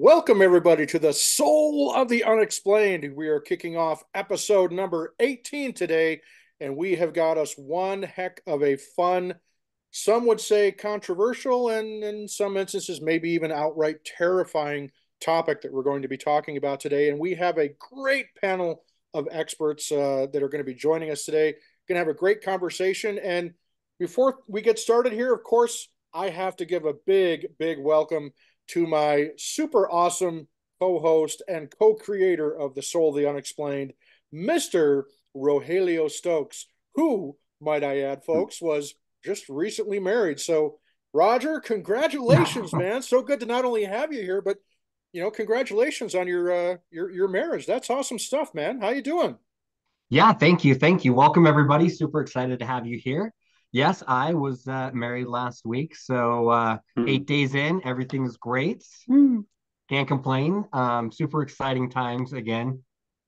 Welcome, everybody, to the Sol of the Unexplained. We are kicking off episode number 18 today, and we have got us one heck of a fun, some would say controversial, and in some instances, maybe even outright terrifying topic that we're going to be talking about today. And we have a great panel of experts uh, that are going to be joining us today. Going to have a great conversation. And before we get started here, of course, I have to give a big, big welcome to my super awesome co host and co creator of The Sol of the Unexplained, Mr. Rogelio Stokes, who, might I add, folks, was just recently married. So, Roger, congratulations, man. So good to not only have you here, but you know, congratulations on your uh your your marriage. That's awesome stuff, man. How you doing? Yeah, thank you. Thank you. Welcome everybody. Super excited to have you here. Yes, I was uh, married last week, so uh, mm. eight days in, everything's great. Mm. Can't complain. Um, super exciting times again,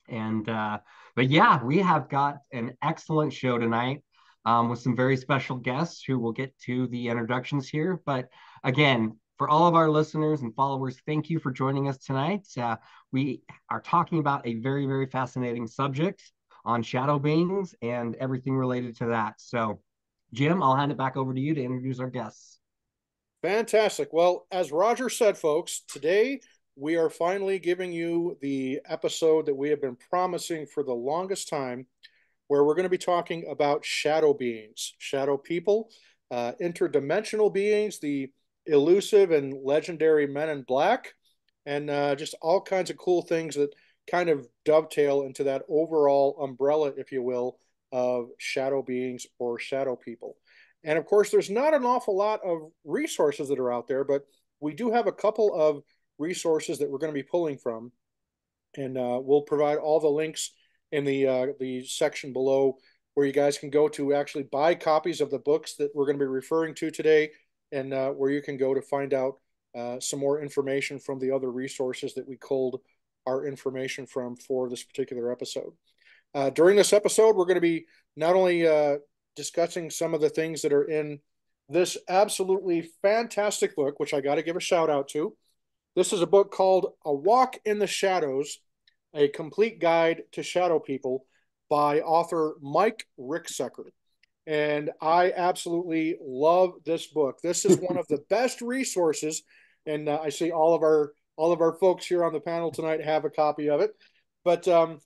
and uh, but yeah, we have got an excellent show tonight um, with some very special guests who will get to the introductions here. But again, for all of our listeners and followers, thank you for joining us tonight. Uh, we are talking about a very, very fascinating subject on shadow beings and everything related to that. So Jimm, I'll hand it back over to you to introduce our guests. Fantastic. Well, as Roger said, folks, today we are finally giving you the episode that we have been promising for the longest time, where we're going to be talking about shadow beings, shadow people, uh, interdimensional beings, the elusive and legendary men in black, and uh, just all kinds of cool things that kind of dovetail into that overall umbrella, if you will, of shadow beings or shadow people. And of course, there's not an awful lot of resources that are out there, but we do have a couple of resources that we're going to be pulling from. And uh, we'll provide all the links in the uh, the section below where you guys can go to actually buy copies of the books that we're going to be referring to today, and uh, where you can go to find out uh, some more information from the other resources that we culled our information from for this particular episode. Uh, during this episode, we're going to be not only uh, discussing some of the things that are in this absolutely fantastic book, which I got to give a shout out to. This is a book called A Walk in the Shadows A Complete Guide to Shadow People by author Mike Ricksecker. And I absolutely love this book. This is one of the best resources. And uh, I see all of our all of our folks here on the panel tonight have a copy of it. But um,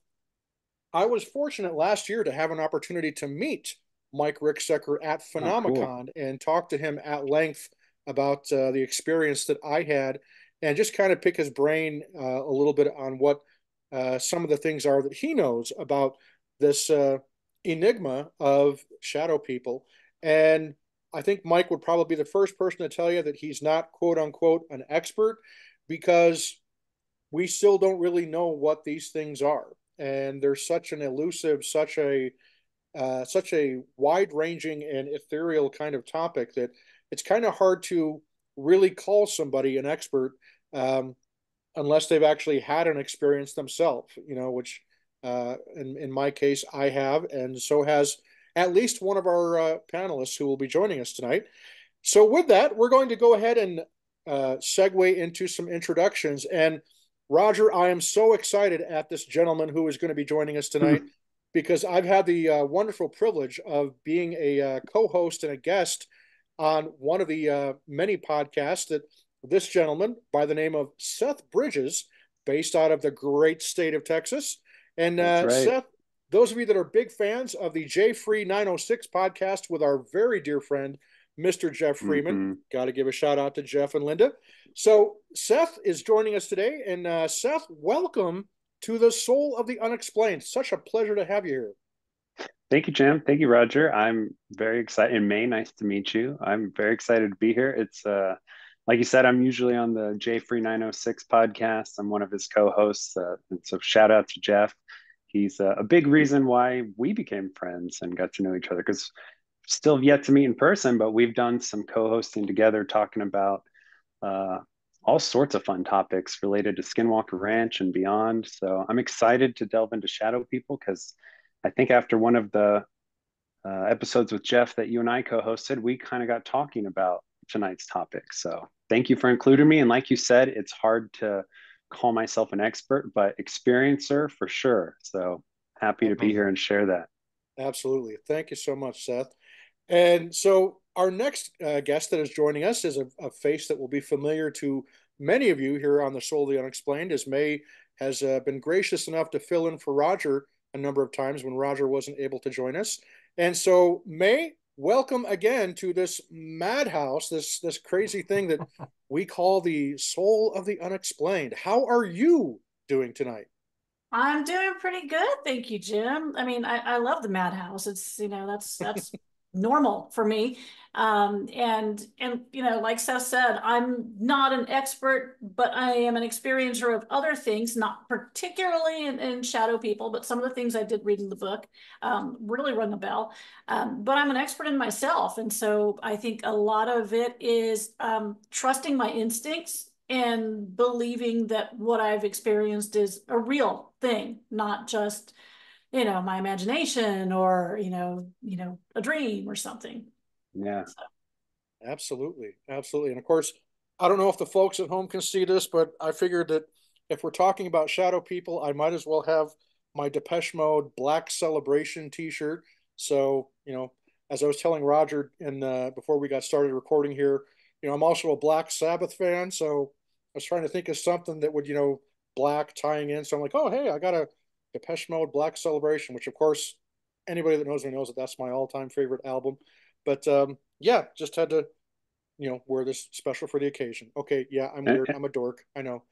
I was fortunate last year to have an opportunity to meet Mike Ricksecker at Phenomicon oh, cool. and talk to him at length about uh, the experience that I had and just kind of pick his brain uh, a little bit on what uh, some of the things are that he knows about this uh, enigma of shadow people. And I think Mike would probably be the first person to tell you that he's not quote unquote an expert because we still don't really know what these things are and there's such an elusive, such a uh, such a wide-ranging and ethereal kind of topic that it's kind of hard to really call somebody an expert um, unless they've actually had an experience themselves. You know, which uh, in in my case I have, and so has at least one of our uh, panelists who will be joining us tonight. So with that, we're going to go ahead and uh, segue into some introductions and Roger, I am so excited at this gentleman who is going to be joining us tonight mm-hmm. because I've had the uh, wonderful privilege of being a uh, co host and a guest on one of the uh, many podcasts that this gentleman by the name of Seth Bridges, based out of the great state of Texas. And uh, right. Seth, those of you that are big fans of the J Free 906 podcast with our very dear friend, Mr. Jeff Freeman. Mm-hmm. Got to give a shout out to Jeff and Linda. So Seth is joining us today, and uh, Seth, welcome to the Sol of the Unexplained. Such a pleasure to have you here. Thank you, Jimm. Thank you, Roger. I'm very excited. In Mae, nice to meet you. I'm very excited to be here. It's uh, like you said, I'm usually on the J Free 906 podcast. I'm one of his co-hosts. Uh, and so shout out to Jeff. He's uh, a big reason why we became friends and got to know each other because still yet to meet in person, but we've done some co-hosting together, talking about uh, all sorts of fun topics related to Skinwalker Ranch and beyond. So I'm excited to delve into Shadow People because I think after one of the uh, episodes with Jeff that you and I co-hosted, we kind of got talking about tonight's topic. So thank you for including me. And like you said, it's hard to call myself an expert, but experiencer for sure. So happy to be here and share that. Absolutely. Thank you so much, Seth. And so our next uh, guest that is joining us is a, a, face that will be familiar to many of you here on the Sol of the Unexplained, as Mae has uh, been gracious enough to fill in for Roger a number of times when Roger wasn't able to join us. And so, Mae, welcome again to this madhouse, this this crazy thing that we call the Sol of the Unexplained. How are you doing tonight? I'm doing pretty good, thank you, Jimm. I mean, I, I love the madhouse. It's you know that's that's normal for me. Um, and and you know, like Seth said, I'm not an expert, but I am an experiencer of other things, not particularly in, in shadow people, but some of the things I did read in the book um, really rung a bell. Um, but I'm an expert in myself, and so I think a lot of it is um, trusting my instincts and believing that what I've experienced is a real thing, not just you know my imagination or you know you know a dream or something. Yeah. So. absolutely. Absolutely. And of course i don't know if the folks at home can see this but i figured that if we're talking about shadow people i might as well have my depeche mode black celebration t-shirt. So you know as i was telling roger in uh, before we got started recording here you know i'm also a black sabbath fan. So i was trying to think of something that would you know black tying in. So i'm like oh hey i got a Depeche Mode Black Celebration, which of course anybody that knows me knows that that's my all-time favorite album. But um, yeah, just had to, you know, wear this special for the occasion. Okay, yeah, I'm weird. I'm a dork. I know.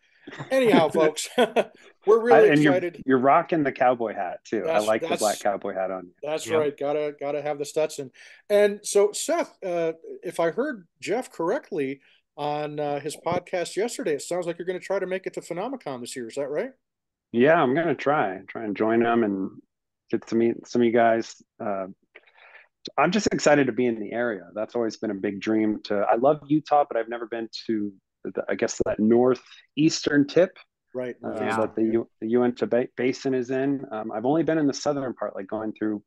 Anyhow, folks, we're really and excited. You're, you're, rocking the cowboy hat too. That's, I like the black cowboy hat on you. That's yeah. right. Gotta gotta have the Stetson. And so, Seth, uh, if I heard Jeff correctly on uh, his podcast yesterday, it sounds like you're going to try to make it to Phenomicon this year. Is that right? Yeah, I'm gonna try try and join them and get to meet some of you guys. Uh, I'm just excited to be in the area. That's always been a big dream. To I love Utah, but I've never been to the, I guess that northeastern tip. Right. Uh, yeah. That the the Uinta Basin is in. Um, I've only been in the southern part, like going through,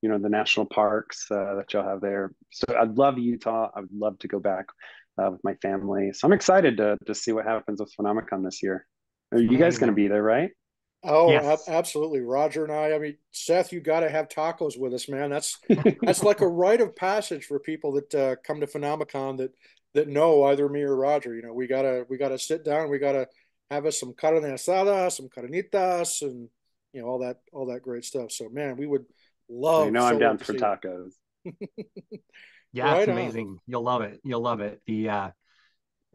you know, the national parks uh, that y'all have there. So I'd love Utah. I would love to go back uh, with my family. So I'm excited to to see what happens with Phenomicon this year. Are you guys going to be there, right? Oh, yes. absolutely. Roger and I, I mean, Seth, you got to have tacos with us, man. That's, that's like a rite of passage for people that uh, come to Phenomicon that, that know either me or Roger, you know, we gotta, we gotta sit down, we gotta have us some carne asada, some carnitas and, you know, all that, all that great stuff. So man, we would love. You know, I'm down for tacos. yeah, right it's amazing. On. You'll love it. You'll love it. The, uh,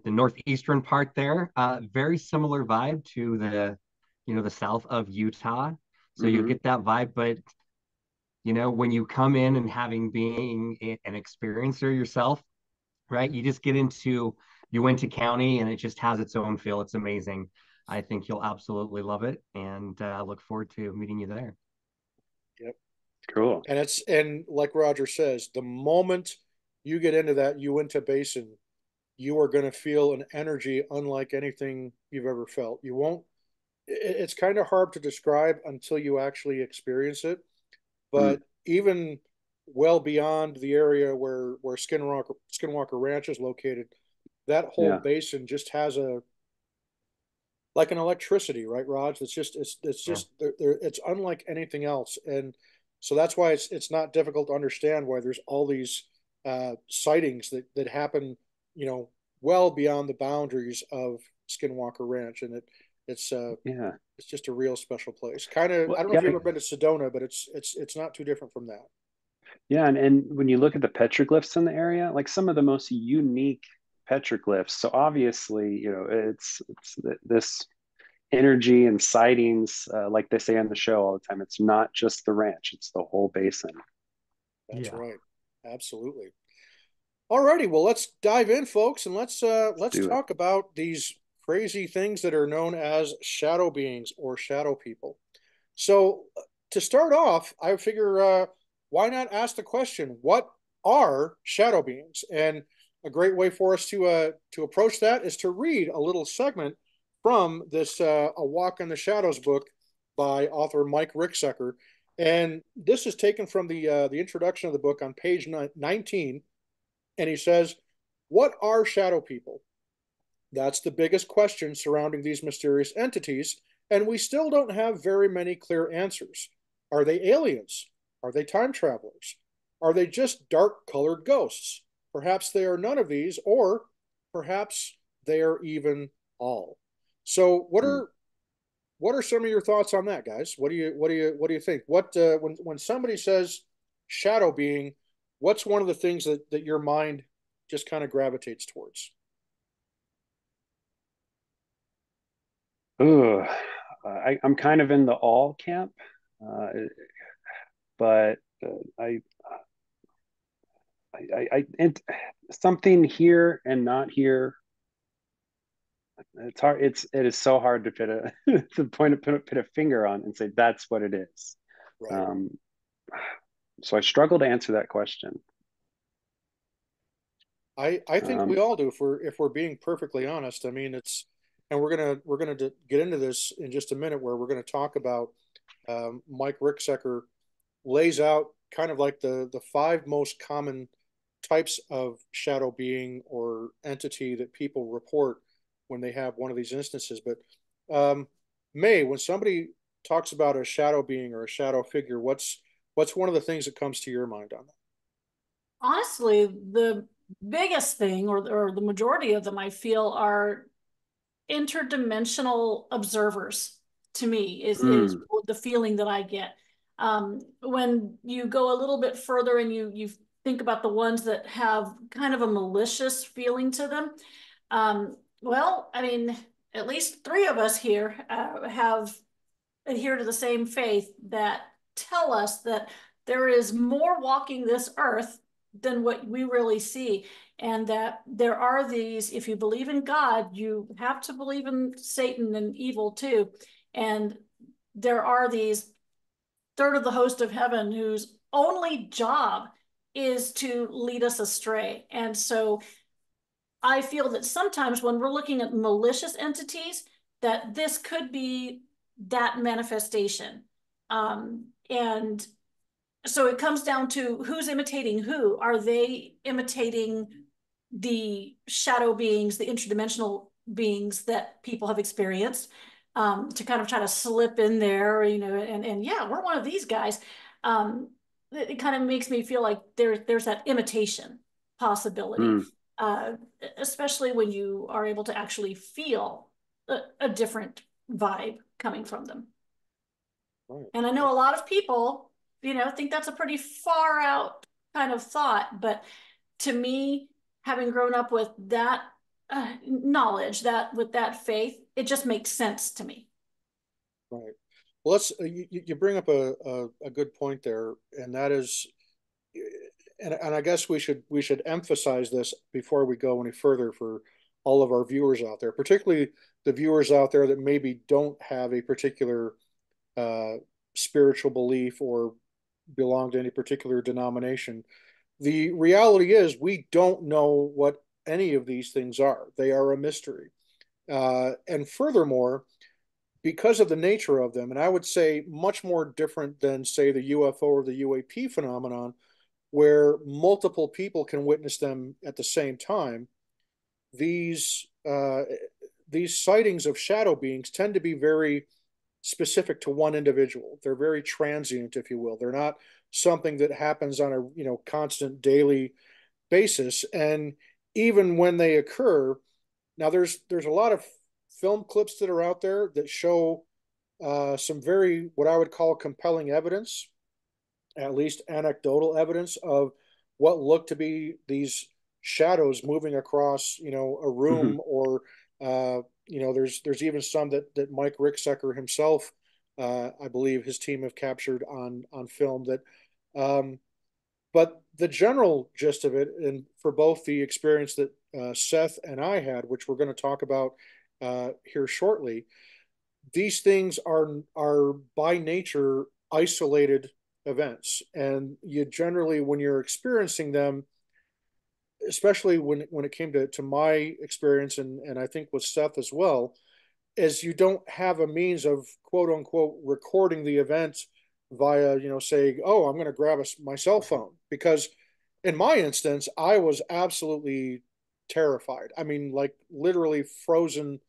the northeastern part there, uh, very similar vibe to the you know the south of Utah. So mm-hmm. you get that vibe, but you know when you come in and having being an experiencer yourself, right? You just get into Uintah County and it just has its own feel. It's amazing. I think you'll absolutely love it, and uh, look forward to meeting you there. Yep. Cool. And it's and like Roger says, the moment you get into that Uinta Basin, you are going to feel an energy unlike anything you've ever felt. You won't it's kind of hard to describe until you actually experience it. But mm. even well beyond the area where where Skinwalker Skinwalker Ranch is located, that whole yeah. basin just has a like an electricity, right, Rog? It's just it's it's just yeah. it's unlike anything else, and so that's why it's it's not difficult to understand why there's all these uh, sightings that that happen, you know, well beyond the boundaries of Skinwalker Ranch, and it it's uh yeah, it's just a real special place. Kind of. Well, I don't know yeah. if you've ever been to Sedona, but it's it's it's not too different from that. Yeah, and, and when you look at the petroglyphs in the area, like some of the most unique petroglyphs. So obviously, you know, it's it's this energy and sightings, uh, like they say on the show all the time. It's not just the ranch; it's the whole basin. That's yeah. right. Absolutely. Alrighty, well, let's dive in, folks, and let's uh, let's, let's talk it. about these crazy things that are known as shadow beings or shadow people. So, to start off, I figure uh, why not ask the question, what are shadow beings? And a great way for us to uh, to approach that is to read a little segment from this uh, A Walk in the Shadows book by author Mike Ricksecker. And this is taken from the uh, the introduction of the book on page 19. And he says, what are shadow people? That's the biggest question surrounding these mysterious entities, and we still don't have very many clear answers. Are they aliens? Are they time travelers? Are they just dark colored ghosts? Perhaps they are none of these, or perhaps they are even all. So, what hmm. are what are some of your thoughts on that, guys? What do you what do you what do you think? What uh, when when somebody says shadow being, what's one of the things that that your mind just kind of gravitates towards? Ooh, I, am kind of in the all camp, uh, but uh, I, I, I, and something here and not here. It's hard. It's it is so hard to put a to point a put, put a finger on and say that's what it is. Right. Um, so I struggle to answer that question. I I think um, we all do if we're if we're being perfectly honest. I mean, it's and we're gonna we're gonna get into this in just a minute where we're gonna talk about um, Mike Ricksecker lays out kind of like the the five most common types of shadow being or entity that people report when they have one of these instances. But um, Mae, when somebody talks about a shadow being or a shadow figure, what's what's one of the things that comes to your mind on that? Honestly, the biggest thing, or or the majority of them, I feel are interdimensional observers. To me, is mm. is the feeling that I get um, when you go a little bit further and you you think about the ones that have kind of a malicious feeling to them. Um, well, I mean, at least three of us here uh, have adhered to the same faith that tell us that there is more walking this earth than what we really see and that there are these if you believe in god you have to believe in satan and evil too. And there are these third of the host of heaven whose only job is to lead us astray. And so i feel that sometimes when we're looking at malicious entities that this could be that manifestation. Um, and so it comes down to who's imitating who. Are they imitating the shadow beings, the interdimensional beings that people have experienced? Um, to kind of try to slip in there, you know, and and yeah, we're one of these guys. Um, it, it kind of makes me feel like there there's that imitation possibility, mm. uh, especially when you are able to actually feel a, a different vibe coming from them. Right. And I know a lot of people, you know, think that's a pretty far out kind of thought, but to me, having grown up with that uh, knowledge, that with that faith, it just makes sense to me. Right. Well, let's uh, you, you bring up a, a, a good point there, and that is, and and I guess we should we should emphasize this before we go any further for all of our viewers out there, particularly the viewers out there that maybe don't have a particular uh, spiritual belief or belong to any particular denomination. The reality is, we don't know what any of these things are. They are a mystery. Uh, and furthermore, because of the nature of them, and I would say much more different than, say, the UFO or the UAP phenomenon, where multiple people can witness them at the same time, these uh, these sightings of shadow beings tend to be very specific to one individual. They're very transient, if you will. They're not something that happens on a you know constant daily basis. And even when they occur, now there's there's a lot of film clips that are out there that show uh, some very what I would call compelling evidence, at least anecdotal evidence of what looked to be these shadows moving across you know a room mm-hmm. or uh, you know, there's there's even some that that Mike Ricksecker himself, uh, I believe, his team have captured on on film. That, um, but the general gist of it, and for both the experience that uh, Seth and I had, which we're going to talk about uh, here shortly, these things are are by nature isolated events, and you generally, when you're experiencing them especially when when it came to to my experience and and I think with Seth as well, is you don't have a means of quote unquote recording the events via you know saying oh I'm going to grab a, my cell phone because in my instance I was absolutely terrified. I mean, like literally frozen,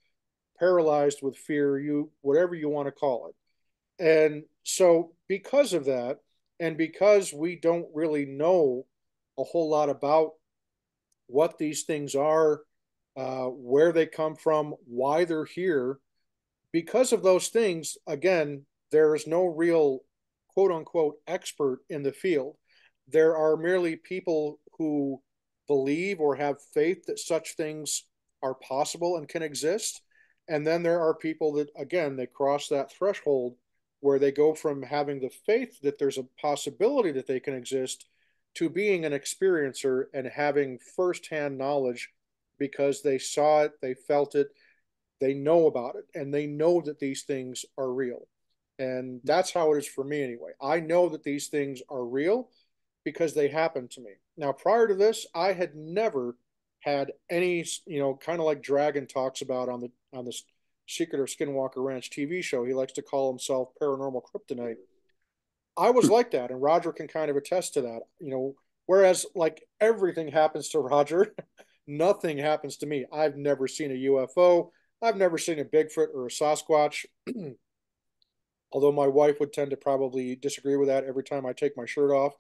paralyzed with fear, you whatever you want to call it. And so because of that, and because we don't really know a whole lot about what these things are, uh, where they come from, why they're here, because of those things, again, there is no real quote unquote expert in the field. There are merely people who believe or have faith that such things are possible and can exist. And then there are people that, again, they cross that threshold where they go from having the faith that there's a possibility that they can exist to being an experiencer and having firsthand knowledge because they saw it, they felt it, they know about it, and they know that these things are real. And that's how it is for me anyway. I know that these things are real because they happened to me. Now, prior to this, I had never had any, you know, kind of like Dragon talks about on the on the Secret of Skinwalker Ranch TV show. He likes to call himself Paranormal Kryptonite. I was hmm. like that, and Roger can kind of attest to that. You know, whereas like everything happens to Roger, nothing happens to me. I've never seen a UFO. I've never seen a Bigfoot or a Sasquatch. Although my wife would tend to probably disagree with that every time I take my shirt off.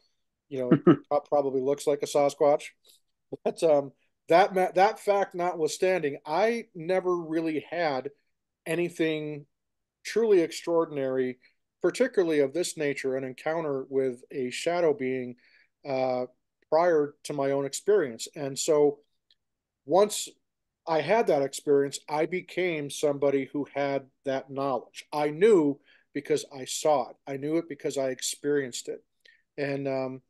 You know, probably looks like a Sasquatch. But um, that that fact notwithstanding, I never really had anything truly extraordinary, particularly of this nature, an encounter with a shadow being uh, prior to my own experience. And so once I had that experience, I became somebody who had that knowledge. I knew because I saw it. I knew it because I experienced it. And um,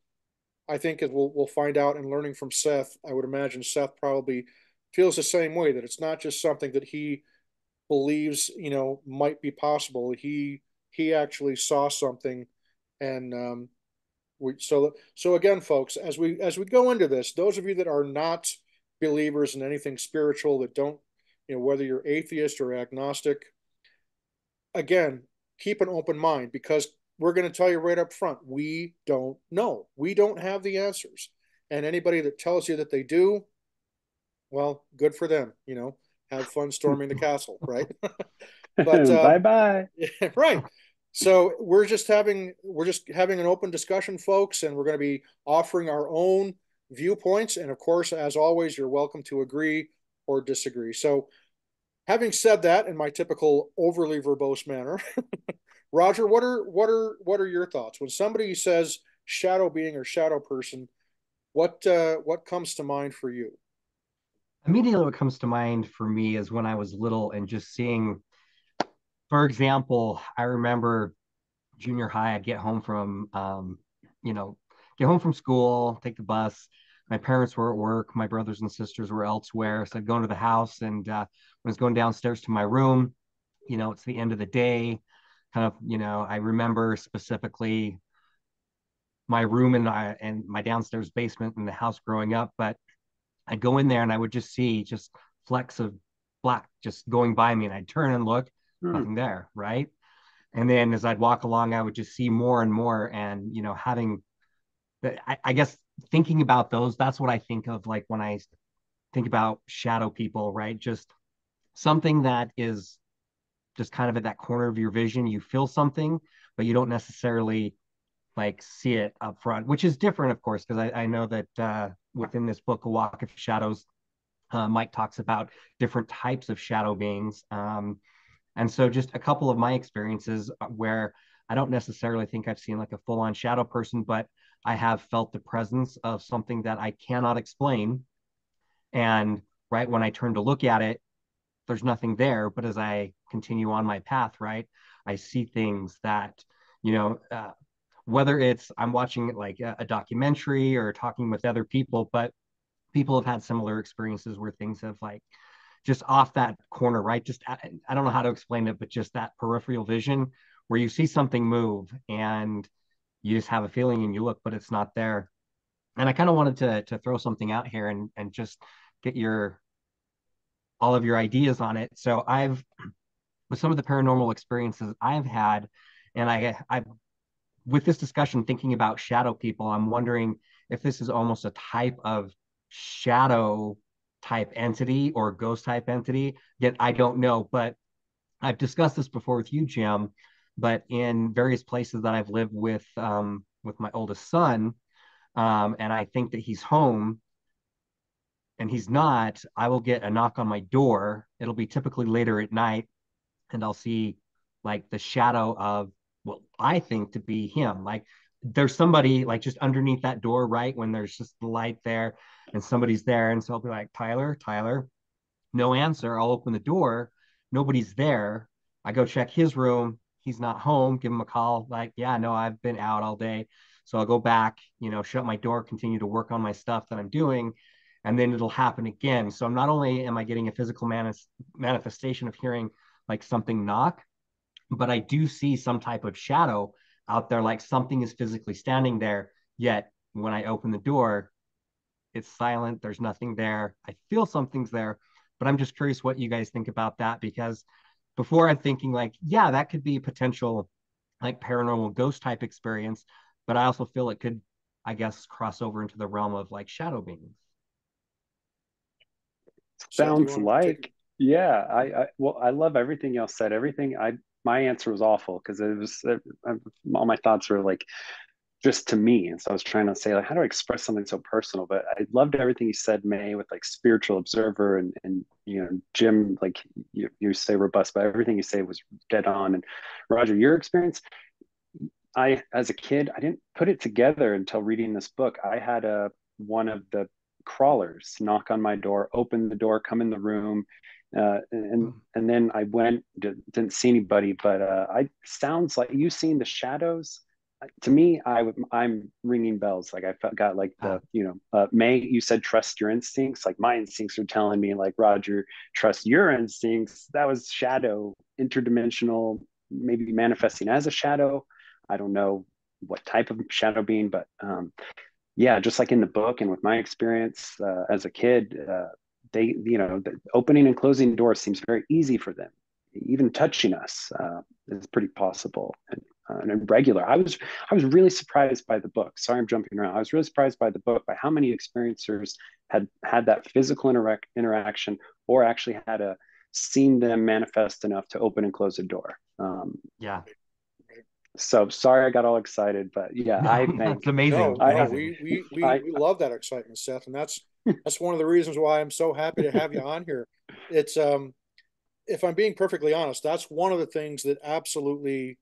I think as we'll, we'll find out in learning from Seth, I would imagine Seth probably feels the same way that it's not just something that he believes, you know, might be possible. He he actually saw something and um, we, so so again folks as we as we go into this those of you that are not believers in anything spiritual that don't you know whether you're atheist or agnostic again keep an open mind because we're going to tell you right up front we don't know. We don't have the answers. And anybody that tells you that they do well good for them you know. Have fun storming the castle right? But uh, bye bye yeah, right. So we're just having we're just having an open discussion folks and we're going to be offering our own viewpoints. And of course as always you're welcome to agree or disagree. So having said that in my typical overly verbose manner roger what are what are what are your thoughts? When somebody says shadow being or shadow person what uh, what comes to mind for you? Immediately what comes to mind for me is when i was little and just seeing for example i remember junior high i'd get home from um, you know get home from school take the bus my parents were at work, my brothers and sisters were elsewhere. So I'd go into the house and uh, when I was going downstairs to my room, you know, it's the end of the day. Kind of, you know, I remember specifically my room and I and my downstairs basement in the house growing up, but I'd go in there and I would just see just flecks of black just going by me and I'd turn and look, hmm. nothing there, right? And then as I'd walk along, I would just see more and more and you know, having I, I guess thinking about those, that's what I think of like when I think about shadow people, right? Just something that is just kind of at that corner of your vision. You feel something, but you don't necessarily like see it up front, which is different, of course, because I, I, know that uh, within this book, A Walk of Shadows, uh, Mike talks about different types of shadow beings. Um, and so just a couple of my experiences uh, where I don't necessarily think I've seen like a full on shadow person, but I have felt the presence of something that I cannot explain. And right when I turn to look at it, there's nothing there. But as I continue on my path, right, I see things that, you know, uh, whether it's I'm watching like a, a documentary or talking with other people, but people have had similar experiences where things have like just off that corner, right? Just I don't know how to explain it, but just that peripheral vision where you see something move and you just have a feeling and you look, but it's not there. And I kind of wanted to to throw something out here and and just get your all of your ideas on it. So I've with some of the paranormal experiences I've had, and I I with this discussion thinking about shadow people, I'm wondering if this is almost a type of shadow type entity or ghost type entity. Yet I don't know, but I've discussed this before with you, Jimm. But in various places that I've lived with um, with my oldest son, um, and I think that he's home, and he's not, I will get a knock on my door. It'll be typically later at night, and I'll see like the shadow of what I think to be him. Like there's somebody like just underneath that door, right? When there's just the light there and somebody's there. And so I'll be like, Tyler, Tyler, no answer. I'll open the door. Nobody's there. I go check his room. He's not home. Give him a call. Like, yeah, no, I've been out all day. So I'll go back, you know, shut my door, continue to work on my stuff that I'm doing. And then it'll happen again. So not only am I getting a physical manis- manifestation of hearing like something knock, but I do see some type of shadow out there, like something is physically standing there. Yet when I open the door, it's silent. There's nothing there. I feel something's there, but I'm just curious what you guys think about that because before I'm thinking like, yeah, that could be a potential like paranormal ghost type experience, but I also feel it could, I guess, cross over into the realm of like shadow beings. Sounds like, yeah. I, I well, I love everything y'all said. Everything I my answer was awful because it was it, all my thoughts were like just to me and so i was trying to say like how do i express something so personal but i loved everything you said may with like spiritual observer and and you know jim like you, you say robust but everything you say was dead on and roger your experience i as a kid i didn't put it together until reading this book i had a one of the crawlers knock on my door open the door come in the room uh, and hmm. and then I went didn't see anybody, but uh, I sounds like you seen the shadows. To me, I would I'm ringing bells. Like I felt got like the you know uh, Mae you said trust your instincts. Like my instincts are telling me like Roger trust your instincts. That was shadow interdimensional, maybe manifesting as a shadow. I don't know what type of shadow being, but um, yeah, just like in the book and with my experience uh, as a kid, uh, they you know the opening and closing doors seems very easy for them even touching us uh, is pretty possible and, uh, and regular i was i was really surprised by the book. Sorry i'm jumping around. I was really surprised by the book by how many experiencers had had that physical interac- interaction or actually had a seen them manifest enough to open and close a door. Um, yeah. so sorry I got all excited, but yeah, no, I think it's amazing. No, I, no, we, we, we, I, we love that excitement, Seth, and that's that's one of the reasons why I'm so happy to have you on here. It's um, if I'm being perfectly honest, that's one of the things that absolutely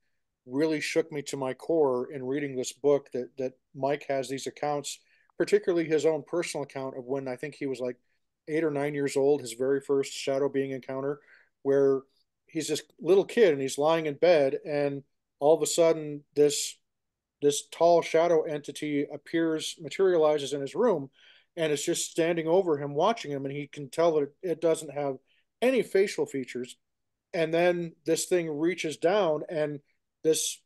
really shook me to my core in reading this book. That that Mike has these accounts, particularly his own personal account of when I think he was like eight or nine years old, his very first shadow being encounter, where he's this little kid and he's lying in bed and all of a sudden this this tall shadow entity appears materializes in his room and it's just standing over him watching him and he can tell that it doesn't have any facial features and then this thing reaches down and this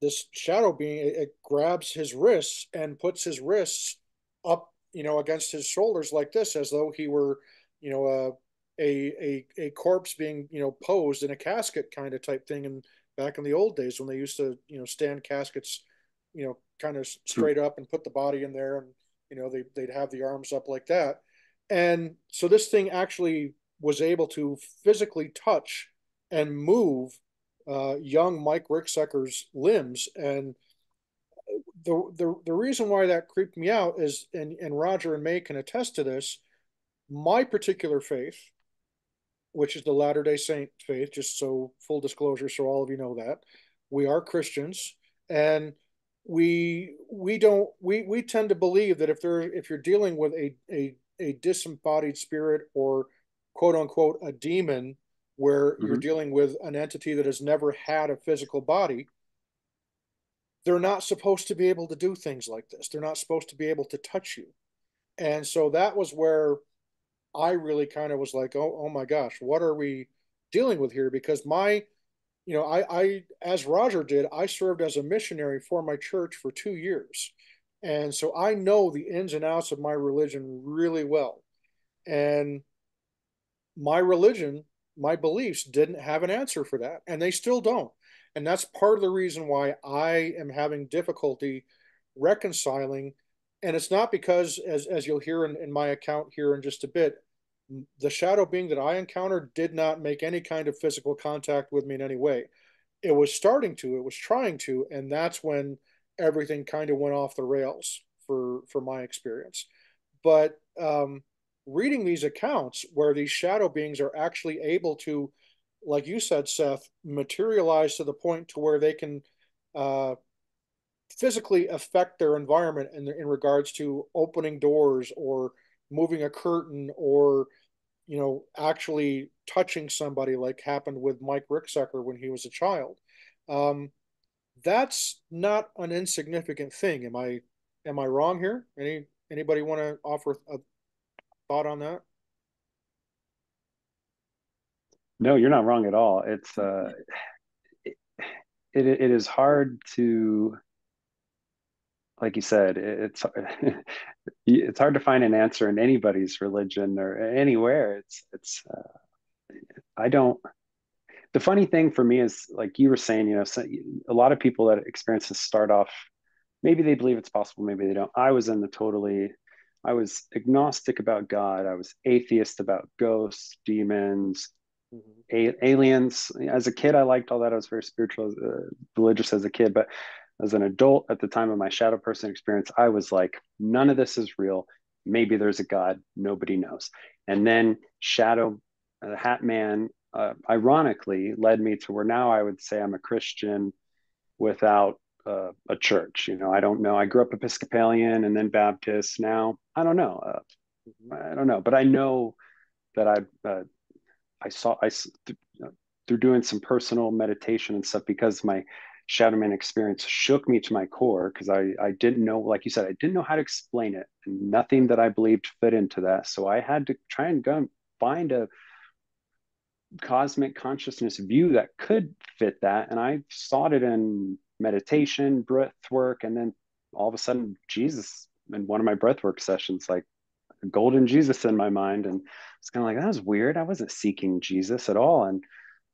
this shadow being it, it grabs his wrists and puts his wrists up you know against his shoulders like this as though he were you know a a a, a corpse being you know posed in a casket kind of type thing and back in the old days when they used to you know stand caskets you know kind of straight up and put the body in there and you know they, they'd have the arms up like that. And so this thing actually was able to physically touch and move uh, young mike ricksecker's limbs. And the, the the reason why that creeped me out is and, and roger and may can attest to this my particular faith which is the latter day saint faith just so full disclosure so all of you know that we are christians. And we we don't we we tend to believe that if there if you're dealing with a a, a disembodied spirit or quote unquote a demon where mm-hmm. you're dealing with an entity that has never had a physical body they're not supposed to be able to do things like this they're not supposed to be able to touch you and so that was where i really kind of was like oh oh my gosh what are we dealing with here because my you know, I, I, as Roger did, I served as a missionary for my church for two years. And so I know the ins and outs of my religion really well. And my religion, my beliefs didn't have an answer for that. And they still don't. And that's part of the reason why I am having difficulty reconciling. And it's not because, as, as you'll hear in, in my account here in just a bit, the shadow being that I encountered did not make any kind of physical contact with me in any way. It was starting to, it was trying to, and that's when everything kind of went off the rails for for my experience. But um, reading these accounts where these shadow beings are actually able to, like you said, Seth, materialize to the point to where they can uh, physically affect their environment in, in regards to opening doors or moving a curtain or you know actually touching somebody like happened with mike ricksecker when he was a child. Um, that's not an insignificant thing. Am i am i wrong here? Any anybody want to offer a thought on that no you're not wrong at all it's uh it, it, it is hard to like you said, it's it's hard to find an answer in anybody's religion or anywhere. It's it's uh, I don't. The funny thing for me is, like you were saying, you know, a lot of people that experience this start off, maybe they believe it's possible, maybe they don't. I was in the totally, I was agnostic about God. I was atheist about ghosts, demons, mm-hmm. a- aliens. As a kid, I liked all that. I was very spiritual, uh, religious as a kid, but as an adult at the time of my shadow person experience, I was like, none of this is real. Maybe there's a God, nobody knows. And then Shadow, the uh, Hat Man, uh, ironically led me to where now I would say I'm a Christian without uh, a church. You know, I don't know. I grew up Episcopalian and then Baptist. Now I don't know. Uh, I don't know, but I know that I uh, I saw I through doing some personal meditation and stuff because my Shadowman experience shook me to my core because I, I didn't know, like you said, I didn't know how to explain it. And nothing that I believed fit into that. So I had to try and go and find a cosmic consciousness view that could fit that. And I sought it in meditation, breath work, and then all of a sudden Jesus in one of my breath work sessions, like golden Jesus in my mind. And it's kind of like, that was weird. I wasn't seeking Jesus at all. And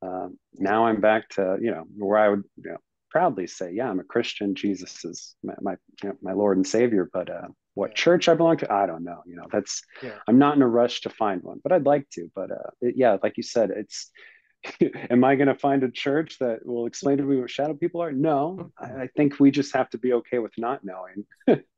um, now I'm back to, you know, where I would, you know, proudly say, yeah, I'm a Christian. Jesus is my my, you know, my Lord and Savior. But uh, what yeah. church I belong to, I don't know. You know, that's yeah. I'm not in a rush to find one, but I'd like to. But uh, it, yeah, like you said, it's. am I going to find a church that will explain to me what shadow people are? No, I, I think we just have to be okay with not knowing. right.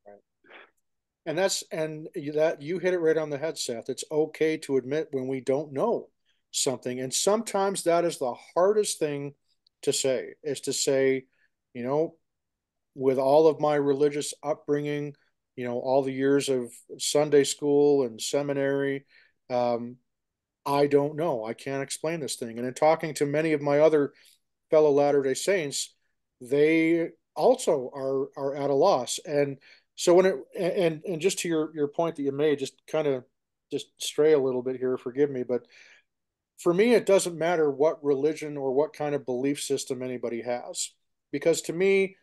And that's and that you hit it right on the head, Seth. It's okay to admit when we don't know something, and sometimes that is the hardest thing to say is to say, you know, with all of my religious upbringing, you know, all the years of Sunday school and seminary, um, I don't know. I can't explain this thing. And in talking to many of my other fellow Latter Day Saints, they also are are at a loss. And so when it and and just to your your point that you made, just kind of just stray a little bit here. Forgive me, but for me, it doesn't matter what religion or what kind of belief system anybody has, because to me,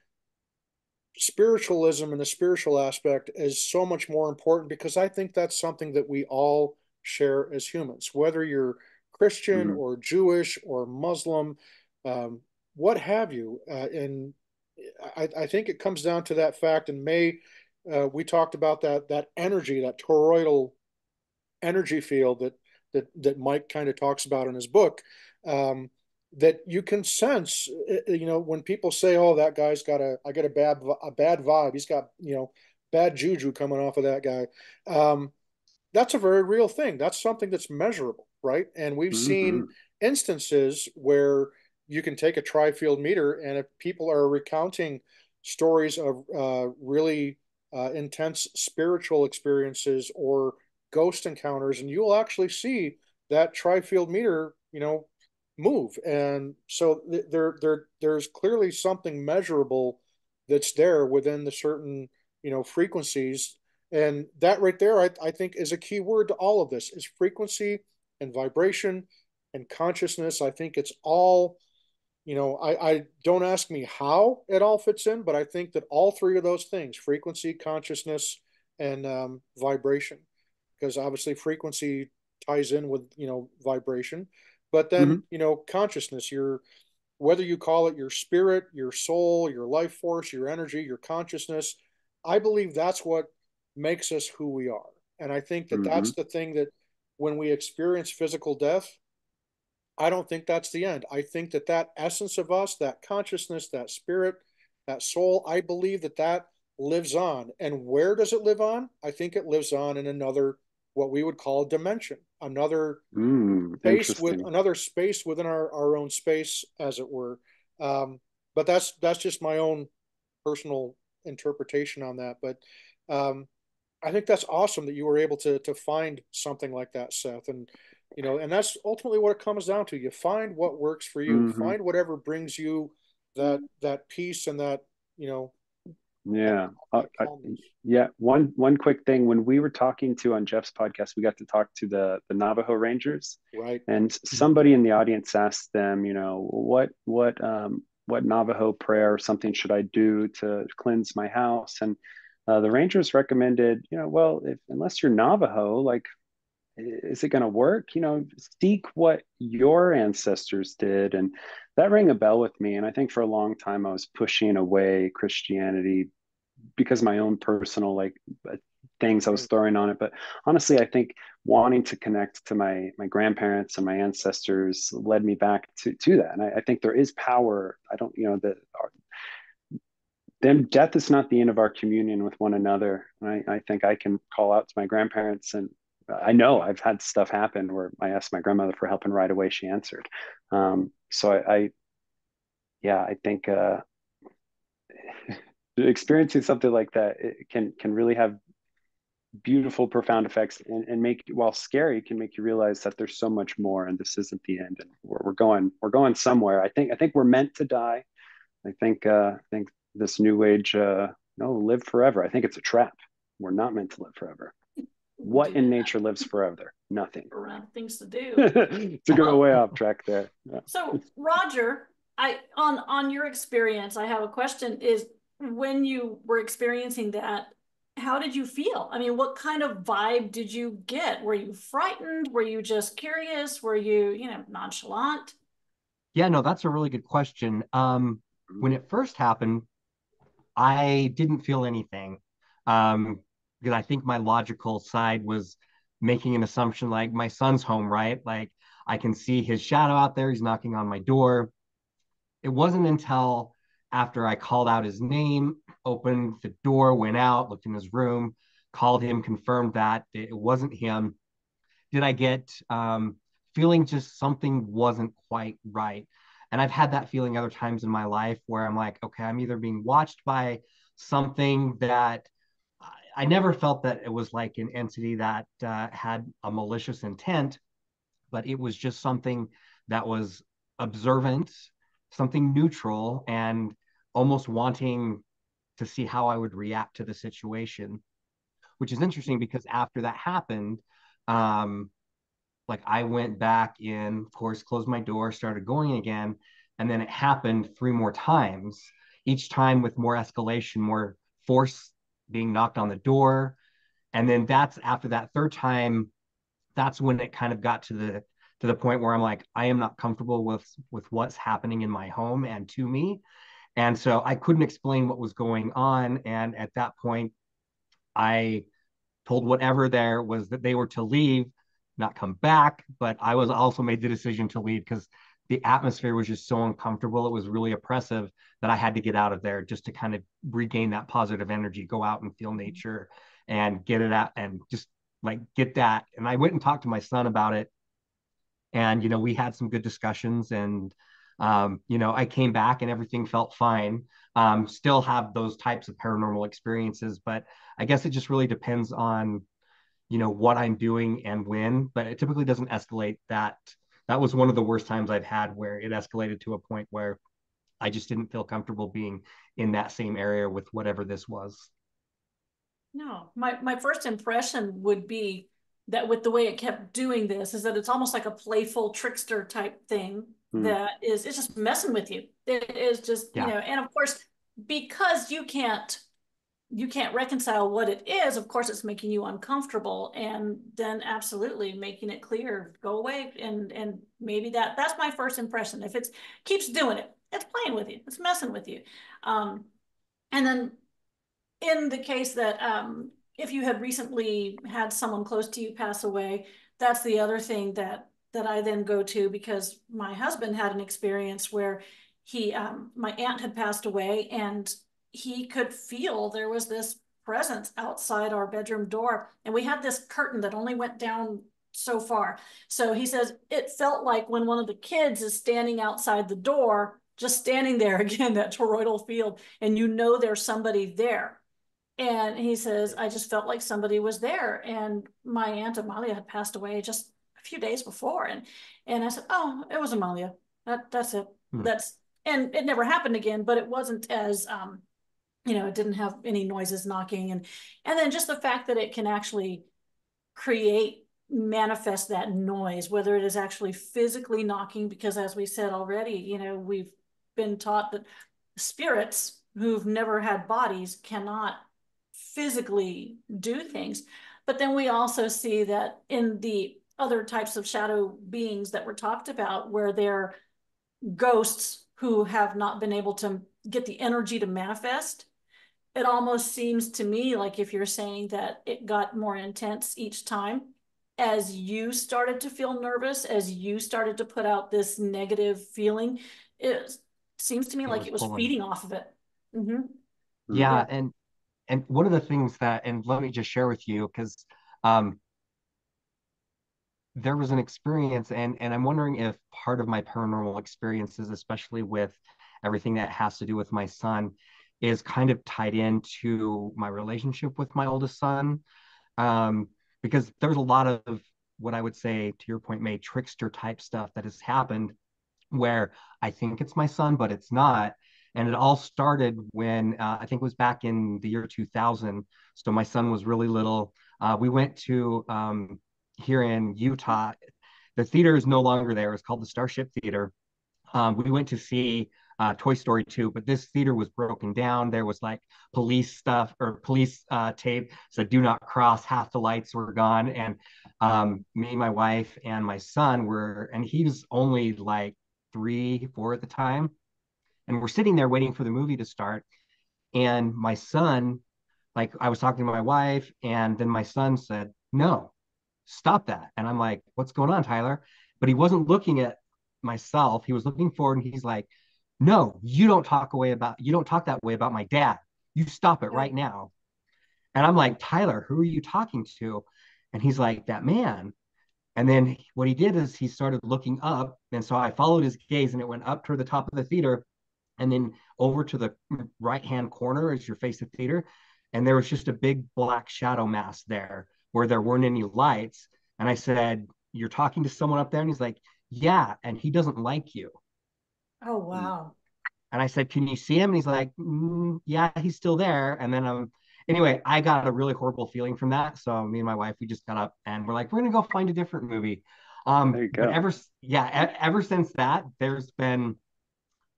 spiritualism and the spiritual aspect is so much more important because I think that's something that we all share as humans, whether you're Christian mm-hmm. or Jewish or Muslim, um, what have you. Uh, and I, I, think it comes down to that fact. In Mae, uh, we talked about that that energy, that toroidal energy field that that that Mike kind of talks about in his book. Um, that you can sense, uh, uh, you know, when people say, "Oh, that guy's got a, I got a bad, a bad vibe. He's got, you know, bad juju coming off of that guy." Um, that's a very real thing. That's something that's measurable, right? And we've mm-hmm. seen instances where you can take a tri-field meter, and if people are recounting stories of uh, really uh, intense spiritual experiences or ghost encounters, and you'll actually see that tri-field meter, you know, move. And so there, there, there's clearly something measurable that's there within the certain, you know, frequencies. And that right there, I, I think, is a key word to all of this: is frequency and vibration and consciousness. I think it's all you know I, I don't ask me how it all fits in but i think that all three of those things frequency consciousness and um, vibration because obviously frequency ties in with you know vibration but then mm-hmm. you know consciousness your whether you call it your spirit your soul your life force your energy your consciousness i believe that's what makes us who we are and i think that mm-hmm. that's the thing that when we experience physical death, I don't think that's the end. I think that that essence of us, that consciousness, that spirit, that soul, I believe that that lives on. And where does it live on? I think it lives on in another what we would call dimension, another mm, space with another space within our, our own space, as it were. Um, but that's that's just my own personal interpretation on that. But um, I think that's awesome that you were able to to find something like that, Seth. And you know, and that's ultimately what it comes down to. You find what works for you. Mm-hmm. Find whatever brings you that that peace and that you know yeah uh, I, yeah one one quick thing when we were talking to on jeff's podcast we got to talk to the the navajo rangers right and somebody in the audience asked them you know what what um what navajo prayer or something should i do to cleanse my house and uh, the rangers recommended you know well if unless you're navajo like is it going to work? You know seek what your ancestors did. And that rang a bell with me. And i think for a long time i was pushing away christianity because my own personal like uh, things i was throwing on it. But honestly i think wanting to connect to my my grandparents and my ancestors led me back to to that. And i, I think there is power. I don't you know that then death is not the end of our communion with one another. I, I think I can call out to my grandparents and I know I've had stuff happen where I asked my grandmother for help and right away she answered. Um, so I, I, yeah, I think uh, experiencing something like that can can really have beautiful, profound effects and, and make while scary can make you realize that there's so much more and this isn't the end and we're, we're going we're going somewhere. I think I think we're meant to die. I think uh, I think this new age uh, no live forever. I think it's a trap. We're not meant to live forever what in nature lives forever? Nothing. Around things to do. to go way off track there. Yeah. So Roger, I on on your experience, I have a question. Is when you were experiencing that, how did you feel? I mean, what kind of vibe did you get? Were you frightened? Were you just curious? Were you, you know, nonchalant? Yeah, no, that's a really good question. Um, when it first happened, I didn't feel anything. Um, because I think my logical side was making an assumption like my son's home, right? Like I can see his shadow out there. He's knocking on my door. It wasn't until after I called out his name, opened the door, went out, looked in his room, called him, confirmed that it wasn't him. Did I get um, feeling just something wasn't quite right? And I've had that feeling other times in my life where I'm like, okay, I'm either being watched by something that I never felt that it was like an entity that uh, had a malicious intent, but it was just something that was observant, something neutral, and almost wanting to see how I would react to the situation, which is interesting because after that happened, um, like I went back in, of course, closed my door, started going again, and then it happened three more times, each time with more escalation, more force being knocked on the door. And then that's after that third time, that's when it kind of got to the to the point where I'm like, I am not comfortable with with what's happening in my home and to me. And so I couldn't explain what was going on. And at that point, I told whatever there was that they were to leave, not come back. But I was also made the decision to leave because the atmosphere was just so uncomfortable. It was really oppressive that I had to get out of there just to kind of regain that positive energy, go out and feel nature and get it out and just like get that. And I went and talked to my son about it. And, you know, we had some good discussions and, um, you know, I came back and everything felt fine. Um, still have those types of paranormal experiences, but I guess it just really depends on, you know, what I'm doing and when, but it typically doesn't escalate that that was one of the worst times I've had where it escalated to a point where I just didn't feel comfortable being in that same area with whatever this was. No, my, my first impression would be that with the way it kept doing this is that it's almost like a playful trickster type thing mm. that is it's just messing with you. It is just, yeah. you know, and of course, because you can't you can't reconcile what it is, of course it's making you uncomfortable and then absolutely making it clear, go away. And, and maybe that, that's my first impression. If it's keeps doing it, it's playing with you, it's messing with you. Um, and then in the case that, um, if you had recently had someone close to you pass away, that's the other thing that that I then go to because my husband had an experience where he um, my aunt had passed away and he could feel there was this presence outside our bedroom door. And we had this curtain that only went down so far. So he says it felt like when one of the kids is standing outside the door just standing there again that toroidal field and you know there's somebody there. And he says i just felt like somebody was there. And my aunt amalia had passed away just a few days before. And and i said oh it was amalia. That that's it. Hmm. that's and it never happened again but it wasn't as um you know it didn't have any noises knocking and and then just the fact that it can actually create manifest that noise whether it is actually physically knocking because as we said already you know we've been taught that spirits who've never had bodies cannot physically do things. But then we also see that in the other types of shadow beings that were talked about where they're ghosts who have not been able to get the energy to manifest it almost seems to me like if you're saying that it got more intense each time as you started to feel nervous as you started to put out this negative feeling it seems to me it like it was pulling. feeding off of it mm-hmm. yeah, yeah and and one of the things that and let me just share with you because um there was an experience and and i'm wondering if part of my paranormal experiences especially with everything that has to do with my son is kind of tied into my relationship with my oldest son. Um, because there's a lot of what I would say, to your point, Mae, trickster type stuff that has happened where I think it's my son, but it's not. And it all started when uh, I think it was back in the year 2000. So my son was really little. Uh, we went to um, here in Utah. The theater is no longer there. It's called the Starship Theater. Um, we went to see uh, Toy Story 2, but this theater was broken down. There was like police stuff or police uh, tape said "Do not cross." Half the lights were gone, and um, me, my wife, and my son were, and he was only like three, four at the time, and we're sitting there waiting for the movie to start. And my son, like I was talking to my wife, and then my son said, "No, stop that." And I'm like, "What's going on, Tyler?" But he wasn't looking at myself. He was looking forward, and he's like no, you don't talk away about you don't talk that way about my dad. You stop it right now. And I'm like, Tyler, who are you talking to? And he's like, that man. And then what he did is he started looking up. And so I followed his gaze and it went up to the top of the theater and then over to the right hand corner as your face the theater. And there was just a big black shadow mass there where there weren't any lights. And I said, You're talking to someone up there? And he's like, Yeah. And he doesn't like you. Oh, wow. And I said, Can you see him? And he's like, mm, Yeah, he's still there. And then, um, anyway, I got a really horrible feeling from that. So me and my wife, we just got up and we're like, We're going to go find a different movie. Um, there you go. Ever, yeah, ever since that, there's been,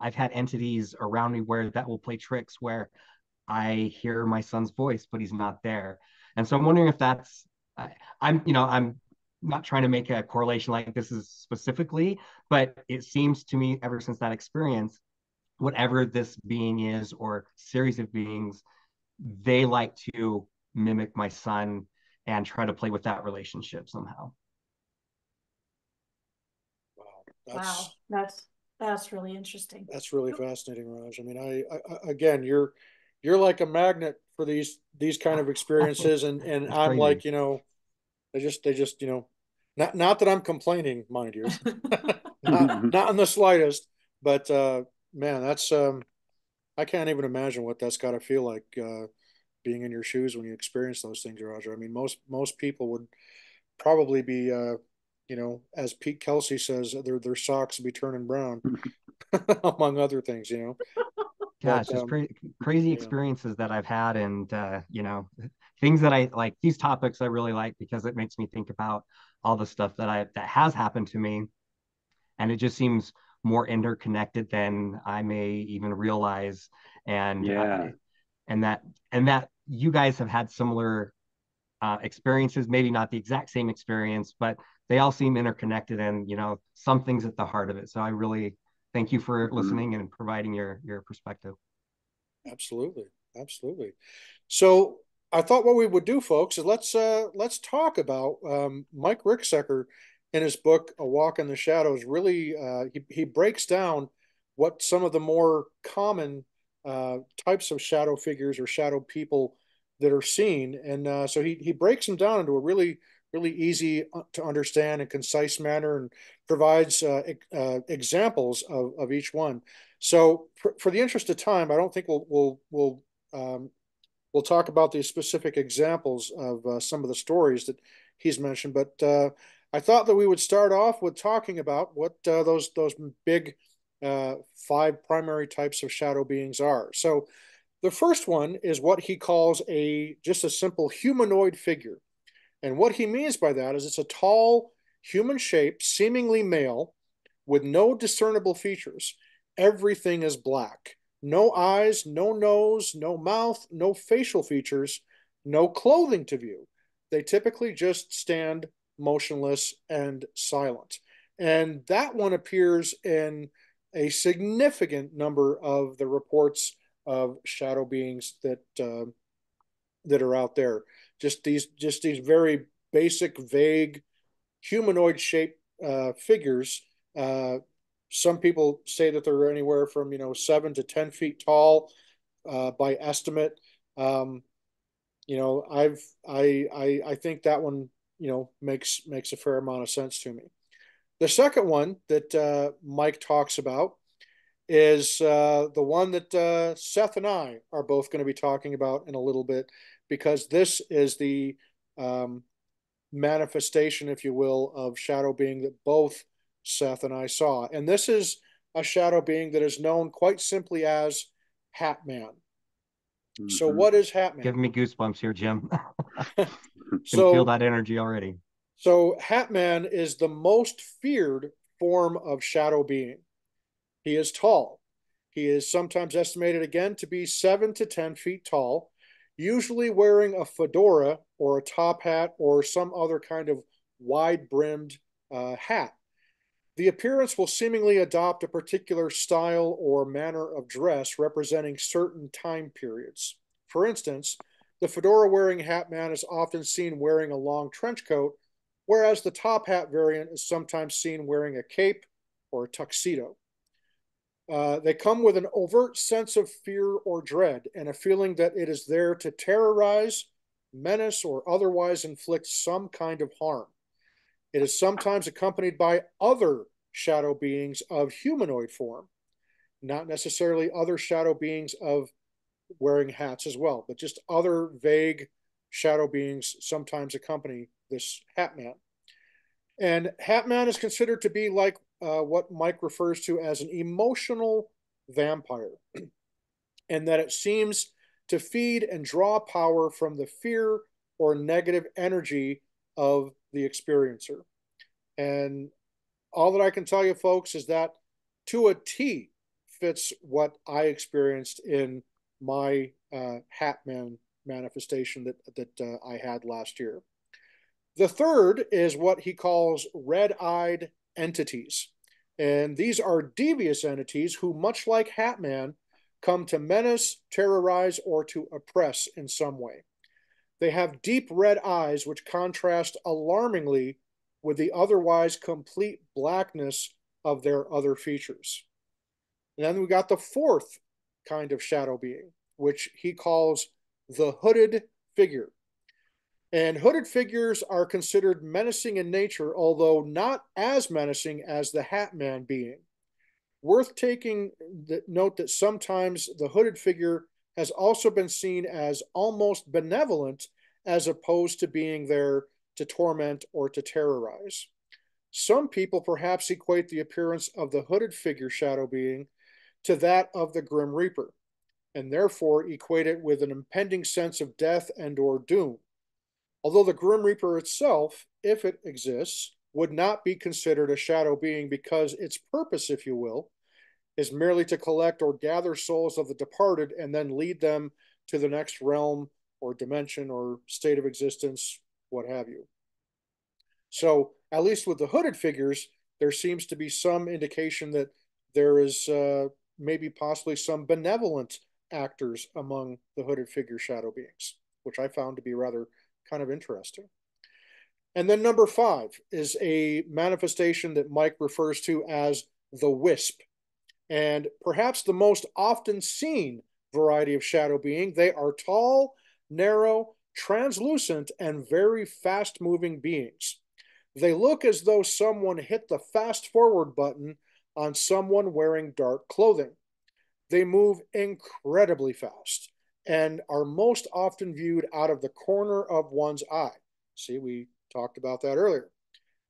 I've had entities around me where that will play tricks where I hear my son's voice, but he's not there. And so I'm wondering if that's, I, I'm, you know, I'm not trying to make a correlation like this is specifically, but it seems to me ever since that experience, whatever this being is or series of beings, they like to mimic my son and try to play with that relationship somehow. Wow, that's, wow, that's that's really interesting. That's really fascinating, Rog. I mean, I, I again, you're you're like a magnet for these these kind of experiences, and and I'm like, you know, they just they just you know not not that I'm complaining, mind you, not, not in the slightest. But uh, man, that's um, I can't even imagine what that's got to feel like uh, being in your shoes when you experience those things, Roger. I mean, most most people would probably be, uh, you know, as Pete Kelsey says, their their socks would be turning brown, among other things. You know. Yeah, but, it's just um, cra- crazy experiences that I've had, and uh, you know, things that I like. These topics I really like because it makes me think about all the stuff that I that has happened to me, and it just seems more interconnected than I may even realize. And yeah, and that and that you guys have had similar uh, experiences, maybe not the exact same experience, but they all seem interconnected, and you know something's at the heart of it. So I really thank you for mm-hmm. listening and providing your your perspective. Absolutely, absolutely. So I thought what we would do, folks, is let's uh, let's talk about um, Mike Ricksecker in his book A Walk in the Shadows. Really, uh, he he breaks down what some of the more common uh, types of shadow figures or shadow people that are seen, and uh, so he he breaks them down into a really really easy uh, to understand and concise manner, and provides uh, uh, examples of, of each one. So, for, for, the interest of time, I don't think we'll we'll we'll um, we'll talk about these specific examples of uh, some of the stories that he's mentioned. But uh, I thought that we would start off with talking about what uh, those those big uh, five primary types of shadow beings are. So the first one is what he calls a just a simple humanoid figure, and what he means by that is it's a tall human shape, seemingly male, with no discernible features. Everything is black no eyes, no nose, no mouth, no facial features, no clothing to view. They typically just stand motionless and silent. And that one appears in a significant number of the reports of shadow beings that uh, that are out there. Just these, just these very basic, vague, humanoid shaped uh, figures uh, some people say that they're anywhere from you know seven to ten feet tall uh, by estimate. Um, you know, I've I, I I think that one you know makes makes a fair amount of sense to me. The second one that uh, Mike talks about is uh, the one that uh, Seth and I are both going to be talking about in a little bit, because this is the um, manifestation, if you will, of shadow being that both Seth and I saw. And this is a shadow being that is known quite simply as Hat Man. Mm-hmm. So, what is Hat Man? Giving me goosebumps here, Jimm. so feel that energy already. So, Hat Man is the most feared form of shadow being. He is tall. He is sometimes estimated again to be seven to ten feet tall, usually wearing a fedora or a top hat or some other kind of wide brimmed uh, hat. The appearance will seemingly adopt a particular style or manner of dress representing certain time periods. For instance, the fedora wearing hat man is often seen wearing a long trench coat, whereas the top hat variant is sometimes seen wearing a cape or a tuxedo. Uh, they come with an overt sense of fear or dread and a feeling that it is there to terrorize, menace, or otherwise inflict some kind of harm. It is sometimes accompanied by other shadow beings of humanoid form, not necessarily other shadow beings of wearing hats as well, but just other vague shadow beings sometimes accompany this hat man. And hat man is considered to be like uh, what Mike refers to as an emotional vampire, and that it seems to feed and draw power from the fear or negative energy of the experiencer. And all that I can tell you, folks, is that to a T fits what I experienced in my uh, Hatman manifestation that that uh, I had last year. The third is what he calls red-eyed entities, and these are devious entities who, much like Hatman, come to menace, terrorize, or to oppress in some way. They have deep red eyes, which contrast alarmingly with the otherwise complete blackness of their other features. And then we got the fourth kind of shadow being, which he calls the hooded figure. And hooded figures are considered menacing in nature, although not as menacing as the Hat Man being. Worth taking note that sometimes the hooded figure has also been seen as almost benevolent as opposed to being there to torment, or to terrorize. Some people perhaps equate the appearance of the hooded figure shadow being to that of the Grim Reaper, and therefore equate it with an impending sense of death and or doom. Although the Grim Reaper itself, if it exists, would not be considered a shadow being because its purpose, if you will, is merely to collect or gather souls of the departed and then lead them to the next realm or dimension or state of existence, what have you. So, at least with the hooded figures, there seems to be some indication that there is uh, maybe possibly some benevolent actors among the hooded figure shadow beings. which I found to be rather kind of interesting. And then number five is a manifestation that Mike refers to as the wisp. And perhaps the most often seen variety of shadow being, they are tall, narrow, translucent, and very fast moving beings. They look as though someone hit the fast forward button on someone wearing dark clothing. They move incredibly fast and are most often viewed out of the corner of one's eye. See, we talked about that earlier,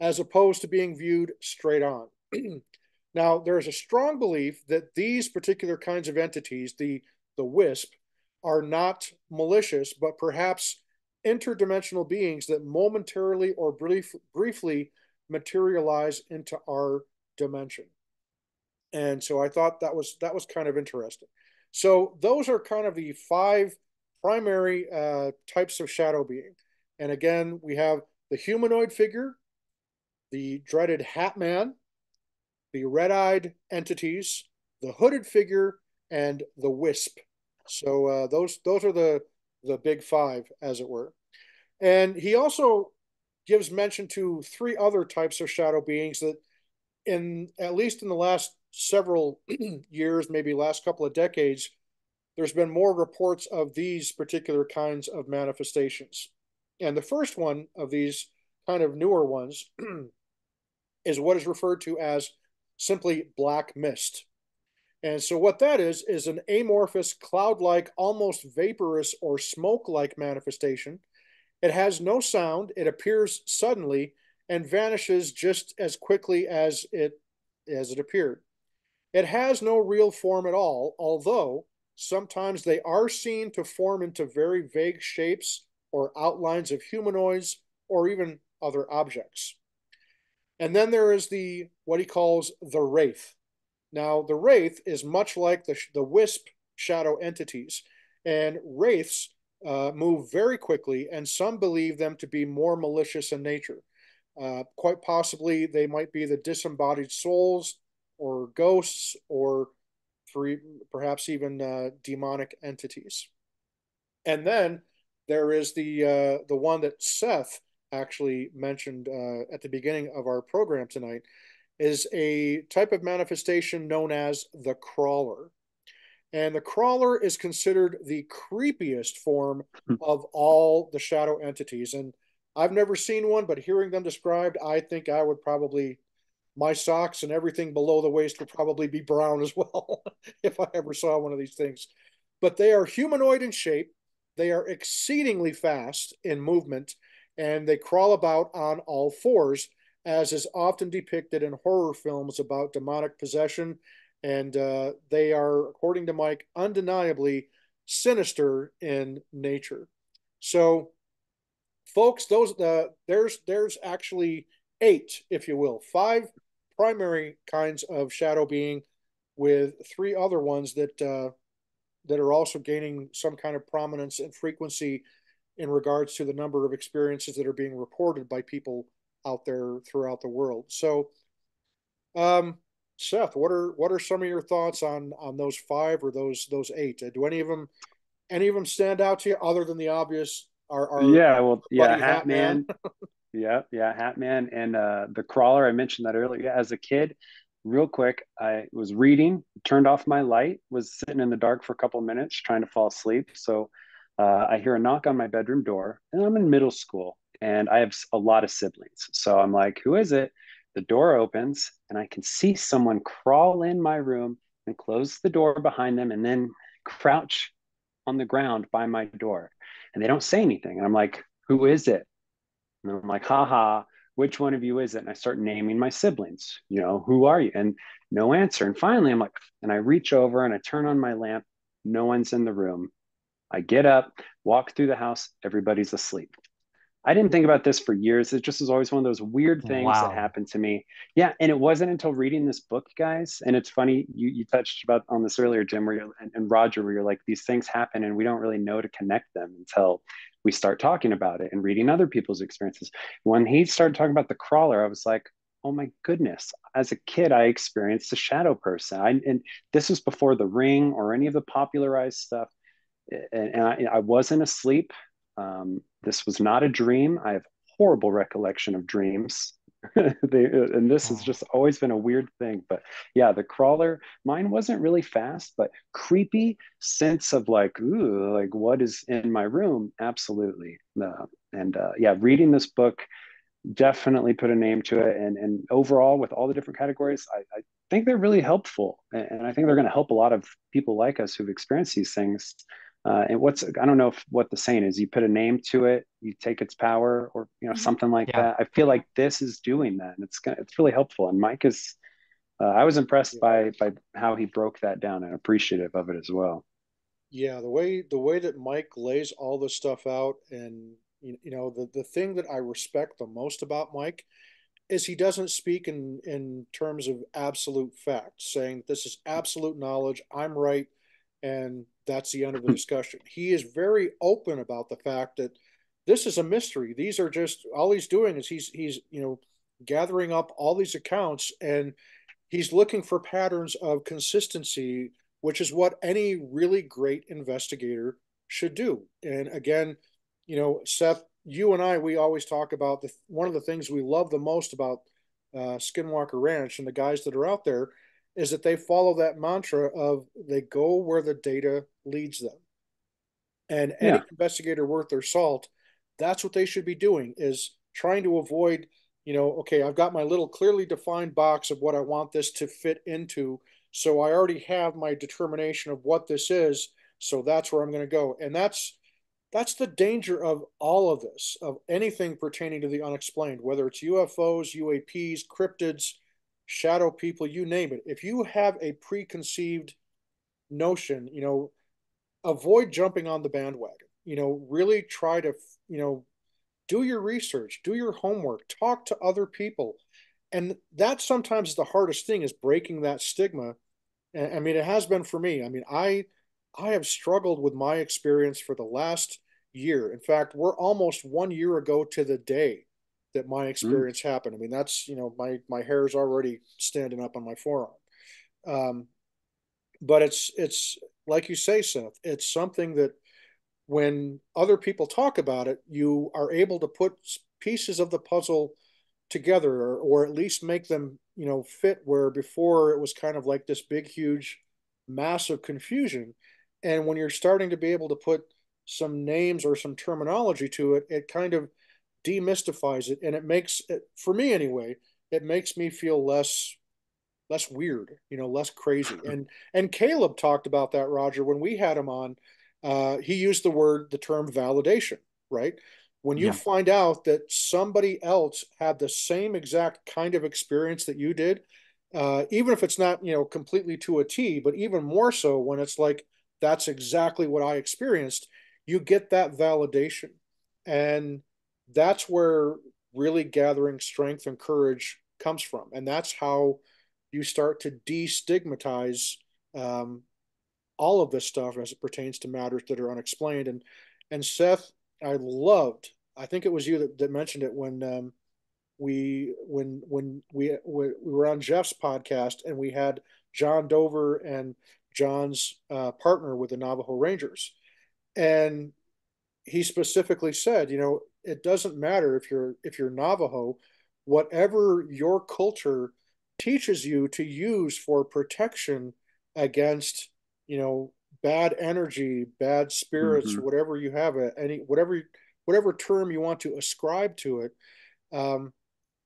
as opposed to being viewed straight on. now, there is a strong belief that these particular kinds of entities, the, the WISP, are not malicious, but perhaps interdimensional beings that momentarily or brief, briefly materialize into our dimension. And so I thought that was that was kind of interesting. So those are kind of the five primary uh, types of shadow being. And again, we have the humanoid figure, the dreaded Hat Man, the red eyed entities, the hooded figure, and the wisp. So uh, those those are the the big five, as it were. And he also gives mention to three other types of shadow beings that, in at least in the last several years, maybe last couple of decades, there's been more reports of these particular kinds of manifestations. And the first one of these kind of newer ones is what is referred to as simply black mist. And so, what that is, is an amorphous, cloud like, almost vaporous or smoke like manifestation. It has no sound, it appears suddenly and vanishes just as quickly as it, as it appeared. It has no real form at all, although sometimes they are seen to form into very vague shapes or outlines of humanoids or even other objects. And then there is the what he calls the wraith. Now, the wraith is much like the, the wisp shadow entities, and wraiths uh, move very quickly, and some believe them to be more malicious in nature. Uh, quite possibly, they might be the disembodied souls or ghosts or three, perhaps even uh, demonic entities. And then there is the uh, the one that Seth actually mentioned uh, at the beginning of our program tonight is a type of manifestation known as the crawler. And the crawler is considered the creepiest form hmm. of all the shadow entities. And I've never seen one, but hearing them described, I think I would probably, my socks and everything below the waist would probably be brown as well if I ever saw one of these things. But they are humanoid in shape, they are exceedingly fast in movement, and they crawl about on all fours, as is often depicted in horror films about demonic possession. And uh, they are, according to Mike, undeniably sinister in nature. So, folks, those uh, there's there's actually eight, if you will, five primary kinds of shadow being, with three other ones that uh, that are also gaining some kind of prominence and frequency in regards to the number of experiences that are being reported by people out there throughout the world. So, um, Seth, what are what are some of your thoughts on on those five or those those eight? Do any of them any of them stand out to you other than the obvious? Our, our yeah, well, yeah, Hat Man. yeah, yeah, Hat Man and uh, the Crawler. I mentioned that earlier. As a kid, real quick, I was reading, turned off my light, was sitting in the dark for a couple of minutes trying to fall asleep. So uh, I hear a knock on my bedroom door, and I'm in middle school, and I have a lot of siblings. So I'm like, "Who is it?" The door opens, and I can see someone crawl in my room and close the door behind them, and then crouch on the ground by my door, and they don't say anything. And I'm like, "Who is it?" And I'm like, "Ha ha." Which one of you is it? And I start naming my siblings. You know, who are you? And no answer. And finally, I'm like, and I reach over and I turn on my lamp. No one's in the room. I get up, walk through the house, everybody's asleep. I didn't think about this for years. It just was always one of those weird things wow. that happened to me. Yeah, and it wasn't until reading this book, guys. And it's funny you you touched about on this earlier, Jimm, where you're and, and Roger, where you're like these things happen and we don't really know to connect them until we start talking about it and reading other people's experiences. When he started talking about the crawler, I was like, oh my goodness. As a kid, I experienced a shadow person. I, and this was before the ring or any of the popularized stuff and, and I, I, wasn't asleep. Um, this was not a dream. I have horrible recollection of dreams. they, and this has just always been a weird thing. But yeah, the crawler, mine wasn't really fast, but creepy sense of like, ooh, like what is in my room? Absolutely. Uh, and uh, yeah, reading this book definitely put a name to it. And, and overall, with all the different categories, I, I think they're really helpful. And, and I think they're going to help a lot of people like us who've experienced these things uh, and what's I don't know if, what the saying is. You put a name to it, you take its power, or you know mm-hmm. something like yeah. that. I feel like this is doing that, and it's it's really helpful. And Mike is, uh, I was impressed by by how he broke that down and appreciative of it as well. Yeah, the way the way that Mike lays all this stuff out, and you, you know the the thing that I respect the most about Mike is he doesn't speak in in terms of absolute fact, saying this is absolute knowledge. I'm right and that's the end of the discussion. He is very open about the fact that this is a mystery. These are just all he's doing is he's he's you know gathering up all these accounts and he's looking for patterns of consistency, which is what any really great investigator should do. And again, you know, Seth, you and I, we always talk about the one of the things we love the most about uh, Skinwalker Ranch and the guys that are out there is that they follow that mantra of they go where the data leads them. And any yeah. investigator worth their salt, that's what they should be doing is trying to avoid, you know, okay, I've got my little clearly defined box of what I want this to fit into. So I already have my determination of what this is. So that's where I'm going to go. And that's that's the danger of all of this, of anything pertaining to the unexplained, whether it's UFOs, UAPs, cryptids, shadow people, you name it. If you have a preconceived notion, you know, avoid jumping on the bandwagon. You know, really try to, you know, do your research, do your homework, talk to other people. And that sometimes is the hardest thing is breaking that stigma. I mean, it has been for me. I mean, I I have struggled with my experience for the last year. In fact, we're almost one year ago to the day that my mm. experience mm. happened. I mean, that's you know my my hair is already standing up on my forearm. Um, but it's it's like you say, Seth. It's something that when other people talk about it, you are able to put pieces of the puzzle together, or, or at least make them you know fit. Where before it was kind of like this big, huge, massive confusion, and when you're starting to be able to put some names or some terminology to it, it kind of demystifies it and it makes it for me anyway it makes me feel less less weird you know less crazy. And and caleb talked about that roger when we had him on uh, he used the word the term validation right? When you yeah. find out that somebody else had the same exact kind of experience that you did uh, even if it's not you know completely to a t but even more so when it's like that's exactly what i experienced you get that validation. And that's where really gathering strength and courage comes from. And that's how you start to destigmatize um, all of this stuff as it pertains to matters that are unexplained. And and Seth, I loved. I think it was you that, that mentioned it when um, we when when we we were on Jeff's podcast and we had John Dover and John's uh, partner with the Navajo Rangers, and he specifically said, you know, it doesn't matter if you're if you're Navajo, whatever your culture teaches you to use for protection against, you know, bad energy, bad spirits, mm-hmm. whatever you have, any whatever whatever term you want to ascribe to it. Um,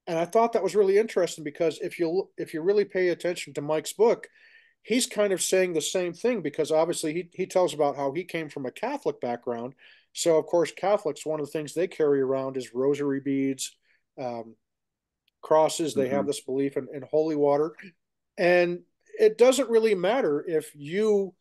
and I thought that was really interesting because if you if you really pay attention to Mike's book, he's kind of saying the same thing because obviously he he tells about how he came from a Catholic background so, of course, Catholics, one of the things they carry around is rosary beads, um, crosses. They mm-hmm. have this belief in, in holy water. And it doesn't really matter if you,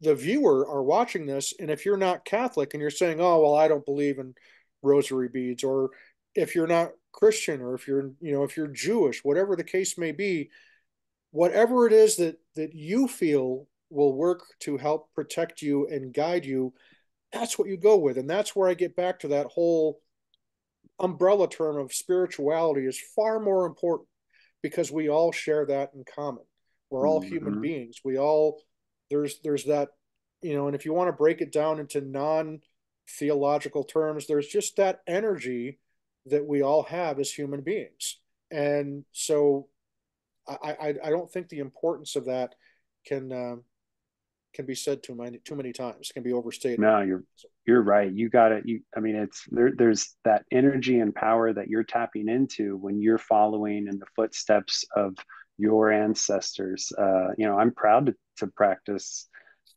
the viewer, are watching this, and if you're not Catholic and you're saying, oh, well, I don't believe in rosary beads, or if you're not Christian, or if you're, you know, if you're Jewish, whatever the case may be, whatever it is that that you feel will work to help protect you and guide you that's what you go with. And that's where I get back to that whole umbrella term of spirituality is far more important because we all share that in common. We're all mm-hmm. human beings. We all there's there's that, you know, and if you want to break it down into non theological terms. There's just that energy that we all have as human beings. And so I, I, I don't think the importance of that can um, can be said too many too many times. Can be overstated. No, you're you're right. You got it. You, I mean, it's there. There's that energy and power that you're tapping into when you're following in the footsteps of your ancestors. Uh, you know, I'm proud to, to practice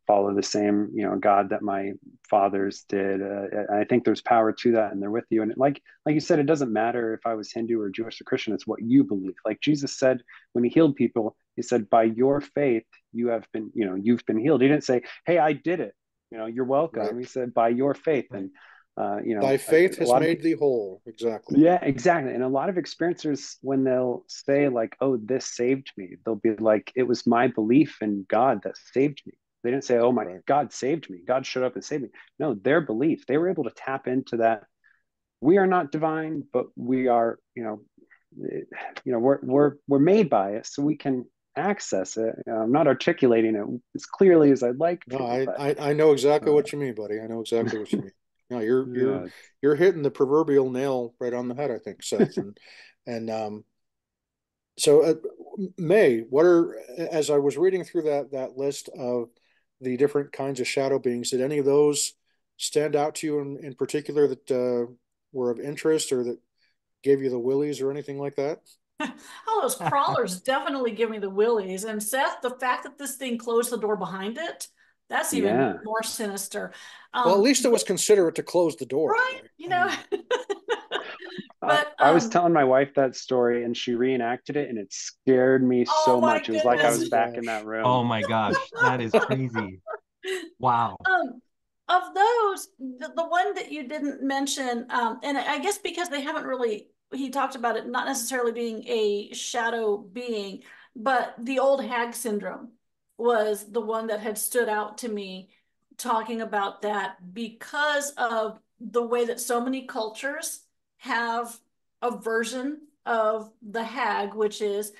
follow the same you know god that my fathers did uh, i think there's power to that and they're with you and like like you said it doesn't matter if i was hindu or jewish or christian it's what you believe like jesus said when he healed people he said by your faith you have been you know you've been healed he didn't say hey i did it you know you're welcome right. he said by your faith and uh, you know, thy faith has made of, thee whole. Exactly. Yeah, exactly. And a lot of experiencers, when they'll say like, "Oh, this saved me," they'll be like, "It was my belief in God that saved me." They didn't say, "Oh my right. God saved me. God showed up and saved me." No, their belief. They were able to tap into that. We are not divine, but we are. You know, you know, we're we're we're made by it, so we can access it. I'm not articulating it as clearly as I'd like. No, I, but, I I know exactly uh, what you mean, buddy. I know exactly what you mean. No, you're you're yeah. you're hitting the proverbial nail right on the head. I think, Seth, and and um, so uh, Mae, what are as I was reading through that that list of the different kinds of shadow beings. Did any of those stand out to you in, in particular that uh, were of interest or that gave you the willies or anything like that? Oh, those crawlers definitely give me the willies. And Seth, the fact that this thing closed the door behind it, that's even yeah. more sinister. Um, well, at least it was considerate to close the door. Right. You know, But I, I was um, telling my wife that story and she reenacted it and it scared me oh so much. Goodness. It was like I was back in that room. Oh my gosh, that is crazy. wow. Um, of those, the, the one that you didn't mention, um, and I guess because they haven't really, he talked about it not necessarily being a shadow being, but the old hag syndrome was the one that had stood out to me talking about that because of the way that so many cultures have a version of the hag, which is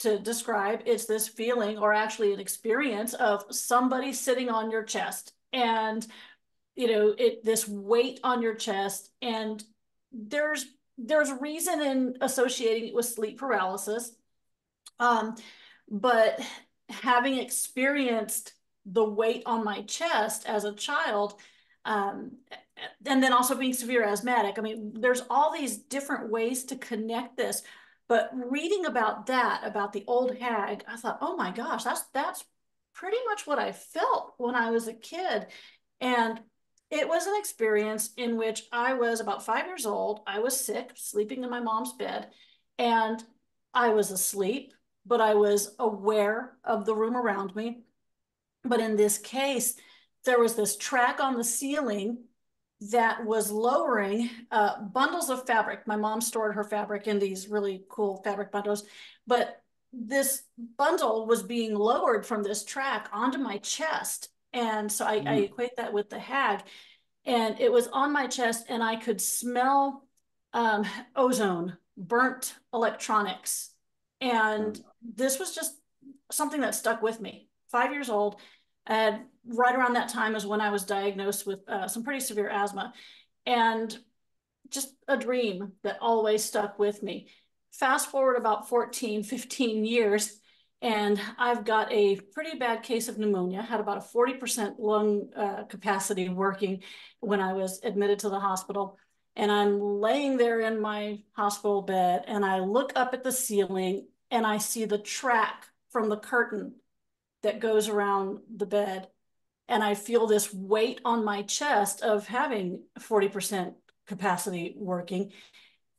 to describe it's this feeling or actually an experience of somebody sitting on your chest and you know it this weight on your chest. And there's there's reason in associating it with sleep paralysis um but having experienced the weight on my chest as a child um and then also being severe asthmatic. I mean, there's all these different ways to connect this. But reading about that, about the old hag, I thought, oh my gosh, that's that's pretty much what I felt when I was a kid. And it was an experience in which I was about five years old. I was sick, sleeping in my mom's bed, and I was asleep, but I was aware of the room around me. But in this case, there was this track on the ceiling that was lowering uh, bundles of fabric. My mom stored her fabric in these really cool fabric bundles, but this bundle was being lowered from this track onto my chest. And so I, mm. I equate that with the hag. And it was on my chest, and I could smell um, ozone, burnt electronics. And mm. this was just something that stuck with me. Five years old, and right around that time is when I was diagnosed with uh, some pretty severe asthma and just a dream that always stuck with me. Fast forward about 14, 15 years, and I've got a pretty bad case of pneumonia, had about a 40% lung uh, capacity working when I was admitted to the hospital. And I'm laying there in my hospital bed, and I look up at the ceiling and I see the track from the curtain that goes around the bed. And I feel this weight on my chest of having 40% capacity working.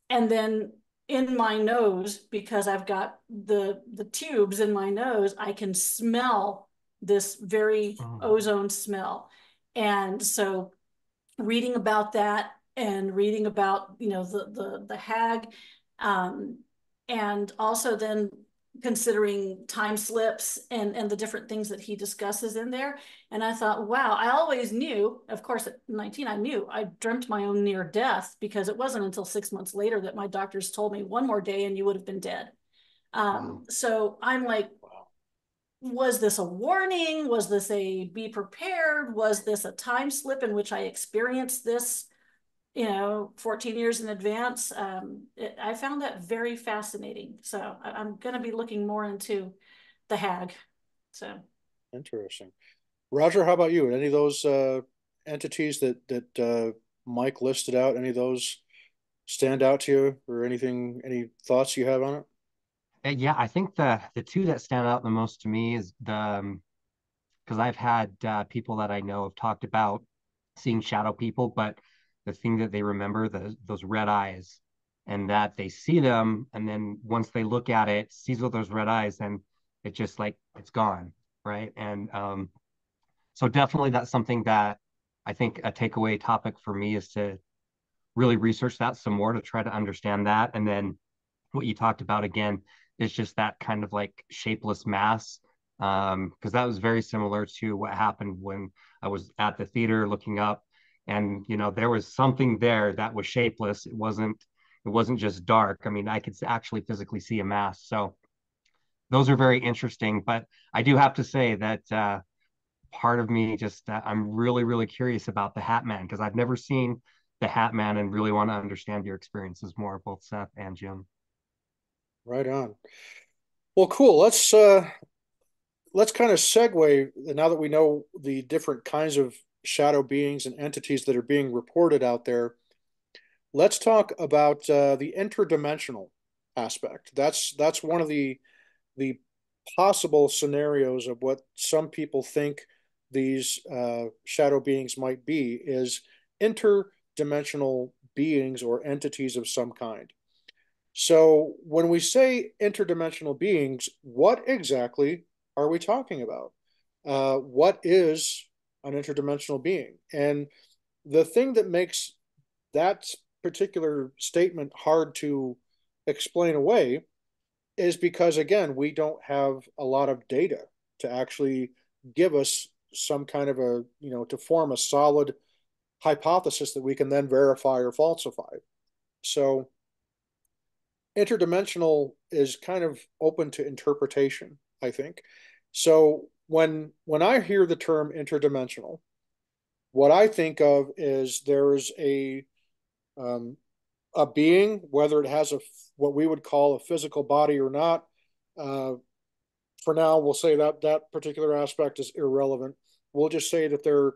And then in my nose, because I've got the, the tubes in my nose, I can smell this very oh. ozone smell. And so reading about that and reading about, you know, the, the, the hag, um, and also then considering time slips and and the different things that he discusses in there and i thought wow i always knew of course at 19 i knew i dreamt my own near death because it wasn't until six months later that my doctors told me one more day and you would have been dead um, wow. so i'm like was this a warning? Was this a be prepared? Was this a time slip in which I experienced this, you know, 14 years in advance? Um, it, I found that very fascinating. So I, am going to be looking more into the hag. So interesting. Roger, how about you? Any of those uh, entities that that uh, Mike listed out? Any of those stand out to you, or anything? Any thoughts you have on it? Uh, yeah, I think the the two that stand out the most to me is the because um, I've had uh, people that I know have talked about seeing shadow people, but the thing that they remember the those red eyes and that they see them and then once they look at it sees all those red eyes and it just like it's gone right? And um so definitely that's something that i think a takeaway topic for me is to really research that some more to try to understand that. And then what you talked about again is just that kind of like shapeless mass um because that was very similar to what happened when i was at the theater looking up and you know there was something there that was shapeless. It wasn't it wasn't just dark. I mean i could actually physically see a mass. So those are very interesting. But i do have to say that uh, part of me just uh, i'm really really curious about the hat man because i've never seen the hat man and really want to understand your experiences more both seth and Jimm. Right on. Well cool. Let's uh let's kind of segue now that we know the different kinds of shadow beings and entities that are being reported out there, let's talk about uh, the interdimensional aspect. That's that's one of the the possible scenarios of what some people think these uh, shadow beings might be is interdimensional beings or entities of some kind. So when we say interdimensional beings, what exactly are we talking about? Uh, what is an interdimensional being. And the thing that makes that particular statement hard to explain away is because, again, we don't have a lot of data to actually give us some kind of a, you know, to form a solid hypothesis that we can then verify or falsify. So, interdimensional is kind of open to interpretation, I think. So, when when I hear the term interdimensional, what I think of is there is a um, a being, whether it has a what we would call a physical body or not. Uh, for now, we'll say that that particular aspect is irrelevant. We'll just say that they're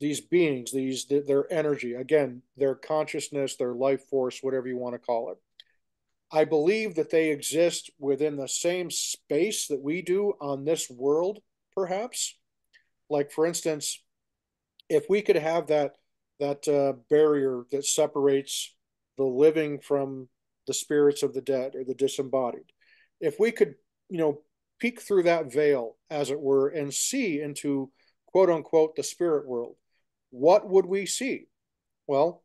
these beings, these their energy, again, their consciousness, their life force, whatever you want to call it. I believe that they exist within the same space that we do on this world, perhaps. Like for instance, if we could have that that uh, barrier that separates the living from the spirits of the dead or the disembodied, if we could, you know, peek through that veil, as it were, and see into quote unquote the spirit world, what would we see? Well,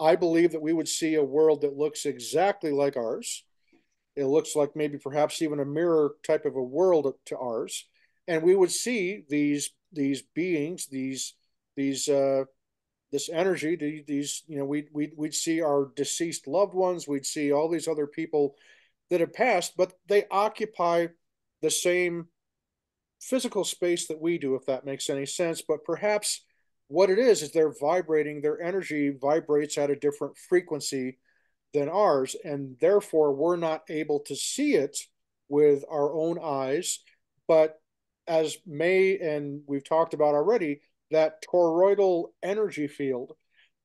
I believe that we would see a world that looks exactly like ours. It looks like maybe perhaps even a mirror type of a world to ours and we would see these these beings, these these uh, this energy, these you know we we we'd see our deceased loved ones, we'd see all these other people that have passed, but they occupy the same physical space that we do, if that makes any sense. But perhaps what it is is they're vibrating, their energy vibrates at a different frequency than ours, and therefore we're not able to see it with our own eyes, but as Mae and we've talked about already, that toroidal energy field,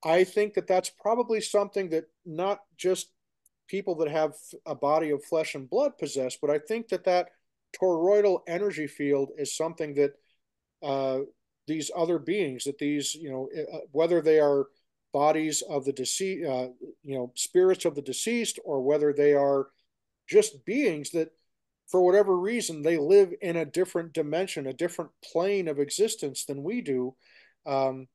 I think that that's probably something that not just people that have a body of flesh and blood possess, but I think that that toroidal energy field is something that uh, these other beings, that these, you know, uh, whether they are bodies of the deceased, uh, you know, spirits of the deceased, or whether they are just beings that for whatever reason, they live in a different dimension, a different plane of existence than we do. Um,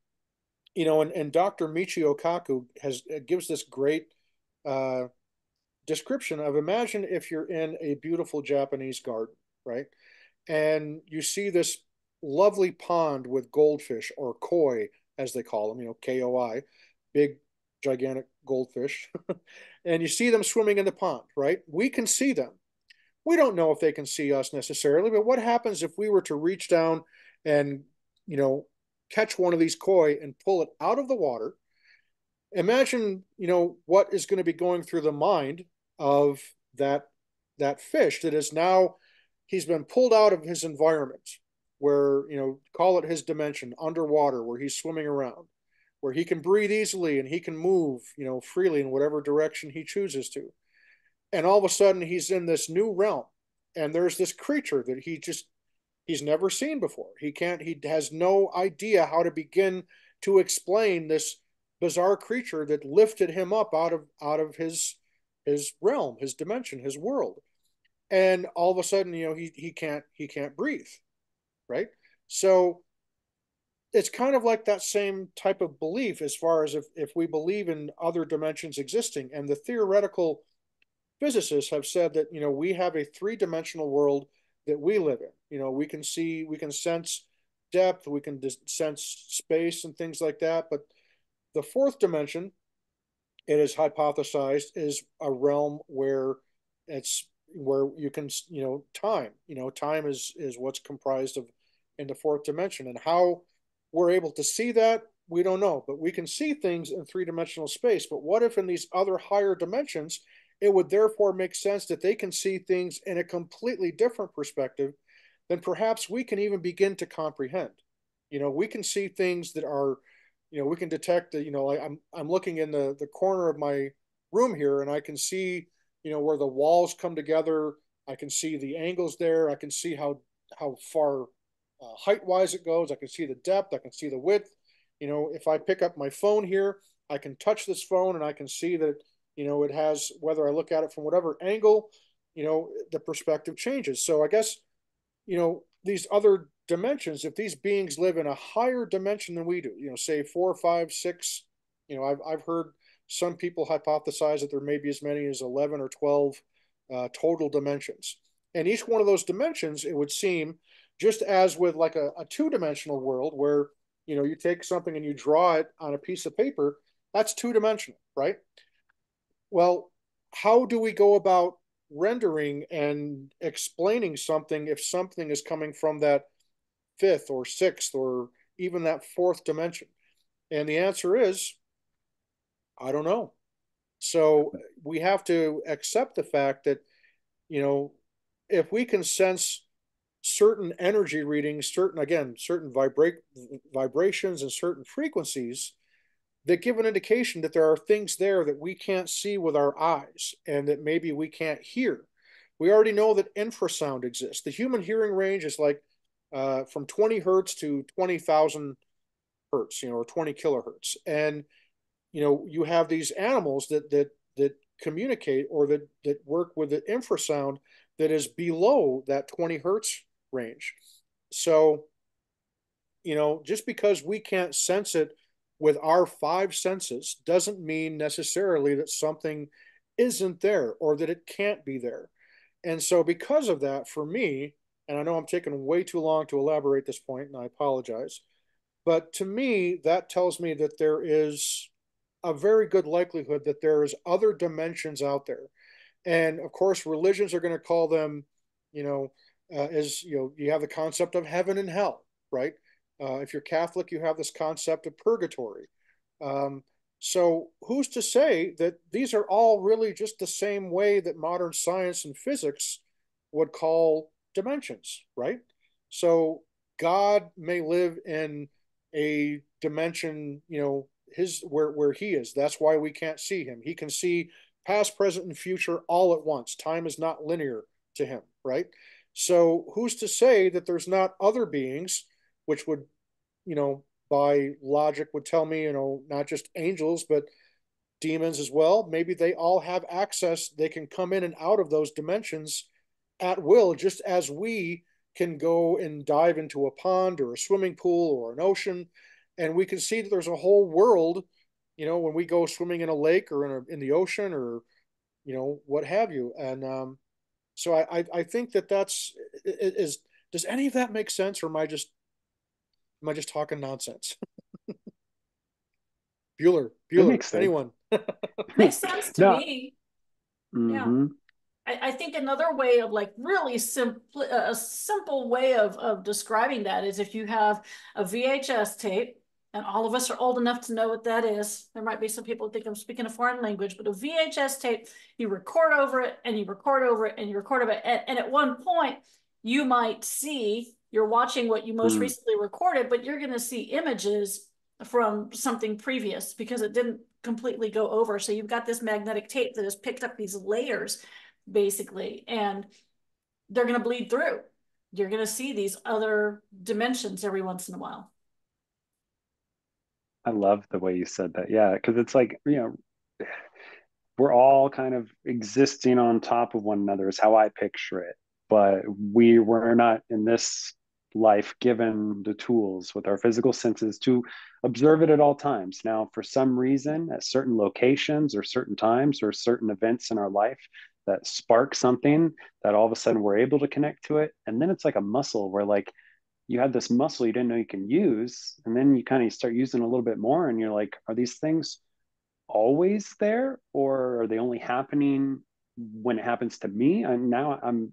you know, and, and Dr. Michio Kaku has uh, gives this great uh, description of imagine if you're in a beautiful Japanese garden, right? And you see this lovely pond with goldfish or koi, as they call them, you know, K O I, big, gigantic goldfish. and you see them swimming in the pond, right? We can see them we don't know if they can see us necessarily, but what happens if we were to reach down and, you know, catch one of these koi and pull it out of the water? Imagine, you know, what is going to be going through the mind of that that fish that is now he's been pulled out of his environment where, you know, call it his dimension, underwater, where he's swimming around, where he can breathe easily and he can move, you know, freely in whatever direction he chooses to and all of a sudden he's in this new realm and there's this creature that he just he's never seen before. He can't he has no idea how to begin to explain this bizarre creature that lifted him up out of out of his his realm his dimension his world. And all of a sudden you know he he can't he can't breathe right? So it's kind of like that same type of belief as far as if, if we believe in other dimensions existing and the theoretical physicists have said that you know we have a three-dimensional world that we live in. You know we can see we can sense depth we can sense space and things like that but the fourth dimension it is hypothesized is a realm where it's where you can you know time you know time is is what's comprised of in the fourth dimension. And how we're able to see that we don't know but we can see things in three-dimensional space. But what if in these other higher dimensions it would therefore make sense that they can see things in a completely different perspective than perhaps we can even begin to comprehend. You know, we can see things that are, you know, we can detect that, you know, I'm I'm looking in the the corner of my room here and I can see, you know, where the walls come together. I can see the angles there. I can see how how far uh, height wise it goes. I can see the depth. I can see the width. You know, if I pick up my phone here, I can touch this phone and I can see that you know, it has, whether I look at it from whatever angle, you know, the perspective changes. So I guess, you know, these other dimensions, if these beings live in a higher dimension than we do, you know, say four, five, six, you know, I've, I've heard some people hypothesize that there may be as many as 11 or 12 uh, total dimensions. And each one of those dimensions, it would seem, just as with like a, a two dimensional world where, you know, you take something and you draw it on a piece of paper, that's two dimensional, right? Well, how do we go about rendering and explaining something if something is coming from that fifth or sixth or even that fourth dimension? And the answer is, I don't know. So we have to accept the fact that, you know, if we can sense certain energy readings, certain, again, certain vibrate vibrations and certain frequencies, that give an indication that there are things there that we can't see with our eyes and that maybe we can't hear. We already know that infrasound exists. The human hearing range is like uh, from 20 hertz to 20,000 hertz, you know, or 20 kilohertz. And, you know, you have these animals that, that, that communicate or that, that work with the infrasound that is below that 20 hertz range. So, you know, just because we can't sense it with our five senses doesn't mean necessarily that something isn't there or that it can't be there. And so, because of that, for me, and I know I'm taking way too long to elaborate this point, and I apologize, but to me, that tells me that there is a very good likelihood that there is other dimensions out there. And of course, religions are going to call them, you know, uh, as you know, you have the concept of heaven and hell, right? Uh, if you're Catholic, you have this concept of purgatory. Um, so who's to say that these are all really just the same way that modern science and physics would call dimensions, right? So God may live in a dimension, you know, his where where he is. That's why we can't see him. He can see past, present, and future all at once. Time is not linear to him, right? So who's to say that there's not other beings which would, you know, by logic would tell me, you know, not just angels, but demons as well. Maybe they all have access. They can come in and out of those dimensions at will, just as we can go and dive into a pond or a swimming pool or an ocean. And we can see that there's a whole world, you know, when we go swimming in a lake or in, a, in the ocean or, you know, what have you. And um, so I, I, I think that that's, is, does any of that make sense or am I just Am I just talking nonsense? Bueller, Bueller, anyone? makes sense to no. me. Mm-hmm. Yeah. I, I think another way of like really simple, a simple way of, of describing that is if you have a VHS tape, and all of us are old enough to know what that is. There might be some people who think I'm speaking a foreign language, but a VHS tape, you record over it and you record over it and you record over it. And, and at one point, you might see, you're watching what you most mm. recently recorded, but you're going to see images from something previous because it didn't completely go over. So you've got this magnetic tape that has picked up these layers basically, and they're going to bleed through. You're going to see these other dimensions every once in a while. I love the way you said that. Yeah, because it's like, you know, we're all kind of existing on top of one another is how I picture it. But we were not in this life given the tools with our physical senses to observe it at all times. Now, for some reason, at certain locations or certain times or certain events in our life that spark something that all of a sudden we're able to connect to it. And then it's like a muscle where like you had this muscle you didn't know you can use. And then you kind of start using a little bit more and you're like, are these things always there or are they only happening when it happens to me? And now I'm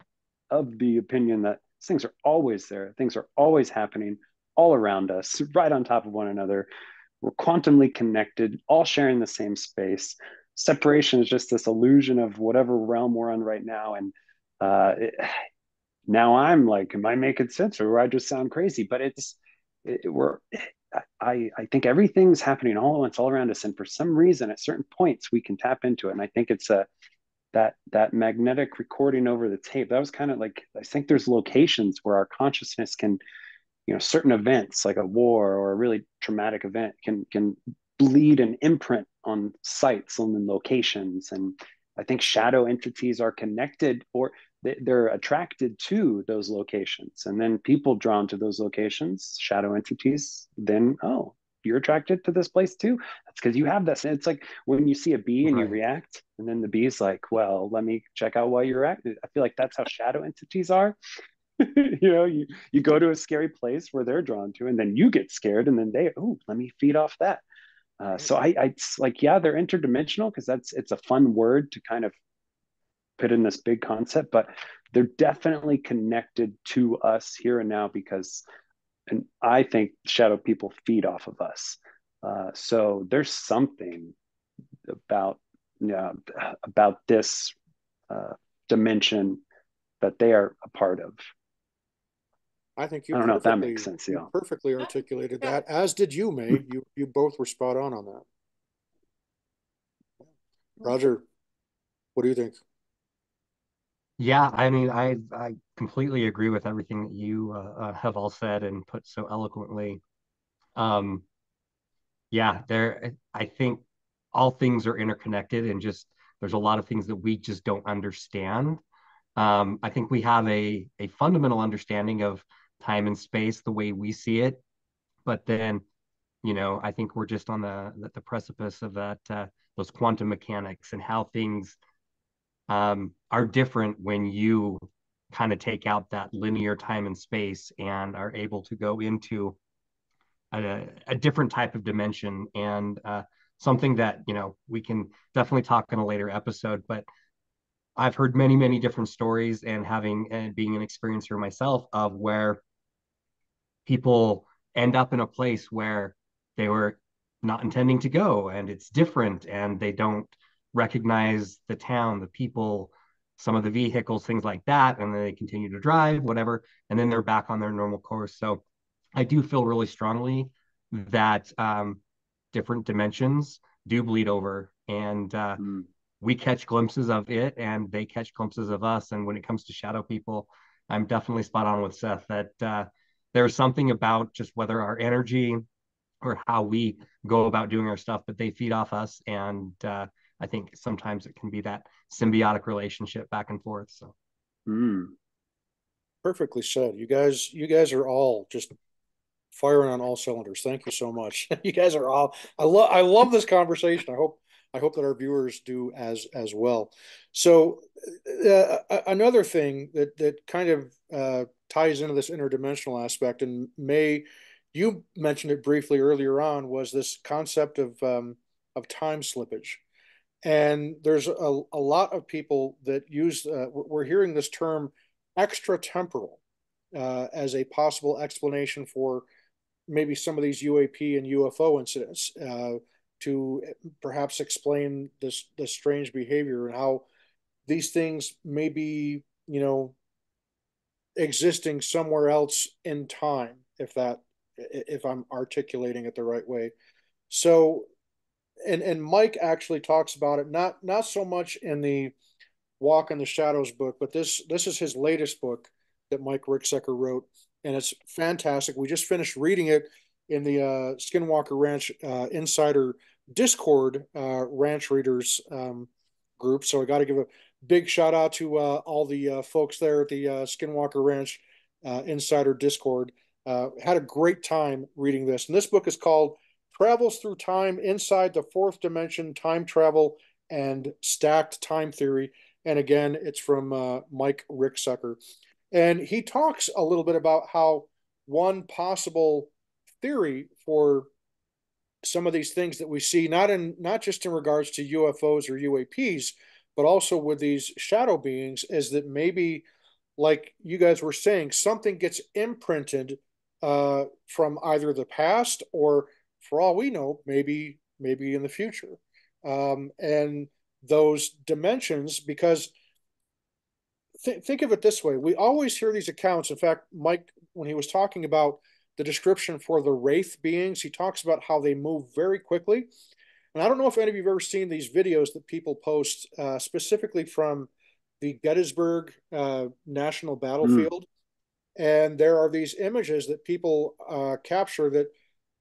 of the opinion that things are always there. Things are always happening all around us, right on top of one another. We're quantumly connected, all sharing the same space. Separation is just this illusion of whatever realm we're on right now. And uh, it, now I'm like, am I making sense or do I just sound crazy? But it's, it, we're, I, I think everything's happening all at once, all around us. And for some reason, at certain points, we can tap into it. And I think it's a, that that magnetic recording over the tape that was kind of like i think there's locations where our consciousness can you know certain events like a war or a really traumatic event can can bleed and imprint on sites and locations. And i think shadow entities are connected or they're attracted to those locations. And then people drawn to those locations shadow entities then oh you're attracted to this place too. That's because you have this And it's like when you see a bee and right. you react and then the bee's like well let me check out why you're acting. I feel like that's how shadow entities are. You know you you go to a scary place where they're drawn to and then you get scared and then they oh let me feed off that. Uh, so I, I it's like yeah they're interdimensional because that's it's a fun word to kind of put in this big concept but they're definitely connected to us here and now because and I think shadow people feed off of us. Uh, so there's something about yeah about this uh, dimension that they are a part of. I think you. I don't know if that makes sense. Yeah, perfectly articulated that. As did you, Mae. you you both were spot on on that. Roger, what do you think? Yeah, I mean, I I completely agree with everything that you uh, uh, have all said and put so eloquently. Um, yeah, there. I think all things are interconnected, and just there's a lot of things that we just don't understand. Um, I think we have a a fundamental understanding of time and space the way we see it, but then, you know, I think we're just on the the, precipice of that uh, those quantum mechanics and how things um, are different when you kind of take out that linear time and space and are able to go into a, a different type of dimension. And uh, something that you know we can definitely talk in a later episode but i've heard many many different stories and having and being an experiencer myself of where people end up in a place where they were not intending to go and it's different and they don't recognize the town, the people, some of the vehicles, things like that, and then they continue to drive, whatever, and then they're back on their normal course. So I do feel really strongly that um, different dimensions do bleed over, and uh, mm. we catch glimpses of it, and they catch glimpses of us. And when it comes to shadow people, I'm definitely spot on with Seth that uh, there's something about just whether our energy or how we go about doing our stuff, but they feed off us, and uh, I think sometimes it can be that symbiotic relationship back and forth. So, mm. perfectly said. You guys, you guys are all just firing on all cylinders. Thank you so much. you guys are all. I love. I love this conversation. I hope. I hope that our viewers do as as well. So, uh, another thing that that kind of uh, ties into this interdimensional aspect, and Mae, you mentioned it briefly earlier on, was this concept of um, of time slippage And there's a, a lot of people that use, uh, we're hearing this term extratemporal uh, as a possible explanation for maybe some of these UAP and UFO incidents uh, to perhaps explain this, this strange behavior and how these things may be, you know, existing somewhere else in time, if that, if I'm articulating it the right way. So and and Mike actually talks about it not not so much in the Walk in the Shadows book, but this this is his latest book that Mike Ricksecker wrote, and it's fantastic. We just finished reading it in the uh, Skinwalker Ranch uh, Insider Discord uh, ranch readers um, group. So I got to give a big shout out to uh, all the uh, folks there at the uh, Skinwalker Ranch Insider Discord. had a great time reading this, and this book is called travels through time inside the fourth dimension, time travel, and stacked time theory. And again, it's from uh, Mike Ricksecker. And he talks a little bit about how one possible theory for some of these things that we see, not in not just in regards to UFOs or UAPs, but also with these shadow beings, is that maybe, like you guys were saying, something gets imprinted uh, from either the past or for all we know, maybe maybe in the future. Um, and those dimensions, because th- think of it this way: we always hear these accounts. In fact, Mike, when he was talking about the description for the wraith beings, he talks about how they move very quickly. And I don't know if any of you have ever seen these videos that people post, uh, specifically from the Gettysburg uh, National Battlefield. Mm. And there are these images that people uh, capture that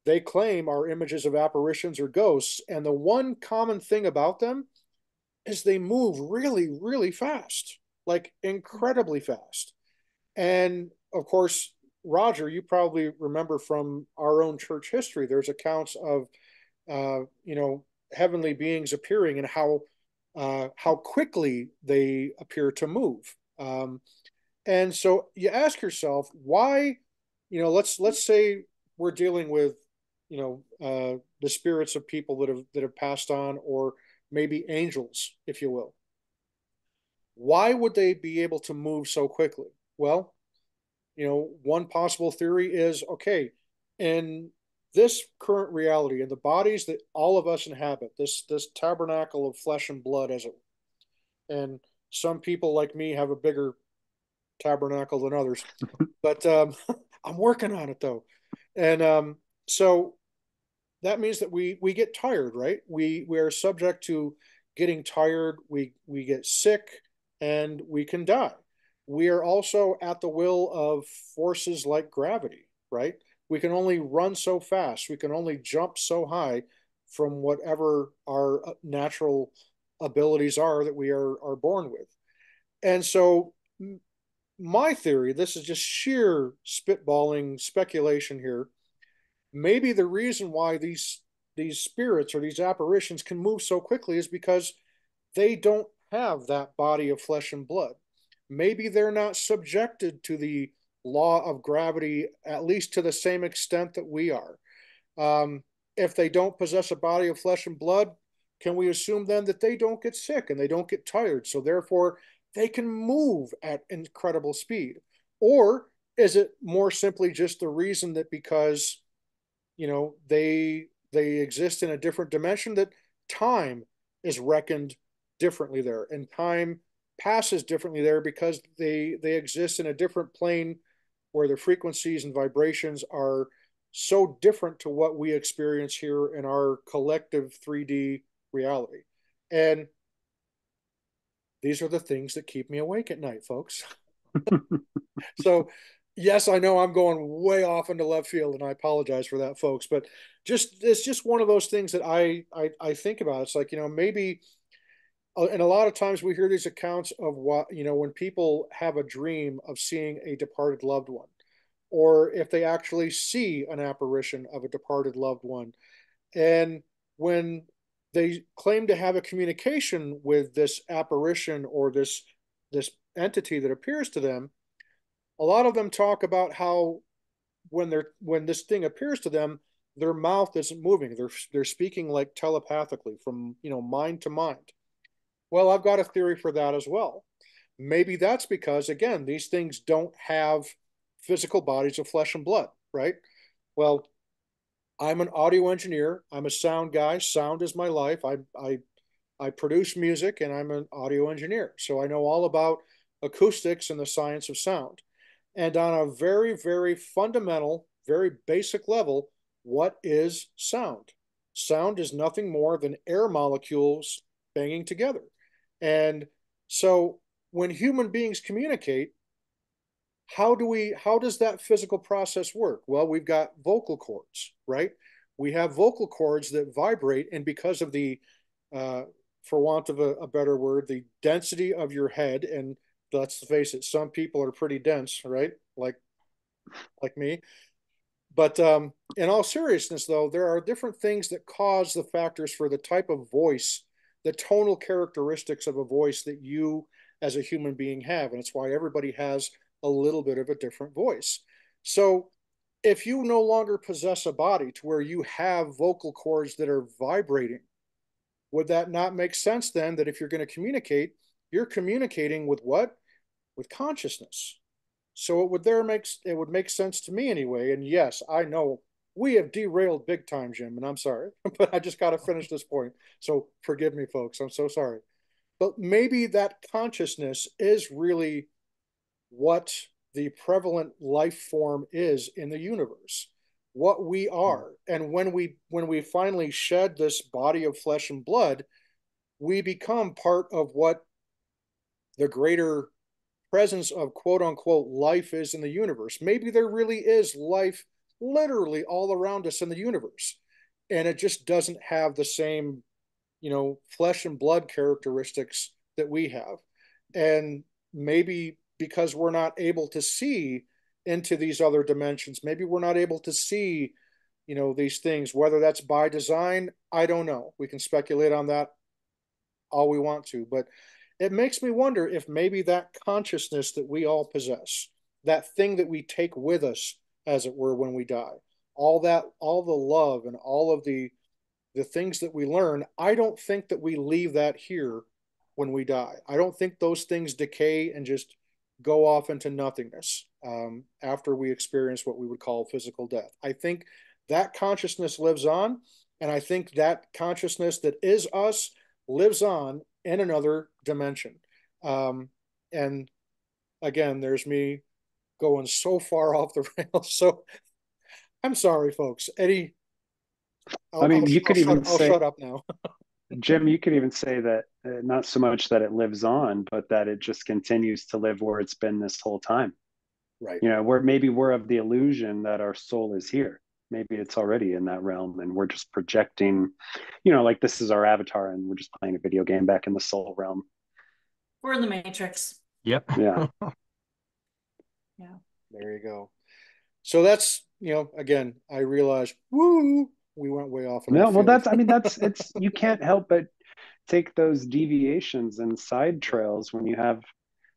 they claim are images of apparitions or ghosts. And the one common thing about them is they move really, really fast, like incredibly fast. And of course, Roger, you probably remember from our own church history, there's accounts of, uh, you know, heavenly beings appearing and how uh, how quickly they appear to move. Um, and so you ask yourself, why, you know, let's let's say we're dealing with you know uh, the spirits of people that have that have passed on, or maybe angels, if you will. Why would they be able to move so quickly? Well, you know, one possible theory is okay, in this current reality, in the bodies that all of us inhabit, this this tabernacle of flesh and blood, as it, were and some people like me have a bigger tabernacle than others, but um, I'm working on it though, and um, so that means that we we get tired, right? We we are subject to getting tired. We we get sick, and we can die. We are also at the will of forces like gravity, right? We can only run so fast. We can only jump so high from whatever our uh, natural abilities are that we are are born with. And so my theory, this is just sheer spitballing speculation here, maybe the reason why these these spirits or these apparitions can move so quickly is because they don't have that body of flesh and blood. Maybe they're not subjected to the law of gravity, at least to the same extent that we are. Um, if they don't possess a body of flesh and blood, can we assume then that they don't get sick and they don't get tired? So therefore, they can move at incredible speed. Or is it more simply just the reason that because you know they they exist in a different dimension that time is reckoned differently there and time passes differently there because they they exist in a different plane where the frequencies and vibrations are so different to what we experience here in our collective 3D reality. And these are the things that keep me awake at night, folks. so yes, I know I'm going way off into left field, and I apologize for that, folks. But just it's just one of those things that I I, I think about. It's like you know maybe, uh, and a lot of times we hear these accounts of what you know when people have a dream of seeing a departed loved one, or if they actually see an apparition of a departed loved one, and when they claim to have a communication with this apparition or this this entity that appears to them a lot of them talk about how when they're when this thing appears to them their mouth isn't moving. They're they're speaking like telepathically from you know mind to mind. Well, I've got a theory for that as well. Maybe that's because again, these things don't have physical bodies of flesh and blood, right? Well, I'm an audio engineer. I'm a sound guy. Sound is my life. I I I produce music and I'm an audio engineer. So I know all about acoustics and the science of sound. And on a very, very fundamental, very basic level, what is sound? Sound is nothing more than air molecules banging together. And so when human beings communicate, how do we how does that physical process work? Well, we've got vocal cords, right? We have vocal cords that vibrate, and because of the uh, for want of a, a, better word, the density of your head, and let's face it, some people are pretty dense, right? Like like me. But um, in all seriousness, though, there are different things that cause the factors for the type of voice, the tonal characteristics of a voice that you as a human being have. And it's why everybody has a little bit of a different voice. So if you no longer possess a body to where you have vocal cords that are vibrating, would that not make sense then that if you're going to communicate, you're communicating with what? With consciousness. So it would there makes it would make sense to me anyway. And yes, I know we have derailed big time, Jimm, and I'm sorry, but I just got to finish this point. So forgive me, folks. I'm so sorry. But maybe that consciousness is really what the prevalent life form is in the universe, what we are. And when we when we finally shed this body of flesh and blood, we become part of what the greater presence of quote unquote life is in the universe. Maybe there really is life literally all around us in the universe. And it just doesn't have the same, you know, flesh and blood characteristics that we have. And maybe because we're not able to see into these other dimensions, maybe we're not able to see, you know, these things, whether that's by design, I don't know. We can speculate on that all we want to. But it makes me wonder if maybe that consciousness that we all possess, that thing that we take with us, as it were, when we die, all that, all the love and all of the the things that we learn, I don't think that we leave that here when we die. I don't think those things decay and just go off into nothingness um, after we experience what we would call physical death. I think that consciousness lives on, and I think that consciousness that is us lives on in another dimension. Um, and again, there's me going so far off the rails. So I'm sorry, folks. Eddie, I'll, I mean, I'll, you could I'll even shut, say, I'll shut up now. Jimm, you could even say that uh, not so much that it lives on, but that it just continues to live where it's been this whole time. Right. You know, where maybe we're of the illusion that our soul is here maybe it's already in that realm and we're just projecting you know like this is our avatar and we're just playing a video game back in the soul realm we're in the matrix. Yep. Yeah. Yeah. There you go. So that's you know again i realized woo we went way off no well field. that's i mean that's it's you can't help but take those deviations and side trails when you have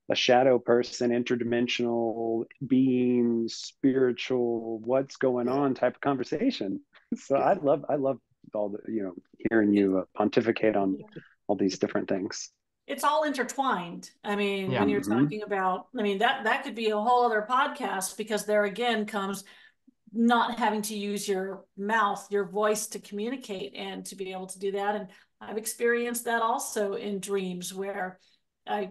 a shadow person, interdimensional being, spiritual, what's going on type of conversation. So I love, I love all the, you know, hearing you uh, pontificate on all these different things. It's all intertwined. I mean, yeah. when you're mm-hmm. talking about, I mean, that that could be a whole other podcast because there again comes not having to use your mouth, your voice to communicate and to be able to do that. And I've experienced that also in dreams where I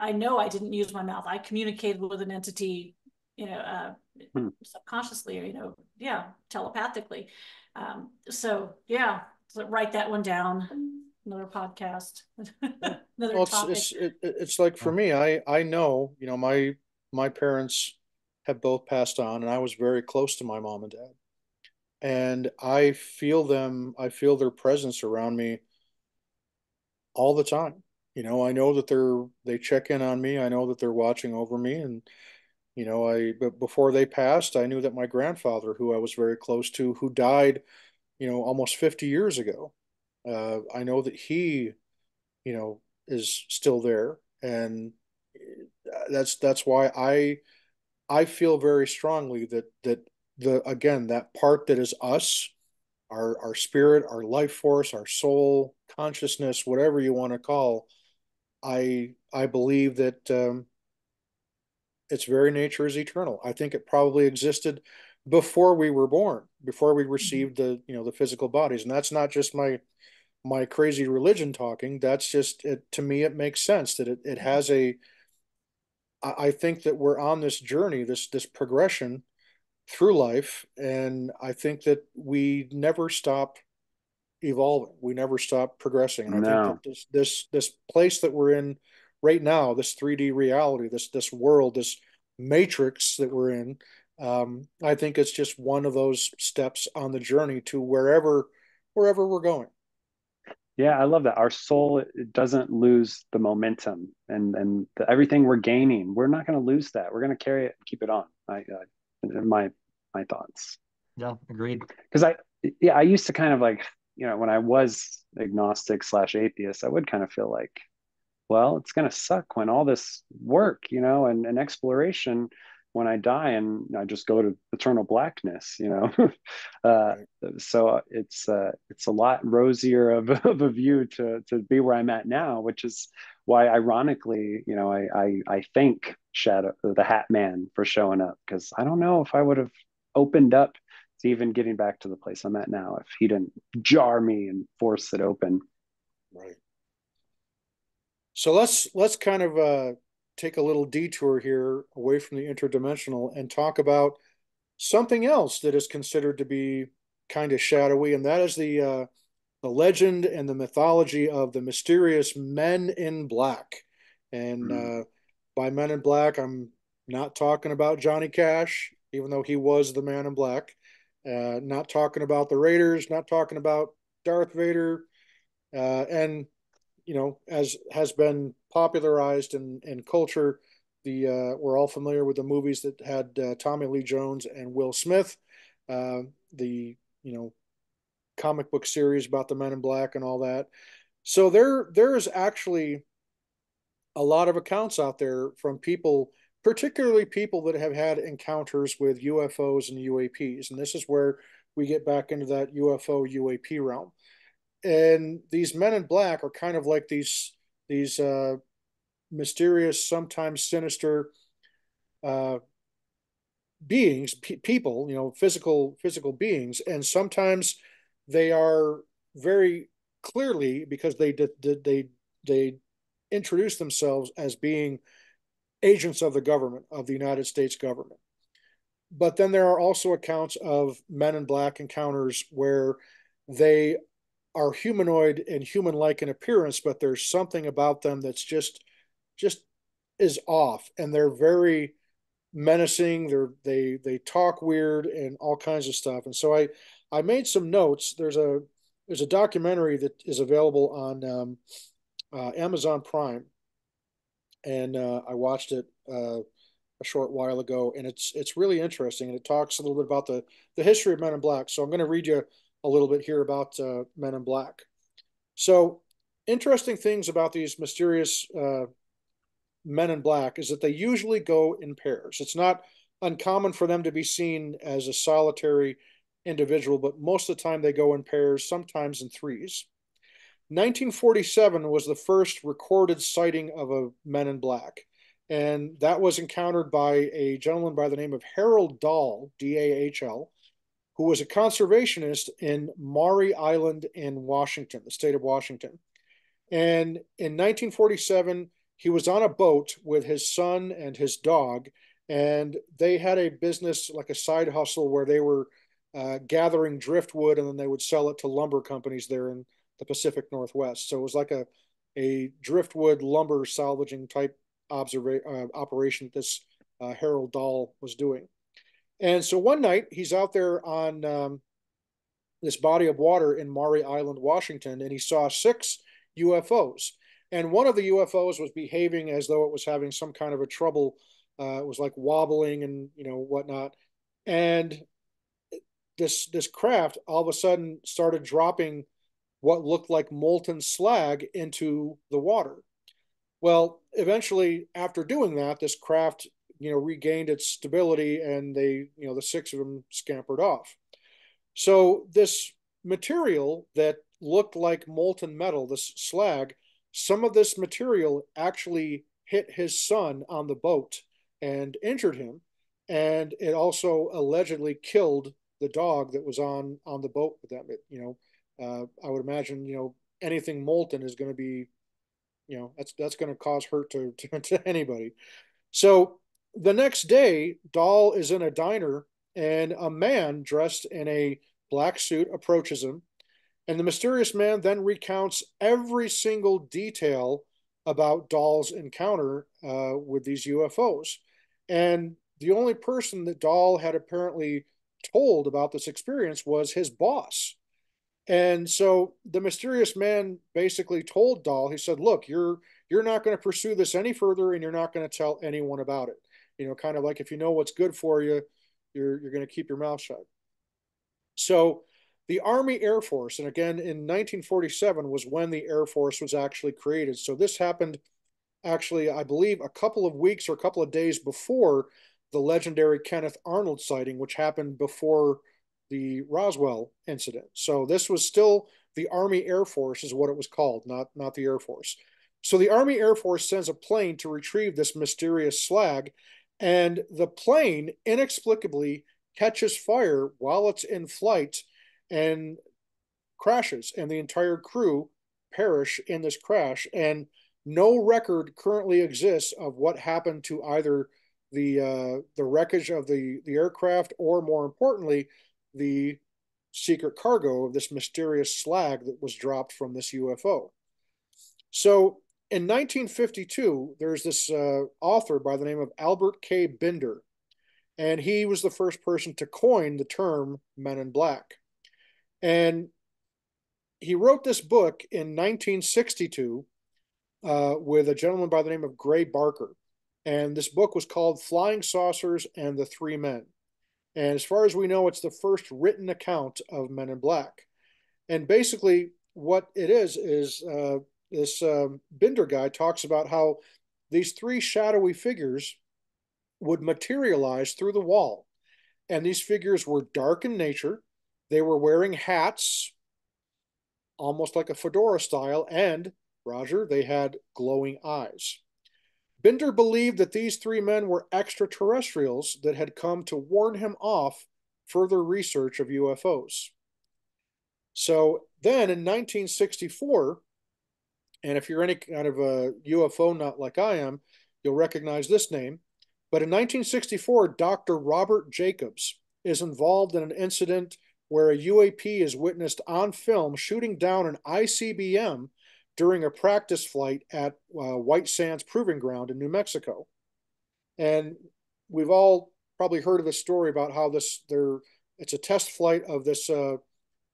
I know I didn't use my mouth. I communicated with an entity, you know, uh, hmm. subconsciously or, you know, yeah, telepathically. Um, so yeah, so write that one down. Another podcast. Another well, topic. It's, it's, it, it's like for me, I, I know, you know, my, my parents have both passed on and I was very close to my mom and dad. And I feel them, I feel their presence around me all the time you know, I know that they're they check in on me. I know that they're watching over me, and you know, I but before they passed, I knew that my grandfather, who I was very close to, who died, you know, almost fifty years ago, uh, I know that he, you know, is still there, and that's that's why I I feel very strongly that that the again that part that is us our our spirit, our life force, our soul, consciousness, whatever you want to call. I I believe that um, its very nature is eternal. I think it probably existed before we were born, before we received the you know the physical bodies, and that's not just my my crazy religion talking. That's just it, to me. It makes sense that it it has a. I think that we're on this journey, this this progression through life, and I think that we never stop evolving. We never stop progressing. And I no. think that this this this place that we're in right now, this 3D reality, this this world, this matrix that we're in, um, I think it's just one of those steps on the journey to wherever wherever we're going. Yeah, I love that. Our soul it doesn't lose the momentum and and the, everything we're gaining. We're not going to lose that. We're going to carry it, keep it on. I, uh, my my thoughts. Yeah, agreed. Because I yeah I used to kind of like you know when I was agnostic slash atheist, I would kind of feel like, well, it's going to suck when all this work, you know, and, and exploration when I die and I just go to eternal blackness, you know. uh, so it's uh, it's a lot rosier of, of a view to to be where I'm at now, which is why, ironically, you know, I I, I thank Shadow the Hat Man for showing up because I don't know if I would have opened up to even getting back to the place I'm at now if he didn't jar me and force it open. Right. So let's let's kind of uh, take a little detour here away from the interdimensional and talk about something else that is considered to be kind of shadowy, and that is the uh, the legend and the mythology of the mysterious Men in Black. And mm. uh, by Men in Black, I'm not talking about Johnny Cash, even though he was the Man in Black. Uh, not talking about the Raiders, not talking about Darth Vader, uh, and you know, as has been popularized in, in culture, the uh, we're all familiar with the movies that had uh, Tommy Lee Jones and Will Smith, uh, the you know, comic book series about the Men in Black and all that. So there there is actually a lot of accounts out there from people particularly people that have had encounters with UFOs and UAPs. And this is where we get back into that UFO UAP realm. And these men in black are kind of like these these uh, mysterious, sometimes sinister uh, beings, pe- people, you know, physical physical beings, and sometimes they are very clearly because they did they they introduce themselves as being agents of the government, of the United States government. But then there are also accounts of men in black encounters where they are humanoid and human-like in appearance, but there's something about them that's just just is off, and they're very menacing. They're they they talk weird and all kinds of stuff. And so I I made some notes. There's a there's a documentary that is available on um, uh, Amazon Prime and uh, I watched it uh, a short while ago, and it's it's really interesting, and it talks a little bit about the the history of Men in Black. So I'm going to read you a little bit here about uh, Men in Black. So interesting things about these mysterious uh, Men in Black is that they usually go in pairs. It's not uncommon for them to be seen as a solitary individual, but most of the time they go in pairs, sometimes in threes. 1947 was the first recorded sighting of a Men in Black, and that was encountered by a gentleman by the name of Harold Dahl, D A H L, who was a conservationist in Maury Island in Washington, the state of Washington. And in 1947, he was on a boat with his son and his dog, and they had a business, like a side hustle, where they were uh, gathering driftwood and then they would sell it to lumber companies there in the Pacific Northwest. So it was like a a driftwood lumber salvaging type observa- uh, operation that this uh, Harold Dahl was doing. And so one night he's out there on um, this body of water in Maury Island, Washington, and he saw six UFOs. And one of the UFOs was behaving as though it was having some kind of a trouble. Uh, it was like wobbling and you know whatnot. And this this craft all of a sudden started dropping what looked like molten slag into the water. Well, eventually, after doing that, this craft, you know, regained its stability, and they, you know, the six of them scampered off. So this material that looked like molten metal, this slag, some of this material actually hit his son on the boat and injured him. And it also allegedly killed the dog that was on on the boat with them. It, you know, uh, I would imagine, you know, anything molten is going to be, you know, that's that's going to cause hurt to, to, to anybody. So the next day, Dahl is in a diner, and a man dressed in a black suit approaches him, and the mysterious man then recounts every single detail about Dahl's encounter uh, with these UFOs. And the only person that Dahl had apparently told about this experience was his boss. And so the mysterious man basically told Dahl, he said, "Look, you're you're not going to pursue this any further, and you're not going to tell anyone about it. You know, kind of like if you know what's good for you, you're you're going to keep your mouth shut." So the Army Air Force, and again in 1947 was when the Air Force was actually created. So this happened actually, I believe, a couple of weeks or a couple of days before the legendary Kenneth Arnold sighting, which happened before the Roswell incident. So this was still the Army Air Force is what it was called, not not the Air Force. So the Army Air Force sends a plane to retrieve this mysterious slag, and the plane inexplicably catches fire while it's in flight and crashes, and the entire crew perish in this crash. And no record currently exists of what happened to either the uh, the wreckage of the the aircraft or, more importantly, the secret cargo of this mysterious slag that was dropped from this UFO. So in 1952, there's this uh, author by the name of Albert K. Binder, and he was the first person to coin the term Men in Black. And he wrote this book in 1962 uh, with a gentleman by the name of Gray Barker. And this book was called Flying Saucers and the Three Men. And as far as we know, it's the first written account of Men in Black. And basically, what it is is uh, this um, Binder guy talks about how these three shadowy figures would materialize through the wall. And these figures were dark in nature. They were wearing hats, almost like a fedora style, and Roger, they had glowing eyes. Binder believed that these three men were extraterrestrials that had come to warn him off further research of UFOs. So then in 1964, and if you're any kind of a UFO nut like I am, you'll recognize this name. But in 1964, Dr. Robert Jacobs is involved in an incident where a UAP is witnessed on film shooting down an ICBM during a practice flight at uh, White Sands Proving Ground in New Mexico. And we've all probably heard of the story about how this there it's a test flight of this uh,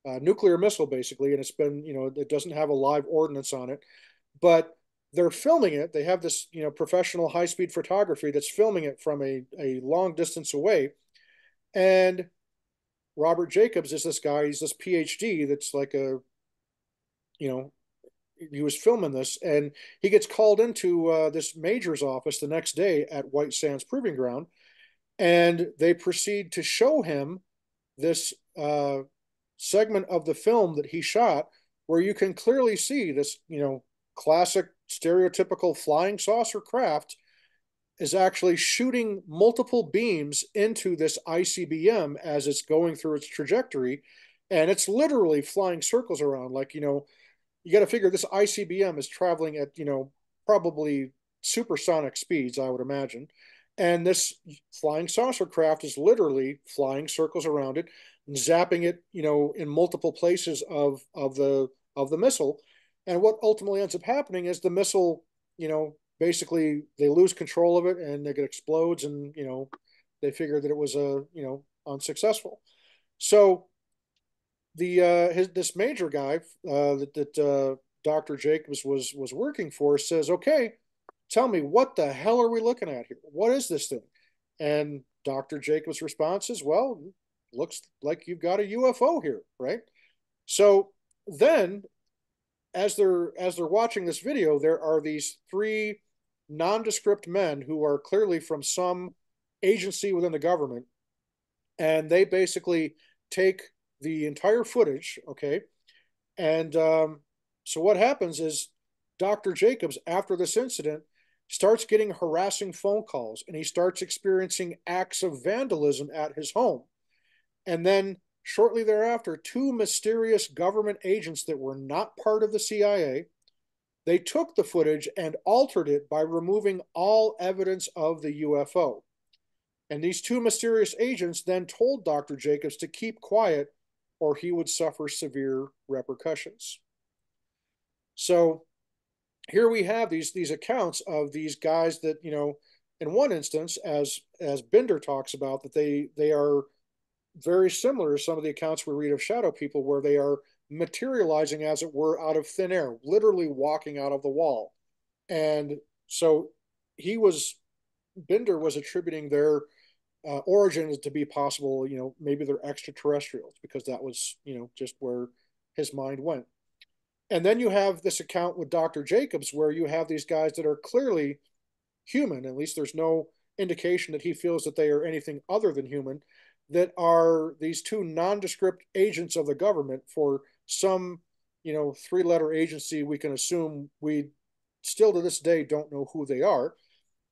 uh, nuclear missile basically, and it's been you know it doesn't have a live ordnance on it, but they're filming it. They have this you know professional high speed photography that's filming it from a a long distance away, and Robert Jacobs is this guy. He's this PhD that's like a you know he was filming this, and he gets called into uh, this major's office the next day at White Sands Proving Ground, and they proceed to show him this uh, segment of the film that he shot, where you can clearly see this, you know, classic stereotypical flying saucer craft is actually shooting multiple beams into this ICBM as it's going through its trajectory, and it's literally flying circles around, like you know you got to figure this ICBM is traveling at, you know, probably supersonic speeds, I would imagine. And this flying saucer craft is literally flying circles around it and zapping it, you know, in multiple places of of the of the missile. And what ultimately ends up happening is the missile, you know, basically they lose control of it and it explodes and, you know, they figure that it was a, you know, unsuccessful. So the uh, his this major guy uh, that that uh, Dr. Jacobs was was working for says, "Okay, tell me what the hell are we looking at here? What is this thing?" And Dr. Jacobs' response is, "Well, looks like you've got a UFO here, right?" So then, as they're as they're watching this video, there are these three nondescript men who are clearly from some agency within the government, and they basically take the entire footage, okay? And um, so what happens is Dr. Jacobs, after this incident, starts getting harassing phone calls and he starts experiencing acts of vandalism at his home. And then shortly thereafter, two mysterious government agents that were not part of the CIA, they took the footage and altered it by removing all evidence of the UFO. And these two mysterious agents then told Dr. Jacobs to keep quiet or he would suffer severe repercussions. So here we have these these accounts of these guys that, you know, in one instance, as as Binder talks about, that they they are very similar to some of the accounts we read of shadow people where they are materializing as it were out of thin air, literally walking out of the wall. And so he was Binder was attributing their uh, origin to be possible, you know, maybe they're extraterrestrials because that was, you know, just where his mind went. And then you have this account with Dr. Jacobs where you have these guys that are clearly human, at least there's no indication that he feels that they are anything other than human, that are these two nondescript agents of the government for some, you know, three letter agency we can assume we still to this day don't know who they are.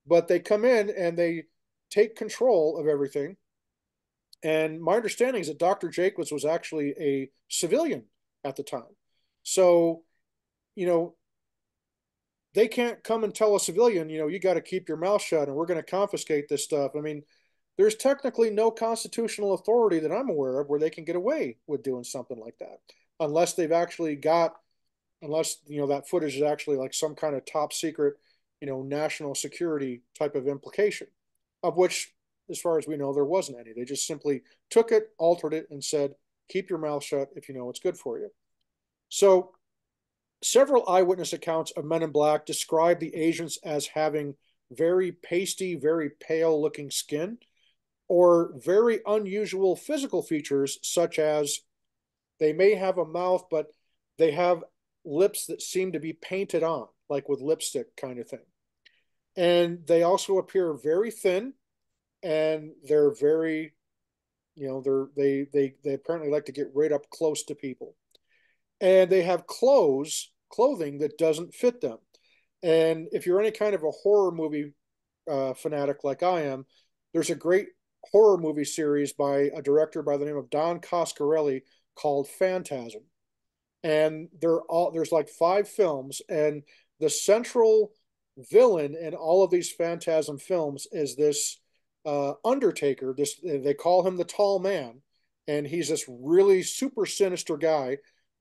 But they come in and they take control of everything. And my understanding is that Dr. Jacobs was actually a civilian at the time. So, you know, they can't come and tell a civilian, you know, you got to keep your mouth shut and we're going to confiscate this stuff. I mean, there's technically no constitutional authority that I'm aware of where they can get away with doing something like that, unless they've actually got, unless, you know, that footage is actually like some kind of top secret, you know, national security type of implication of which, as far as we know, there wasn't any. They just simply took it, altered it, and said, keep your mouth shut if you know what's good for you. So, several eyewitness accounts of men in black describe the agents as having very pasty, very pale looking skin, or very unusual physical features, such as they may have a mouth, but they have lips that seem to be painted on, like with lipstick kind of thing. And they also appear very thin and they're very you know they're they they they apparently like to get right up close to people. And they have clothes clothing that doesn't fit them. And if you're any kind of a horror movie uh, fanatic like i am there's a great horror movie series by a director by the name of don coscarelli called phantasm. And they're all there's like five films and the central villain in all of these phantasm films is this uh, undertaker this they call him the tall man and he's this really super sinister guy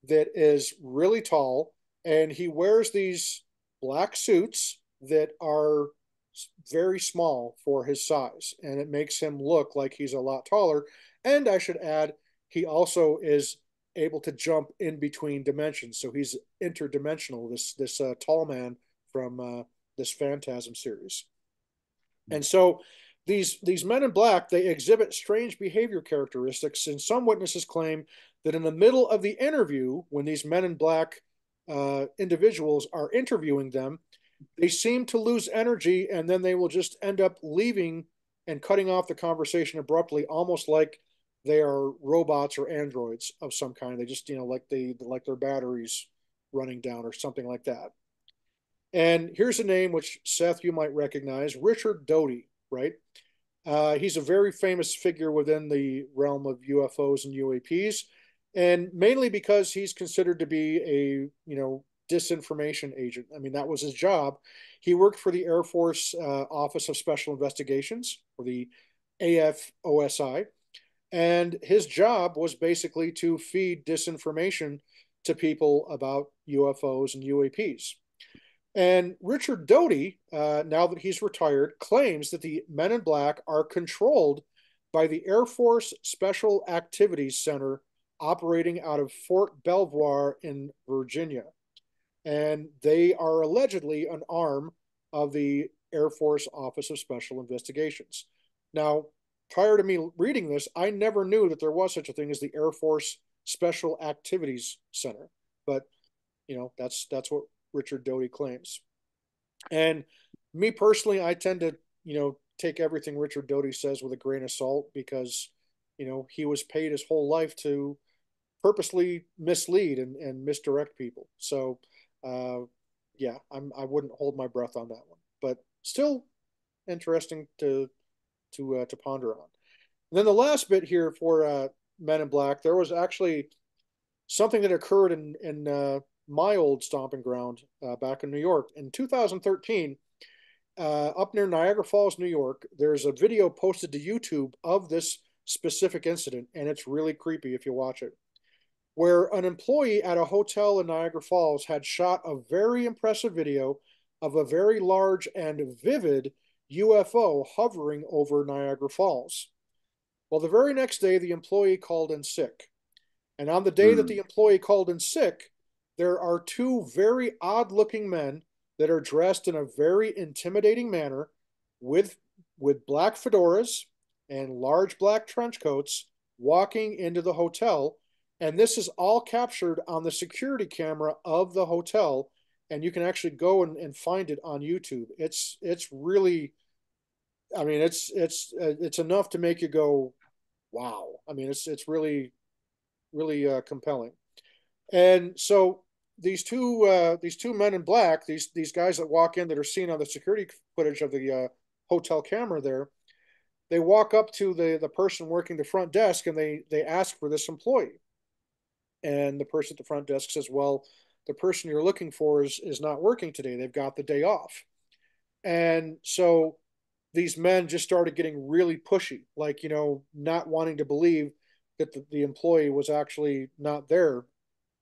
that is really tall and he wears these black suits that are very small for his size and it makes him look like he's a lot taller. And i should add he also is able to jump in between dimensions so he's interdimensional this this uh, tall man from uh, this Phantasm series. And so these these men in black they exhibit strange behavior characteristics and some witnesses claim that in the middle of the interview when these men in black uh, individuals are interviewing them they seem to lose energy and then they will just end up leaving and cutting off the conversation abruptly almost like they are robots or androids of some kind they just you know like they like their batteries running down or something like that and here's a name which Seth, you might recognize Richard Doty, right? Uh, he's a very famous figure within the realm of UFOs and UAPs, and mainly because he's considered to be a you know disinformation agent. I mean, that was his job. He worked for the Air Force uh, Office of Special Investigations, or the AFOSI, and his job was basically to feed disinformation to people about UFOs and UAPs. And Richard Doty, uh, now that he's retired, claims that the Men in Black are controlled by the Air Force Special Activities Center operating out of Fort Belvoir in Virginia. And they are allegedly an arm of the Air Force Office of Special Investigations. Now, prior to me reading this, I never knew that there was such a thing as the Air Force Special Activities Center. But you know, that's that's what Richard Doty claims. And me personally, I tend to, you know, take everything Richard Doty says with a grain of salt because, you know, he was paid his whole life to purposely mislead and, and misdirect people. So, uh, yeah, I'm I wouldn't hold my breath on that one, but still interesting to to uh, to ponder on. And then the last bit here for uh, Men in Black, there was actually something that occurred in in uh, my old stomping ground back in New York in 2013. Uh, up near Niagara Falls, New York, there's a video posted to YouTube of this specific incident, and it's really creepy if you watch it. Where an employee at a hotel in Niagara Falls had shot a very impressive video of a very large and vivid UFO hovering over Niagara Falls. Well, the very next day, the employee called in sick. And on the day mm. that hmm. the employee called in sick, there are two very odd looking men that are dressed in a very intimidating manner with, with black fedoras and large black trench coats walking into the hotel. And this is all captured on the security camera of the hotel. And you can actually go and, and find it on YouTube. It's it's really I mean, it's it's uh, it's enough to make you go, "Wow!" I mean, it's it's really, really uh, compelling. And so these two uh, these two men in black, these these guys that walk in that are seen on the security footage of the uh, hotel camera there, they walk up to the the person working the front desk and they they ask for this employee. And the person at the front desk says, "Well, the person you're looking for is is not working today. They've got the day off." And so these men just started getting really pushy, like, you know, not wanting to believe that the, the employee was actually not there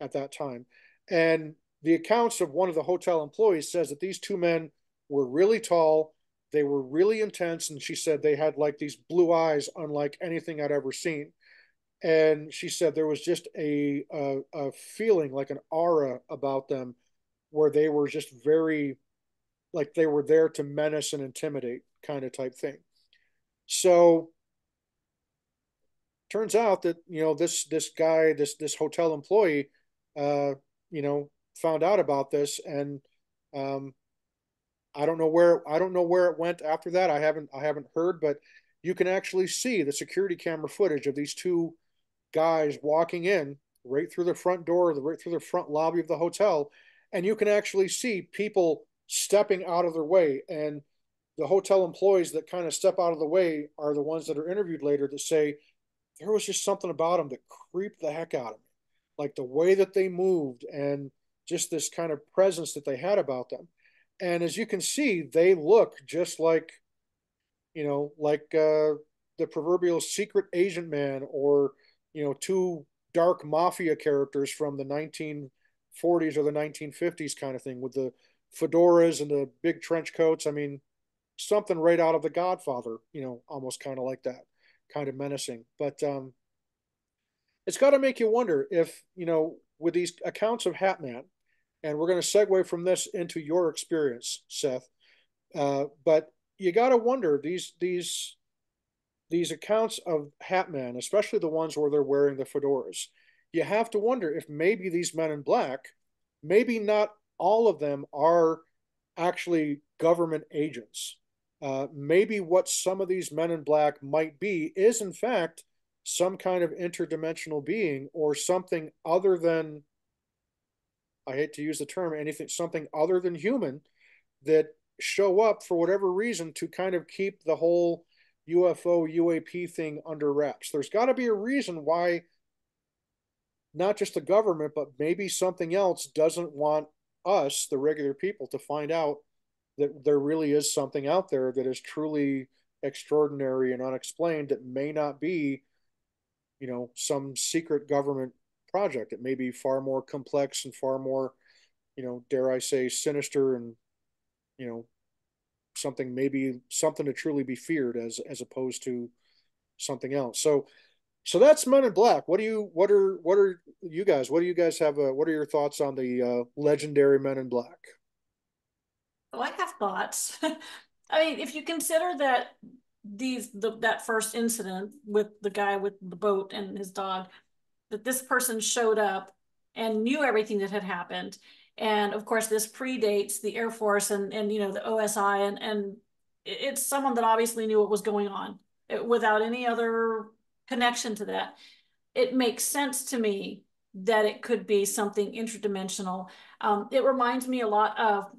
at that time. And the accounts of one of the hotel employees says that these two men were really tall, they were really intense, and she said they had like these blue eyes, unlike anything I'd ever seen. And she said there was just a, a, a feeling like an aura about them where they were just very like they were there to menace and intimidate kind of type thing. So turns out that you know this this guy this this hotel employee uh you know found out about this and um I don't know where I don't know where it went after that. I haven't I haven't heard, but you can actually see the security camera footage of these two guys walking in right through the front door, right through the front lobby of the hotel, and you can actually see people stepping out of their way. And the hotel employees that kind of step out of the way are the ones that are interviewed later that say there was just something about them that creeped the heck out of me. Like the way that they moved and just this kind of presence that they had about them. And as you can see, they look just like, you know, like uh, the proverbial secret agent man or, you know, two dark mafia characters from the 1940s or the 1950s kind of thing with the fedoras and the big trench coats. I mean, something right out of The Godfather, you know, almost kind of like that, kind of menacing. But um, it's got to make you wonder if, you know, with these accounts of Hatman, and we're going to segue from this into your experience, Seth. Uh, but you got to wonder these these these accounts of Hatman, especially the ones where they're wearing the fedoras. You have to wonder if maybe these men in black, maybe not all of them are actually government agents. Uh, maybe what some of these men in black might be is, in fact, some kind of interdimensional being or something other than, I hate to use the term, anything, something other than human that show up for whatever reason to kind of keep the whole UFO, UAP thing under wraps. There's got to be a reason why not just the government, but maybe something else doesn't want us, the regular people, to find out that there really is something out there that is truly extraordinary and unexplained that may not be, you know, some secret government project. It may be far more complex and far more, you know, dare I say, sinister and, you know, something maybe something to truly be feared as as opposed to something else. So so that's Men in Black. What do you what are what are you guys? What do you guys have? Uh, what are your thoughts on the uh, legendary Men in Black? Oh, I have thoughts. I mean, if you consider that these the, that first incident with the guy with the boat and his dog, that this person showed up and knew everything that had happened, and of course this predates the Air Force and and you know the OSI and and it's someone that obviously knew what was going on it, without any other connection to that. It makes sense to me that it could be something interdimensional. Um, it reminds me a lot of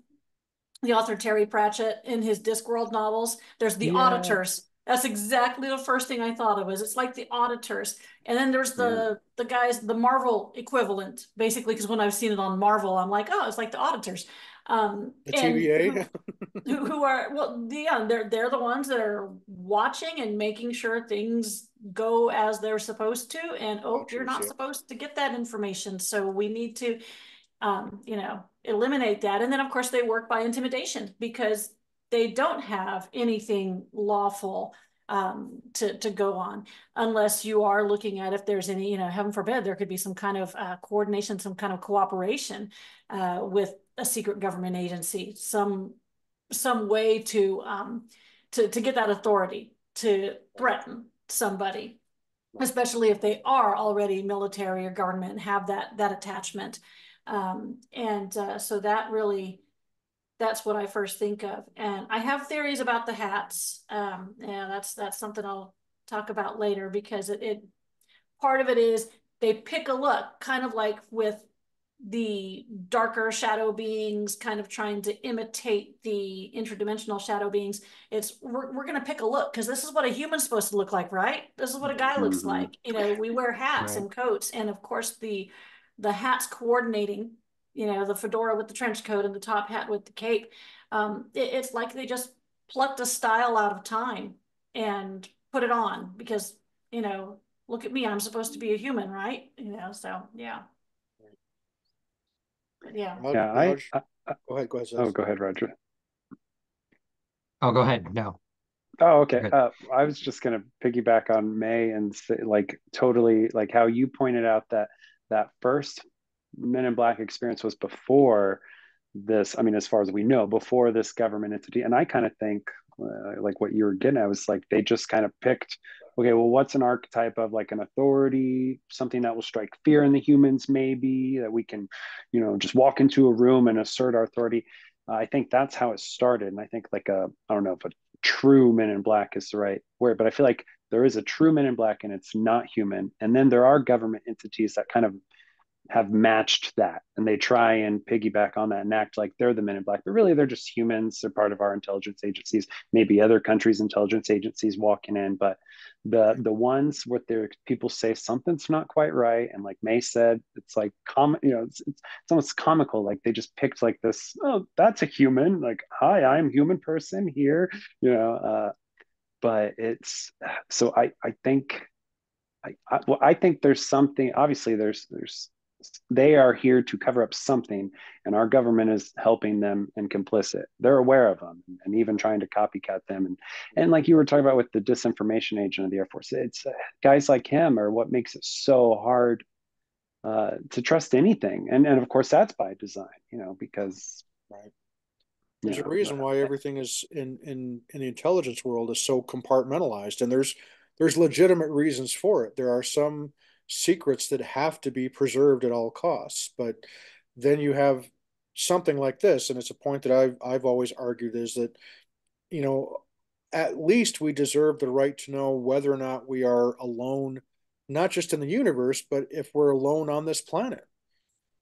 the author Terry Pratchett in his Discworld novels. There's the yeah. auditors. That's exactly the first thing I thought of. Is it's like the auditors, and then there's the yeah. the guys, the Marvel equivalent, basically. Because when I've seen it on Marvel, I'm like, oh, it's like the auditors. Um, the TVA, who, who, are well, yeah, they're they're the ones that are watching and making sure things go as they're supposed to. And oh, you're not yeah. supposed to get that information, so we need to, um, you know, eliminate that. And then of course they work by intimidation because they don't have anything lawful um, to, to go on unless you are looking at if there's any, you know, heaven forbid, there could be some kind of uh, coordination, some kind of cooperation uh, with a secret government agency, some some way to um, to to get that authority to threaten somebody, especially if they are already military or government have that that attachment. Um, and uh, so that really that's what I first think of. And I have theories about the hats. Um, and that's that's something I'll talk about later because it, it part of it is they pick a look, kind of like with the darker shadow beings kind of trying to imitate the interdimensional shadow beings it's we're, we're going to pick a look because this is what a human's supposed to look like right this is what a guy looks mm-hmm. like you know we wear hats right. and coats and of course the the hats coordinating you know, the fedora with the trench coat and the top hat with the cape. Um, it, it's like they just plucked a style out of time and put it on because, you know, look at me, I'm supposed to be a human, right? You know, so yeah. Yeah. Yeah, I, I, I, go ahead, go ahead. Oh, go ahead, Roger. Oh, go ahead. No. Oh, okay. Uh, I was just going to piggyback on Mae and say, like, totally, like how you pointed out that that first Men in Black experience was before this. I mean, as far as we know, before this government entity. And I kind of think, uh, like what you were getting at, was like they just kind of picked. Okay, well, what's an archetype of like an authority, something that will strike fear in the humans, maybe that we can, you know, just walk into a room and assert our authority. Uh, I think that's how it started. And I think like a, I don't know if a true Men in Black is the right word, but I feel like there is a true Men in Black and it's not human. And then there are government entities that kind of have matched that and they try and piggyback on that and act like they're the men in black but really they're just humans. They're part of our intelligence agencies. Maybe other countries intelligence agencies walking in but the the ones where their people say something's not quite right. And like Mae said it's like com you know it's, it's, it's almost comical. Like they just picked like this oh that's a human. Like hi i'm human person here. You know uh but it's so i i think I, I, well, I think there's something. Obviously, there's there's they are here to cover up something and our government is helping them and complicit. They're aware of them and even trying to copycat them. And and like you were talking about with the disinformation agent of the air force it's uh, guys like him are what makes it so hard uh, to trust anything. And and of course that's by design you know because right there's a reason why everything is in in in the intelligence world is so compartmentalized and there's there's legitimate reasons for it there are some secrets that have to be preserved at all costs. But then you have something like this, and it's a point that I've I've always argued is that, you know, at least we deserve the right to know whether or not we are alone, not just in the universe, but if we're alone on this planet.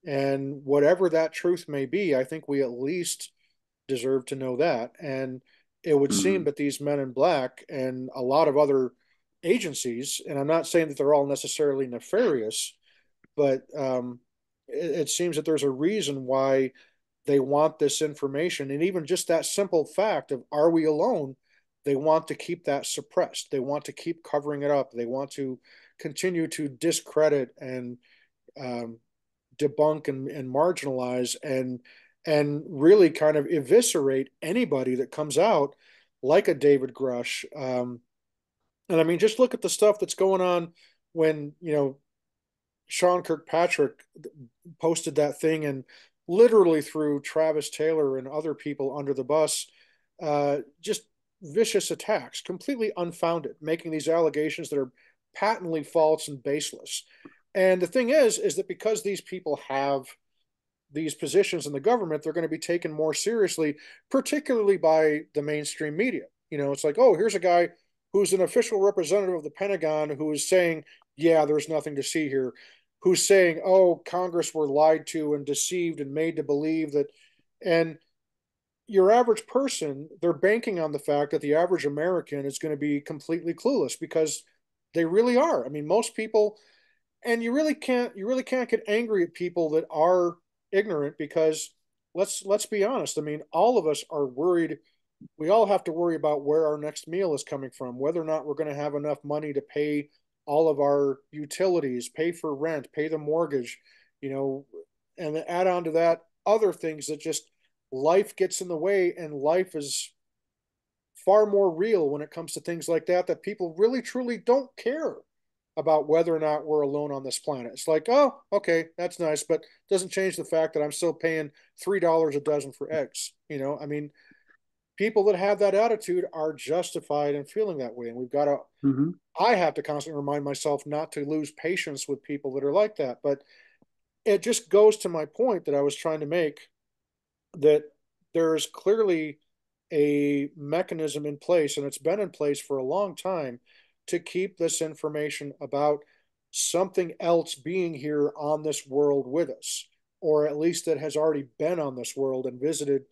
And whatever that truth may be, I think we at least deserve to know that. And it would mm-hmm. seem that these men in black and a lot of other agencies, and I'm not saying that they're all necessarily nefarious, but um, it, it seems that there's a reason why they want this information. And even just that simple fact of are we alone, they want to keep that suppressed. They want to keep covering it up. They want to continue to discredit and um, debunk and, and marginalize and and really kind of eviscerate anybody that comes out like a David Grusch, um, and I mean, just look at the stuff that's going on when, you know, Sean Kirkpatrick posted that thing and literally threw Travis Taylor and other people under the bus. Uh, just vicious attacks, completely unfounded, making these allegations that are patently false and baseless. And the thing is, is that because these people have these positions in the government, they're going to be taken more seriously, particularly by the mainstream media. You know, it's like, oh, here's a guy who's an official representative of the Pentagon who is saying, yeah, there's nothing to see here, who's saying, "Oh, Congress were lied to and deceived and made to believe that," and your average person, they're banking on the fact that the average American is going to be completely clueless because they really are. I mean, most people, and you really can't you really can't get angry at people that are ignorant because let's let's be honest. I mean, all of us are worried. We all have to worry about where our next meal is coming from, whether or not we're going to have enough money to pay all of our utilities, pay for rent, pay the mortgage, you know, and then add on to that other things that just life gets in the way and life is far more real when it comes to things like that that people really truly don't care about whether or not we're alone on this planet. It's like, oh, okay, that's nice, but doesn't change the fact that I'm still paying three dollars a dozen for eggs. You know, I mean, people that have that attitude are justified in feeling that way, and we've got to. Mm-hmm. I have to constantly remind myself not to lose patience with people that are like that, but it just goes to my point that I was trying to make that there is clearly a mechanism in place, and it's been in place for a long time, to keep this information about something else being here on this world with us, or at least that has already been on this world and visited.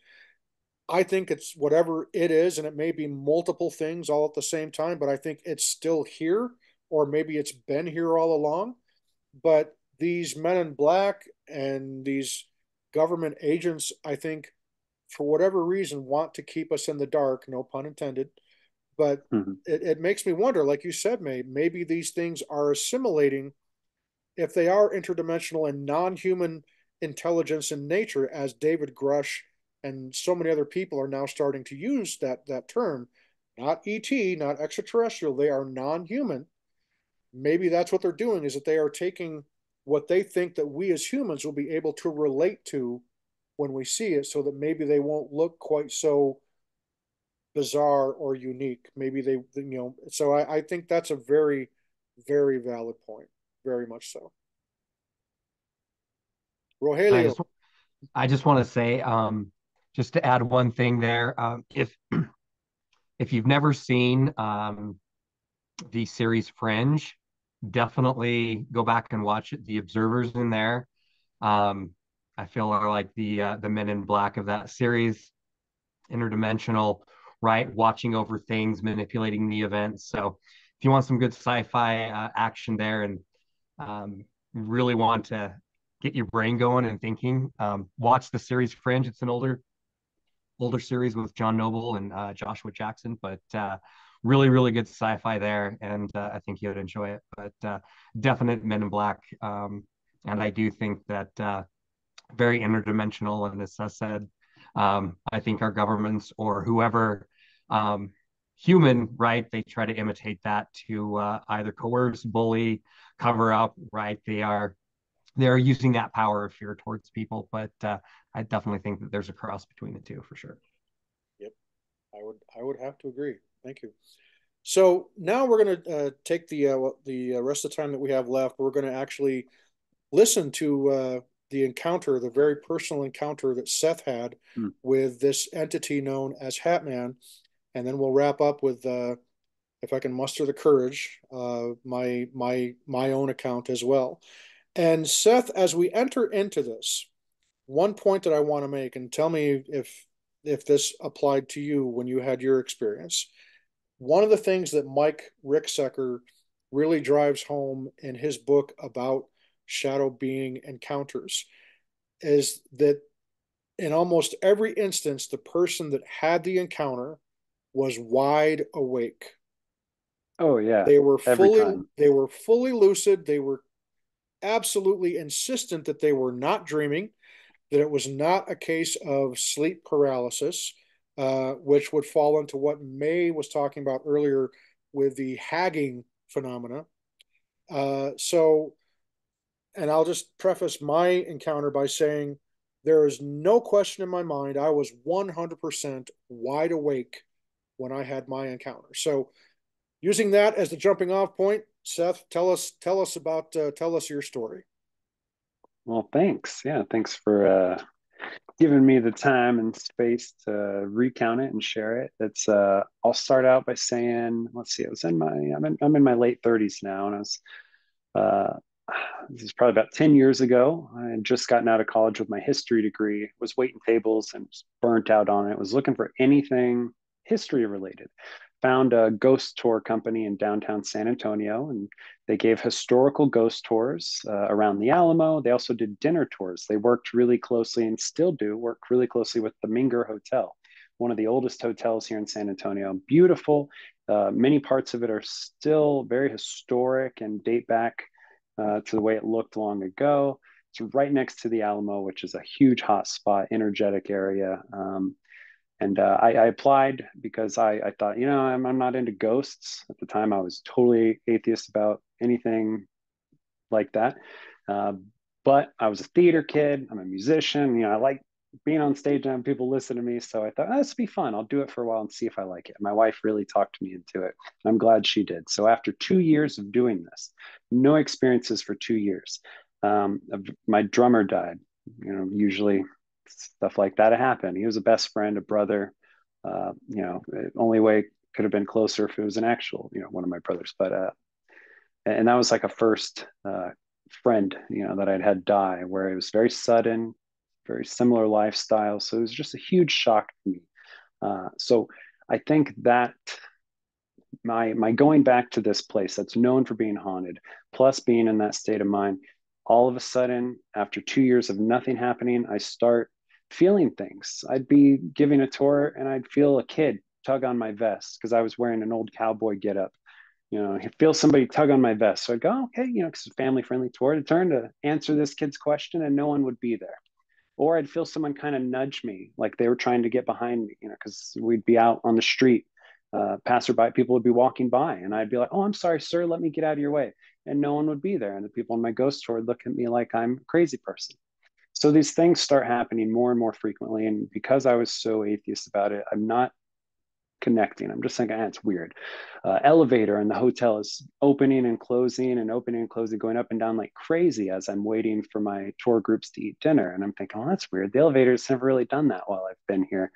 I think it's whatever it is, and it may be multiple things all at the same time, but I think it's still here, or maybe it's been here all along. But these men in black and these government agents, I think, for whatever reason, want to keep us in the dark, no pun intended. But mm-hmm. it, it makes me wonder, like you said, Mae, maybe these things are assimilating, if they are interdimensional and non human intelligence in nature, as David Grusch and so many other people are now starting to use that, that term, not ET, not extraterrestrial, they are non human. Maybe that's what they're doing, is that they are taking what they think that we as humans will be able to relate to when we see it so that maybe they won't look quite so bizarre or unique. Maybe they you know so i, I think that's a very very valid point very much so. Rogelio. i just, I just want to say um, just to add one thing there um, if if you've never seen um, the series fringe definitely go back and watch it. The observers in there, um, I feel are like the uh, the men in black of that series, interdimensional, right? Watching over things, manipulating the events. So if you want some good sci-fi uh, action there and um, really want to get your brain going and thinking, um, watch the series Fringe. It's an older older series with John Noble and uh, Joshua Jackson, but uh, really, really good sci-fi there, and uh, I think you would enjoy it. But uh, definite Men in Black, um, and I do think that uh, very interdimensional. And as I said, um, I think our governments or whoever um, human, right, they try to imitate that to uh, either coerce, bully, cover up, right? They are they're using that power of fear towards people, but uh, I definitely think that there's a cross between the two for sure. Yep, I would I would have to agree. Thank you. So now we're going to uh, take the uh, the uh, rest of the time that we have left. We're going to actually listen to uh, the encounter, the very personal encounter that Seth had hmm. with this entity known as Hatman, and then we'll wrap up with, uh, if I can muster the courage, uh, my my my own account as well. And Seth, as we enter into this, one point that I want to make, and tell me if if this applied to you when you had your experience one of the things that Mike Ricksecker really drives home in his book about shadow being encounters is that in almost every instance, the person that had the encounter was wide awake. Oh yeah. They were fully they were fully lucid. They were absolutely insistent that they were not dreaming, that it was not a case of sleep paralysis, uh, which would fall into what Mae was talking about earlier with the hagging phenomena. Uh, so, and I'll just preface my encounter by saying there is no question in my mind I was 100% wide awake when I had my encounter. So, using that as the jumping off point, Seth, tell us tell us about uh, tell us your story. Well, thanks. Yeah, thanks for uh, given me the time and space to recount it and share it. It's uh, I'll start out by saying, let's see, I was in my I'm in, I'm in my late 30s now, and I was uh, this is probably about 10 years ago. I had just gotten out of college with my history degree, was waiting tables and burnt out on it, was looking for anything history related. Found a ghost tour company in downtown San Antonio, and they gave historical ghost tours uh, around the Alamo. They also did dinner tours. They worked really closely and still do work really closely with the Menger Hotel, one of the oldest hotels here in San Antonio. Beautiful. Uh, many parts of it are still very historic and date back uh, to the way it looked long ago. It's right next to the Alamo, which is a huge hot spot, energetic area. Um, and uh, I, I, applied because I, I, thought, you know, I'm, I'm not into ghosts. At the time, I was totally atheist about anything like that. Uh, but I was a theater kid. I'm a musician. You know, I like being on stage and people listen to me. So I thought, oh, this would be fun. I'll do it for a while and see if I like it. My wife really talked me into it. I'm glad she did. So after two years of doing this, no experiences for two years, um, my drummer died. You know, usually stuff like that happened. He was a best friend, a brother. Uh, you know, only way could have been closer if it was an actual, you know, one of my brothers. But uh, and that was like a first uh, friend, you know, that I'd had die, where it was very sudden, very similar lifestyle. So it was just a huge shock to me. Uh, so I think that my my going back to this place that's known for being haunted, plus being in that state of mind, all of a sudden, after two years of nothing happening, I start feeling things. I'd be giving a tour and I'd feel a kid tug on my vest because I was wearing an old cowboy getup. You know, I feel somebody tug on my vest. So I'd go, okay, you know, because it's a family friendly tour to turn to answer this kid's question and no one would be there. Or I'd feel someone kind of nudge me, like they were trying to get behind me, you know, because we'd be out on the street. Uh, passerby people would be walking by and I'd be like, oh, I'm sorry, sir, let me get out of your way. And no one would be there. And the people on my ghost tour would look at me like I'm a crazy person so these things start happening more and more frequently and because i was so atheist about it i'm not connecting i'm just thinking ah, it's weird uh, elevator in the hotel is opening and closing and opening and closing going up and down like crazy as i'm waiting for my tour groups to eat dinner and i'm thinking oh that's weird the elevator's never really done that while i've been here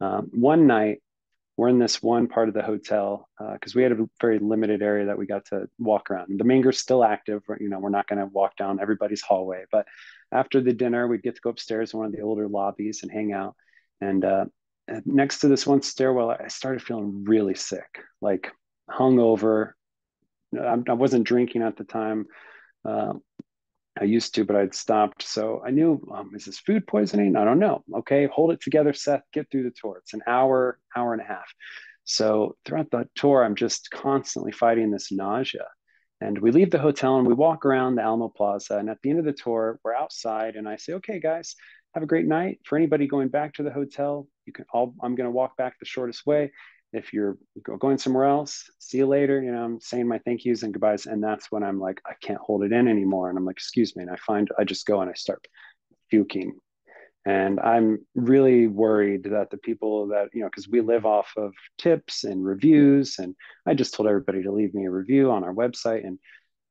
um, one night we're in this one part of the hotel because uh, we had a very limited area that we got to walk around. The Menger's still active. You know, we're not going to walk down everybody's hallway, but after the dinner, we'd get to go upstairs in one of the older lobbies and hang out. And uh, next to this one stairwell, I started feeling really sick, like hungover. I, I wasn't drinking at the time. Uh, I used to, but I'd stopped. So I knew, um, is this food poisoning? I don't know. Okay, hold it together, Seth. Get through the tour. It's an hour, hour and a half. So throughout the tour, I'm just constantly fighting this nausea. And we leave the hotel and we walk around the Alamo Plaza. And at the end of the tour, we're outside, and I say, "Okay, guys, have a great night." For anybody going back to the hotel, you can. All, I'm going to walk back the shortest way if you're going somewhere else, see you later. You know, I'm saying my thank yous and goodbyes. And that's when I'm like, I can't hold it in anymore. And I'm like, excuse me. And I find I just go and I start puking. And I'm really worried that the people that, you know, because we live off of tips and reviews. And I just told everybody to leave me a review on our website. And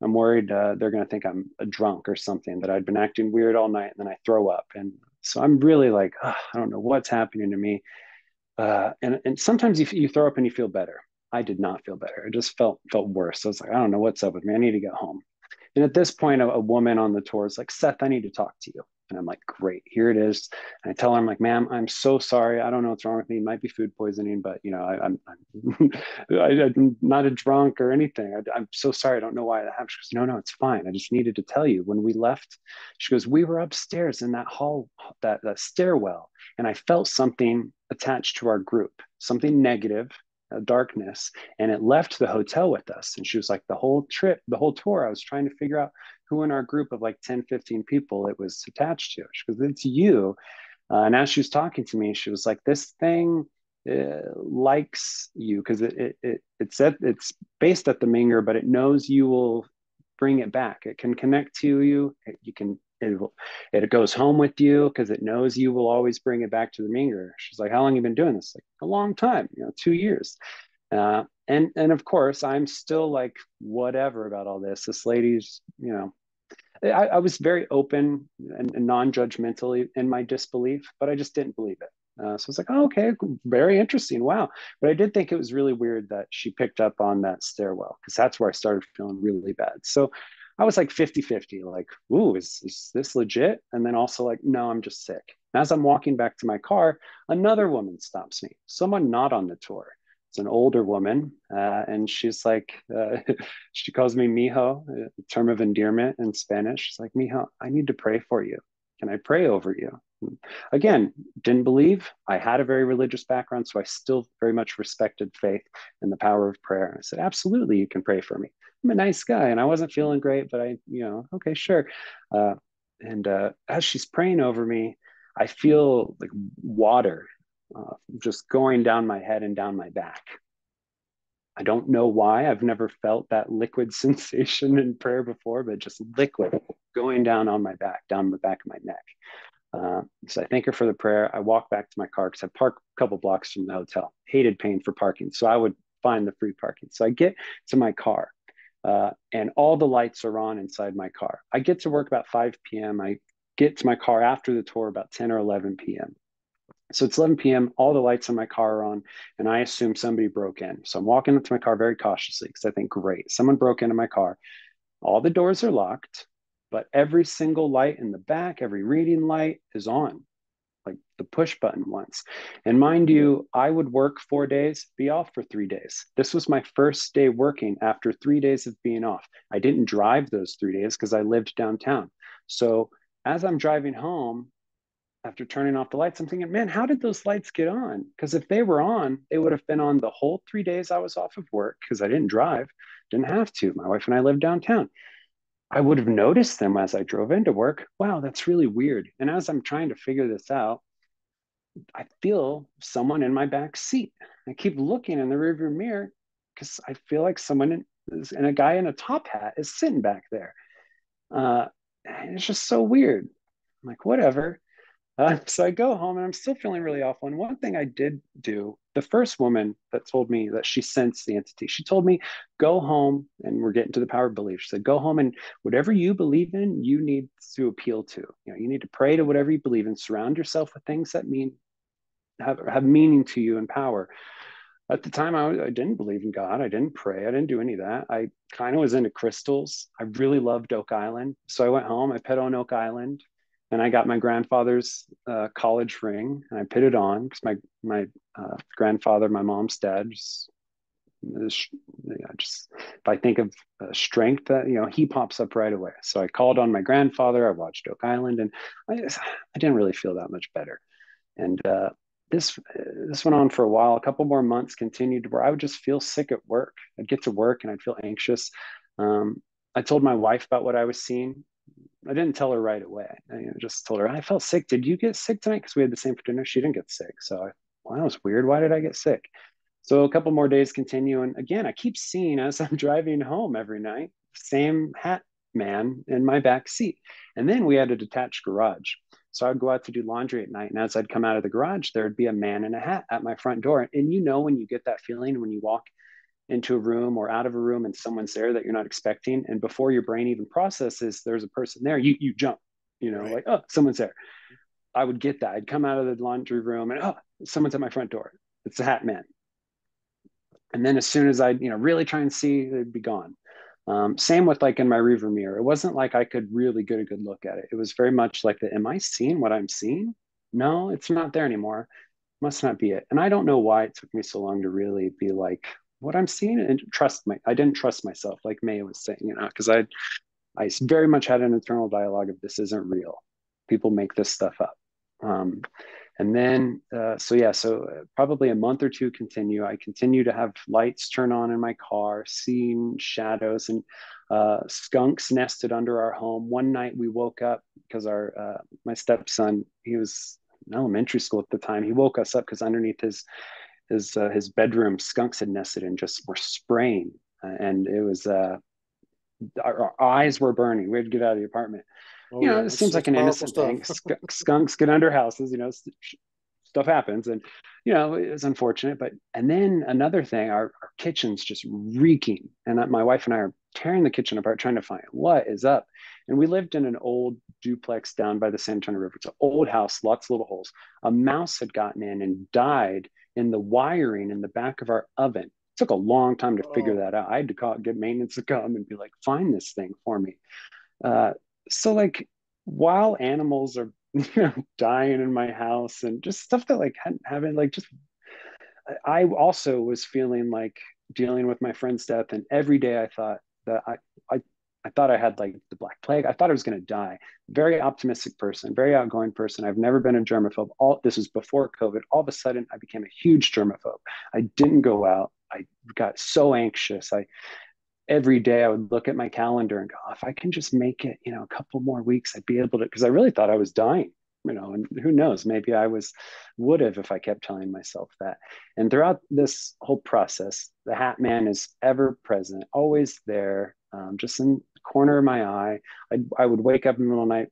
I'm worried uh, they're going to think I'm a drunk or something, that I'd been acting weird all night and then I throw up. And so I'm really like, I don't know what's happening to me uh, and and sometimes you you throw up and you feel better. I did not feel better. I just felt felt worse. So I was like, I don't know what's up with me. I need to get home. And at this point, a, a woman on the tour is like, Seth, I need to talk to you. And I'm like, great, here it is. And I tell her, I'm like, ma'am, I'm so sorry. I don't know what's wrong with me. It might be food poisoning, but you know, I, am I'm, I'm, I'm not a drunk or anything. I, am so sorry. I don't know why that happened. She goes, no, no, it's fine. I just needed to tell you when we left. She goes, we were upstairs in that hall, that, that stairwell, and I felt something attached to our group, something negative, darkness, and it left the hotel with us. And she was like, the whole trip, the whole tour, I was trying to figure out who in our group of like 10, 15 people it was attached to. She goes, it's you. Uh, and as she was talking to me, she was like, this thing uh, likes you because it, it, it, it's, at, it's based at the Menger, but it knows you will bring it back. It can connect to you. It, you can it, it goes home with you because it knows you will always bring it back to the Menger. She's like, how long you been doing this? Like a long time, you know, two years. Uh, and and of course, I'm still like whatever about all this. This lady's, you know, I, I was very open and, and non-judgmentally in my disbelief, but I just didn't believe it. Uh, so it's like, oh, okay, very interesting. Wow. But I did think it was really weird that she picked up on that stairwell because that's where I started feeling really bad. So I was like 50 50, like, ooh, is, is this legit? And then also like, no, I'm just sick. As I'm walking back to my car, another woman stops me, someone not on the tour. It's an older woman, uh, and she's like, uh, she calls me mijo, a term of endearment in Spanish. She's like, mijo, I need to pray for you. Can I pray over you? Again, didn't believe. I had a very religious background, so I still very much respected faith and the power of prayer. I said, absolutely, you can pray for me. I'm a nice guy, and I wasn't feeling great, but I, you know, okay, sure. Uh, and uh, as she's praying over me, I feel like water uh, just going down my head and down my back. I don't know why. I've never felt that liquid sensation in prayer before, but just liquid going down on my back, down the back of my neck. Uh, so I thank her for the prayer. I walk back to my car because I park a couple blocks from the hotel. Hated paying for parking, so I would find the free parking. So I get to my car, uh, and all the lights are on inside my car. I get to work about 5 p.m. I get to my car after the tour about 10 or 11 p.m. So it's 11 p.m. All the lights in my car are on, and I assume somebody broke in. So I'm walking up to my car very cautiously because I think, great, someone broke into my car. All the doors are locked, but every single light in the back, every reading light is on, like the push button once. And mind you, I would work four days, be off for three days. This was my first day working after three days of being off. I didn't drive those three days because I lived downtown. So as I'm driving home, after turning off the lights, I'm thinking, man, how did those lights get on? Because if they were on, they would have been on the whole three days I was off of work because I didn't drive, didn't have to. My wife and I lived downtown. I would have noticed them as I drove into work. Wow, that's really weird. And as I'm trying to figure this out, I feel someone in my back seat. I keep looking in the rearview mirror because I feel like someone in, and a guy in a top hat is sitting back there. Uh, it's just so weird. I'm like, whatever. Uh, so I go home and I'm still feeling really awful. And one thing I did do, the first woman that told me that she sensed the entity, she told me, go home, and we're getting to the power of belief. She said, go home and whatever you believe in, you need to appeal to. You know, you need to pray to whatever you believe in. Surround yourself with things that mean have, have meaning to you and power. At the time, I, I didn't believe in God. I didn't pray. I didn't do any of that. I kind of was into crystals. I really loved Oak Island. So I went home. I put on Oak Island and I got my grandfather's uh, college ring and I put it on because my my uh, grandfather, my mom's dad, just, just, if I think of uh, strength, that you know, he pops up right away. So I called on my grandfather. I watched Oak Island, and I, just, I didn't really feel that much better. And uh, this this went on for a while. A couple more months continued where I would just feel sick at work. I'd get to work and I'd feel anxious. Um, I told my wife about what I was seeing I didn't tell her right away. I just told her I felt sick. Did you get sick tonight? Because we had the same for dinner. She didn't get sick. So I, well, that was weird. Why did I get sick? So a couple more days continue, and again, I keep seeing as I'm driving home every night, same hat man in my back seat. And then we had a detached garage. So I'd go out to do laundry at night, and as I'd come out of the garage, there'd be a man in a hat at my front door. And you know when you get that feeling when you walk into a room or out of a room and someone's there that you're not expecting. And before your brain even processes there's a person there you you jump you know right. like oh someone's there. I would get that. I'd come out of the laundry room and oh someone's at my front door. It's the hat man. And then as soon as i you know really try and see they'd be gone. Um, same with like in my rearview mirror. It wasn't like i could really get a good look at it. It was very much like the am i seeing what i'm seeing? No it's not there anymore. Must not be it. And i don't know why it took me so long to really be like what I'm seeing and trust my I didn't trust myself like Mae was saying, you know, because I I very much had an internal dialogue of this isn't real. People make this stuff up. Um, and then uh, so yeah, so uh, probably a month or two continue. I continue to have lights turn on in my car, seeing shadows and uh, skunks nested under our home. One night we woke up because our uh, my stepson he was in elementary school at the time. He woke us up because underneath his his uh, his bedroom skunks had nested and just were spraying. And it was uh our, our, eyes were burning. We had to get out of the apartment. Oh, you know yeah. it seems like an innocent stuff. thing skunks get under houses you know stuff happens. And you know it's unfortunate but and then another thing our, our kitchen's just reeking. And my wife and i are tearing the kitchen apart trying to find what is up. And we lived in an old duplex down by the san antonio river. It's an old house lots of little holes. A mouse had gotten in and died in the wiring in the back of our oven It took a long time to figure oh. that out. I had to call get maintenance to come and be like, find this thing for me. Uh, so like while animals are you know, dying in my house and just stuff that like hadn't having like just I also was feeling like dealing with my friend's death and every day I thought that I I I thought I had like the black plague. I thought I was going to die. Very optimistic person, very outgoing person. I've never been a germaphobe. All this was before COVID. All of a sudden, I became a huge germaphobe. I didn't go out. I got so anxious. I every day I would look at my calendar and go, oh, if I can just make it, you know, a couple more weeks, I'd be able to. Because I really thought I was dying. You know, and who knows? Maybe I was would have if I kept telling myself that. And throughout this whole process, the Hat Man is ever present, always there, um, just in corner of my eye. I, I would wake up in the middle of the night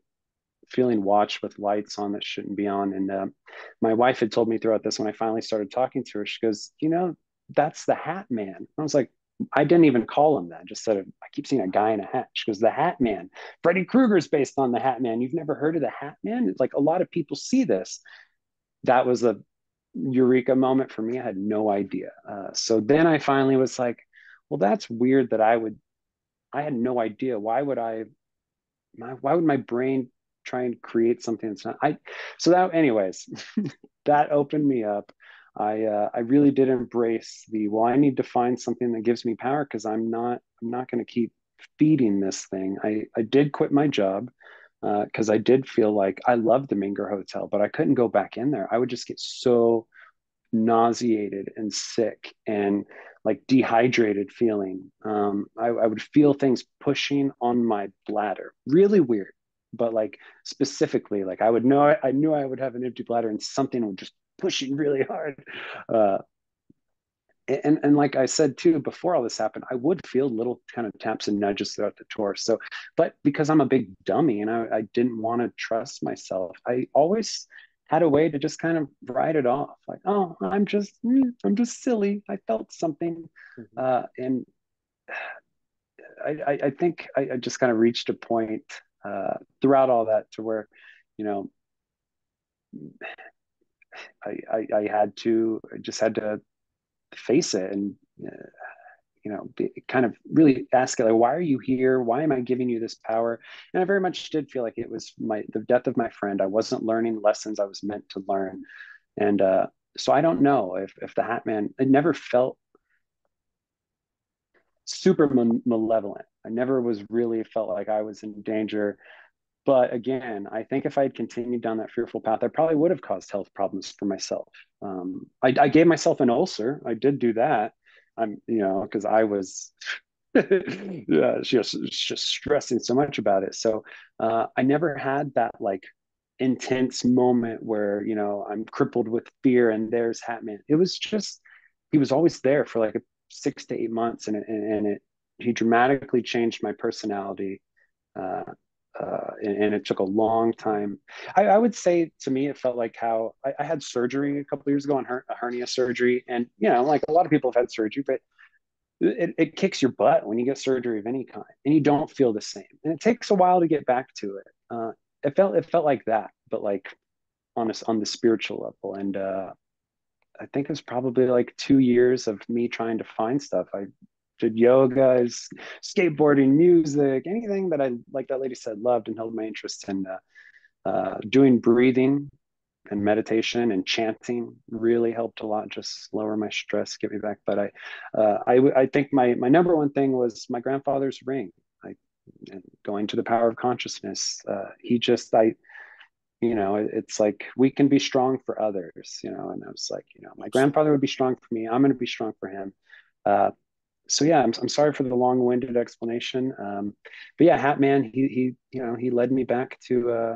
feeling watched with lights on that shouldn't be on. And uh, my wife had told me throughout this when I finally started talking to her, she goes, You know, that's the Hat Man. I was like, I didn't even call him that. Just said, I keep seeing a guy in a hat. She goes, The Hat Man. Freddy Krueger's based on the Hat Man. You've never heard of the Hat Man? It's like a lot of people see this. That was a eureka moment for me. I had no idea. Uh, so then I finally was like, well, that's weird that I would I had no idea. Why would I? My, why would my brain try and create something that's not? I. So that, anyways, that opened me up. I uh, I really did embrace the well. I need to find something that gives me power because I'm not I'm not going to keep feeding this thing. I I did quit my job because uh, I did feel like I loved the Menger Hotel, but I couldn't go back in there. I would just get so nauseated and sick and like dehydrated feeling. Um, I, I would feel things pushing on my bladder. Really weird, but like specifically, like I would know I, I knew I would have an empty bladder and something would just pushing really hard. Uh, and and like I said too, before all this happened, I would feel little kind of taps and nudges throughout the tour. So, but because I'm a big dummy and I, I didn't want to trust myself, I always had a way to just kind of write it off like oh i'm just mm, i'm just silly i felt something mm-hmm. uh, and I, I think I, I, just kind of reached a point uh, throughout all that to where you know I, I, I had to I just had to face it and uh, you know, kind of really ask it like, why are you here? Why am I giving you this power? And I very much did feel like it was my the death of my friend. I wasn't learning lessons I was meant to learn, and uh, so I don't know if if the Hat Man. It never felt super malevolent. I never was really felt like I was in danger. But again, I think if I had continued down that fearful path, I probably would have caused health problems for myself. Um, I, I, gave myself an ulcer. I did do that. I'm, you know, because I was yeah, just just stressing so much about it. So uh, I never had that like intense moment where you know I'm crippled with fear and there's Hatman. It was just he was always there for like six to eight months, and and it he dramatically changed my personality. Uh, uh, and, and, it took a long time. I, I, would say to me, it felt like how I, I had surgery a couple years ago on her, a hernia surgery, and you know, like a lot of people have had surgery, but it, it kicks your butt when you get surgery of any kind, and you don't feel the same, and it takes a while to get back to it. Uh, it felt it felt like that, but like on a, on the spiritual level, and uh, I think it was probably like two years of me trying to find stuff. I did yoga, skateboarding, music, anything that I, like that lady said, loved and held my interest in. Uh, uh, doing breathing and meditation and chanting really helped a lot, just lower my stress, get me back. But I, uh, I, I think my my number one thing was my grandfather's ring. I, going to the power of consciousness. Uh, he just, I, you know, it's like we can be strong for others, you know. And I was like, you know, my grandfather would be strong for me. I'm going to be strong for him. Uh, so yeah, I'm, I'm sorry for the long-winded explanation. Um, but yeah, Hat Man, he, he, you know, he led me back to, uh,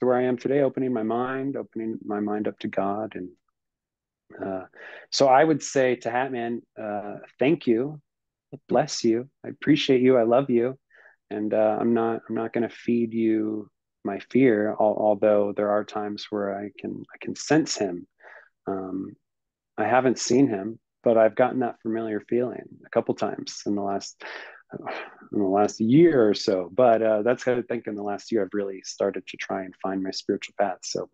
to where I am today, opening my mind, opening my mind up to God. And, uh, so I would say to Hat Man, uh, thank you, bless you. I appreciate you. I love you. And, uh, I'm not, I'm not going to feed you my fear, although there are times where I can, I can sense him. Um, I haven't seen him, but I've gotten that familiar feeling a couple times in the last in the last year or so. But uh, that's I think in the last year I've really started to try and find my spiritual path. So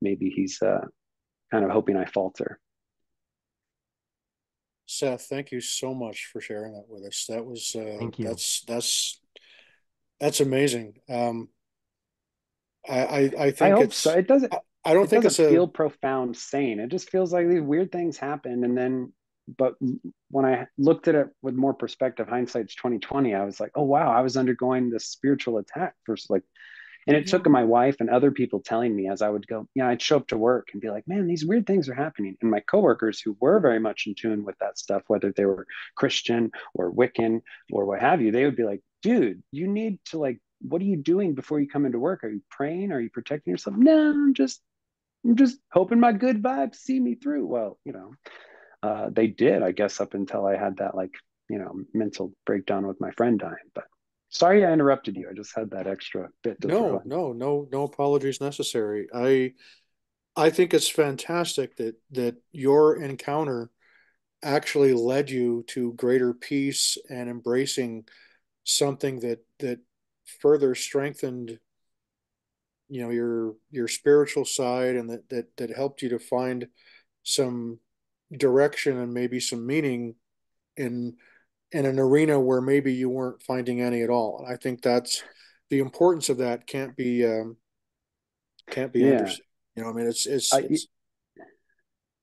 maybe he's uh, kind of hoping I falter. Seth, thank you so much for sharing that with us. That was uh, thank you. That's that's that's amazing. Um, I I, I think I hope so. It doesn't. I, I don't think it's feel a, profound sane. It just feels like these weird things happen, and then. But when I looked at it with more perspective, hindsight's twenty twenty. I was like, oh wow, I was undergoing this spiritual attack for like and it yeah. took mm-hmm. my wife and other people telling me as I would go, you know, I'd show up to work and be like, man, these weird things are happening. And my coworkers who were very much in tune with that stuff, whether they were Christian or Wiccan or what have you, they would be like, dude, you need to like, what are you doing before you come into work? Are you praying? Are you protecting yourself? No, I'm just, I'm just hoping my good vibes see me through. Well, you know, uh, they did, I guess, up until I had that like, you know, mental breakdown with my friend dying. But Sorry, I interrupted you. I just had that extra bit. To No, no, no, no apologies necessary. I, I think it's fantastic that that your encounter actually led you to greater peace and embracing something that that further strengthened you know your your spiritual side and that that that helped you to find some direction and maybe some meaning in in an arena where maybe you weren't finding any at all. And I think that's the importance of that can't be um, can't be yeah. You know, I mean, it's it's, I, it's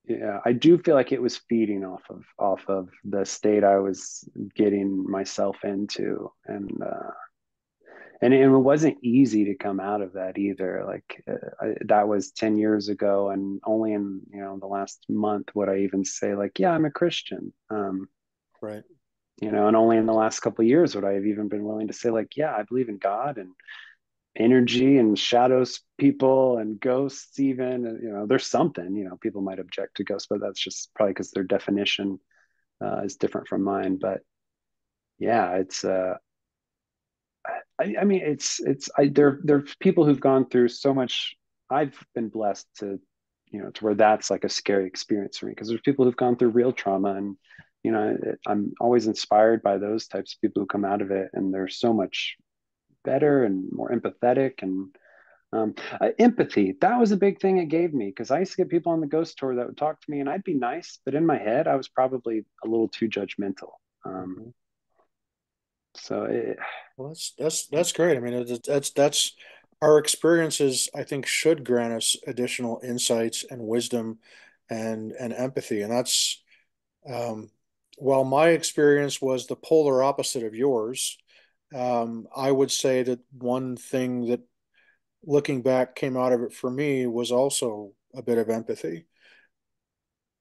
yeah, I do feel like it was feeding off of off of the state I was getting myself into, and uh, and it wasn't easy to come out of that either. Like uh, I, that was ten years ago, and only in you know the last month would I even say like, yeah, I'm a Christian. Um, right you know and only in the last couple of years would i have even been willing to say like yeah i believe in god and energy and shadows people and ghosts even and, you know there's something you know people might object to ghosts but that's just probably because their definition uh, is different from mine but yeah it's uh I, I mean it's it's I there there's people who've gone through so much I've been blessed to you know to where that's like a scary experience for me because there's people who've gone through real trauma and you know i'm always inspired by those types of people who come out of it and they're so much better and more empathetic and um, uh, empathy that was a big thing it gave me because i used to get people on the ghost tour that would talk to me and i'd be nice but in my head i was probably a little too judgmental um, mm-hmm. So it, well that's that's that's great. I mean that's that's our experiences i think should grant us additional insights and wisdom and and empathy. And that's um, while my experience was the polar opposite of yours, um, I would say that one thing that looking back came out of it for me was also a bit of empathy.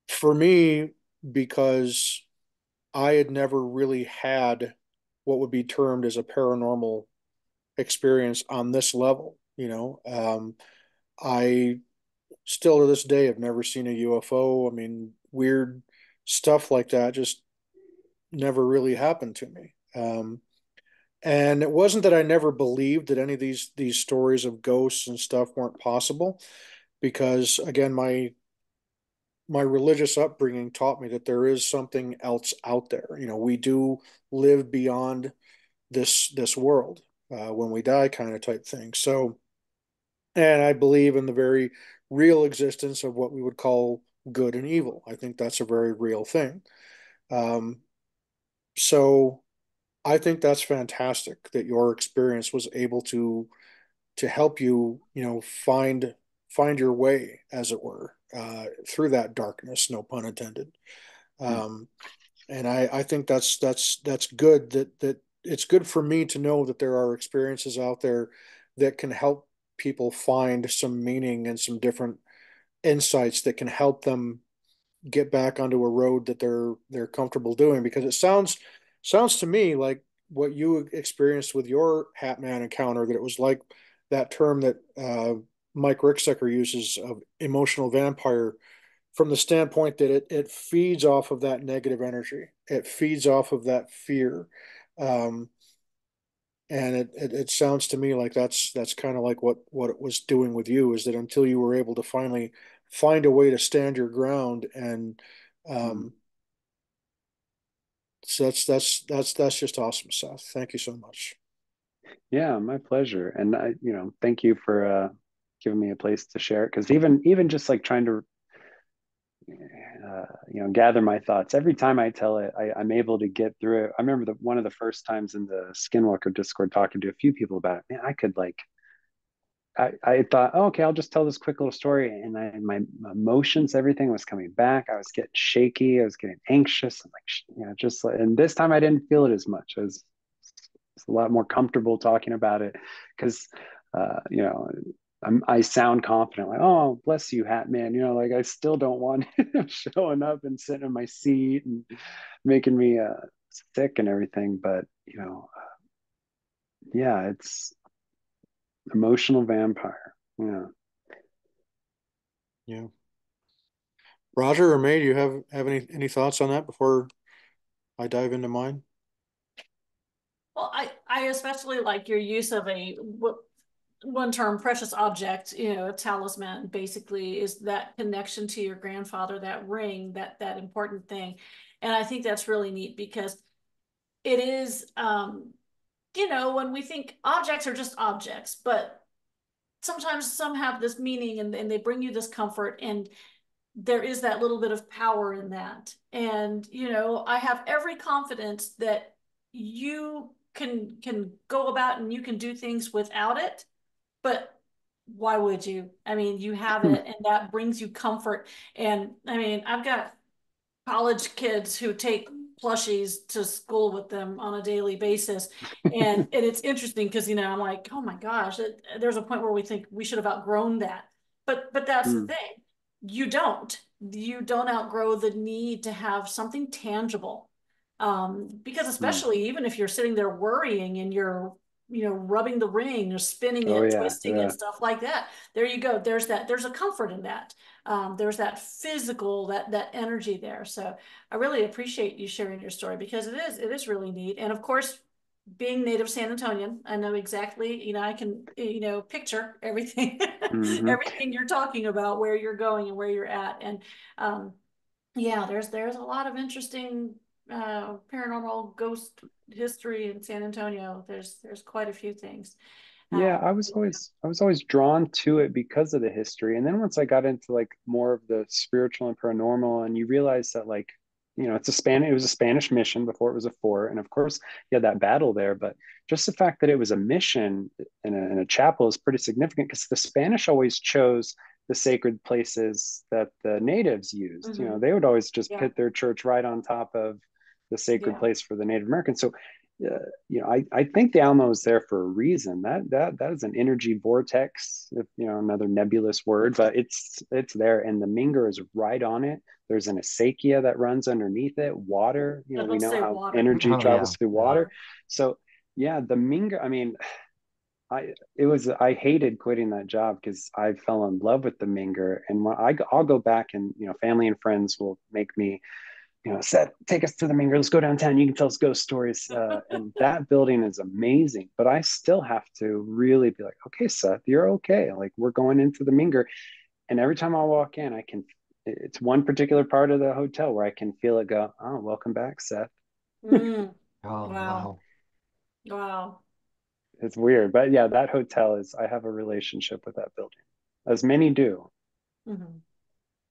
For me, because I had never really had what would be termed as a paranormal experience on this level. You know, um, I still to this day have never seen a UFO. I mean, weird stuff like that just never really happened to me. Um, and it wasn't that I never believed that any of these these stories of ghosts and stuff weren't possible, because again, my my religious upbringing taught me that there is something else out there. You know, we do live beyond this this world uh, when we die, kind of type thing. So, and I believe in the very real existence of what we would call good and evil. I think that's a very real thing. Um, so I think that's fantastic that your experience was able to to help you, you know, find find your way, as it were, uh, through that darkness. No pun intended. Hmm. Um, and I, I think that's that's that's good. That that it's good for me to know that there are experiences out there that can help people find some meaning and some different insights that can help them get back onto a road that they're they're comfortable doing because it sounds sounds to me like what you experienced with your Hatman encounter that it was like that term that uh, Mike Ricksecker uses of emotional vampire from the standpoint that it it feeds off of that negative energy. It feeds off of that fear. Um, and it, it, it sounds to me like that's that's kind of like what what it was doing with you is that until you were able to finally find a way to stand your ground and um, mm-hmm. so that's that's that's that's just awesome Seth. Thank you so much. Yeah my pleasure. And I you know thank you for uh giving me a place to share it because even even just like trying to uh, you know gather my thoughts every time i tell it I, am able to get through it i remember the, one of the first times in the skinwalker discord talking to a few people about it man i could like I, I thought, oh, okay, I'll just tell this quick little story. And I, my emotions, everything was coming back. I was getting shaky. I was getting anxious. And like, you know, just like, and this time I didn't feel it as much. I was, was a lot more comfortable talking about it because, uh, you know, I'm, I sound confident, like, oh, bless you, Hat Man. You know, like I still don't want him showing up and sitting in my seat and making me uh, sick and everything. But, you know, uh, yeah, it's, emotional vampire. Yeah. Yeah. Roger or Mae, do you have have any any thoughts on that before I dive into mine? Well, I I especially like your use of a one term precious object, you know, a talisman basically is that connection to your grandfather, that ring, that that important thing. And I think that's really neat because it is um you know, when we think objects are just objects, but sometimes some have this meaning and, and they bring you this comfort and there is that little bit of power in that. And, you know, I have every confidence that you can can go about and you can do things without it. But why would you? I mean, you have it and that brings you comfort. And I mean, I've got college kids who take plushies to school with them on a daily basis. And, and it's interesting because, you know, I'm like, oh my gosh, it, there's a point where we think we should have outgrown that. But, but that's mm. the hmm. thing. You don't, you don't outgrow the need to have something tangible. Um, because hmm. especially mm. even if you're sitting there worrying and you're you know, rubbing the ring or spinning oh, it, yeah, twisting yeah. it, stuff like that. There you go. There's that. There's a comfort in that. Um, there's that physical, that that energy there. So I really appreciate you sharing your story because it is it is really neat. And of course, being native San Antonian, I know exactly. You know, I can you know picture everything, mm-hmm. everything you're talking about, where you're going and where you're at, and um, yeah, there's there's a lot of interesting uh, paranormal ghost history in San Antonio. There's there's quite a few things. Yeah, um, I was always I was always drawn to it because of the history. And then once I got into like more of the spiritual and paranormal, and you realize that like you know it's a span it was a Spanish mission before it was a fort, and of course you had that battle there. But just the fact that it was a mission in a, in a chapel is pretty significant because the Spanish always chose the sacred places that the natives used. Mm-hmm. You know, they would always just yeah. put their church right on top of the sacred yeah. place for the Native Americans. So, uh, you know, I, I think the Alamo is there for a reason. That that that is an energy vortex, if you know another nebulous word, but it's it's there, and the Menger is right on it. There's an acequia that runs underneath it. Water, you know, we know how water. energy oh, travels yeah. through water. So, yeah, the Menger. I mean. I it was I hated quitting that job because I fell in love with the Menger, and when I I'll go back and you know family and friends will make me you know, Seth, take us to the Menger. Let's go downtown. You can tell us ghost stories. Uh, and that building is amazing. But I still have to really be like, okay, Seth, you're okay. Like we're going into the Menger. And every time I walk in, I can, it's one particular part of the hotel where I can feel it go, oh, welcome back, Seth. Mm. oh, wow. wow. Wow. It's weird. But yeah, that hotel is, I have a relationship with that building, as many do. Mm-hmm.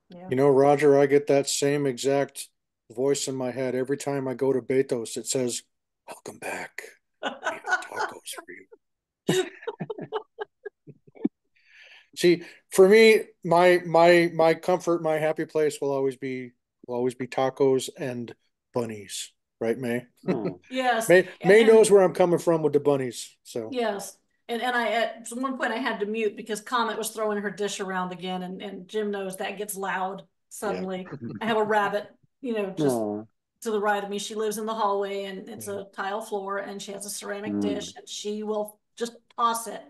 Yeah. You know, Roger, I get that same exact voice in my head every time I go to Betos. It says, "Welcome back. We have tacos for you." See, for me, my my my comfort, my happy place will always be will always be tacos and bunnies, right, Mae? Oh. yes. Mae Mae and, knows where I'm coming from with the bunnies. So yes. And, and I at one point I had to mute because Comet was throwing her dish around again, and, and Jimm knows that gets loud suddenly. Yeah. I have a rabbit you know, just Aww. to the right of me. She lives in the hallway and it's a tile floor and she has a ceramic mm. dish and she will just toss it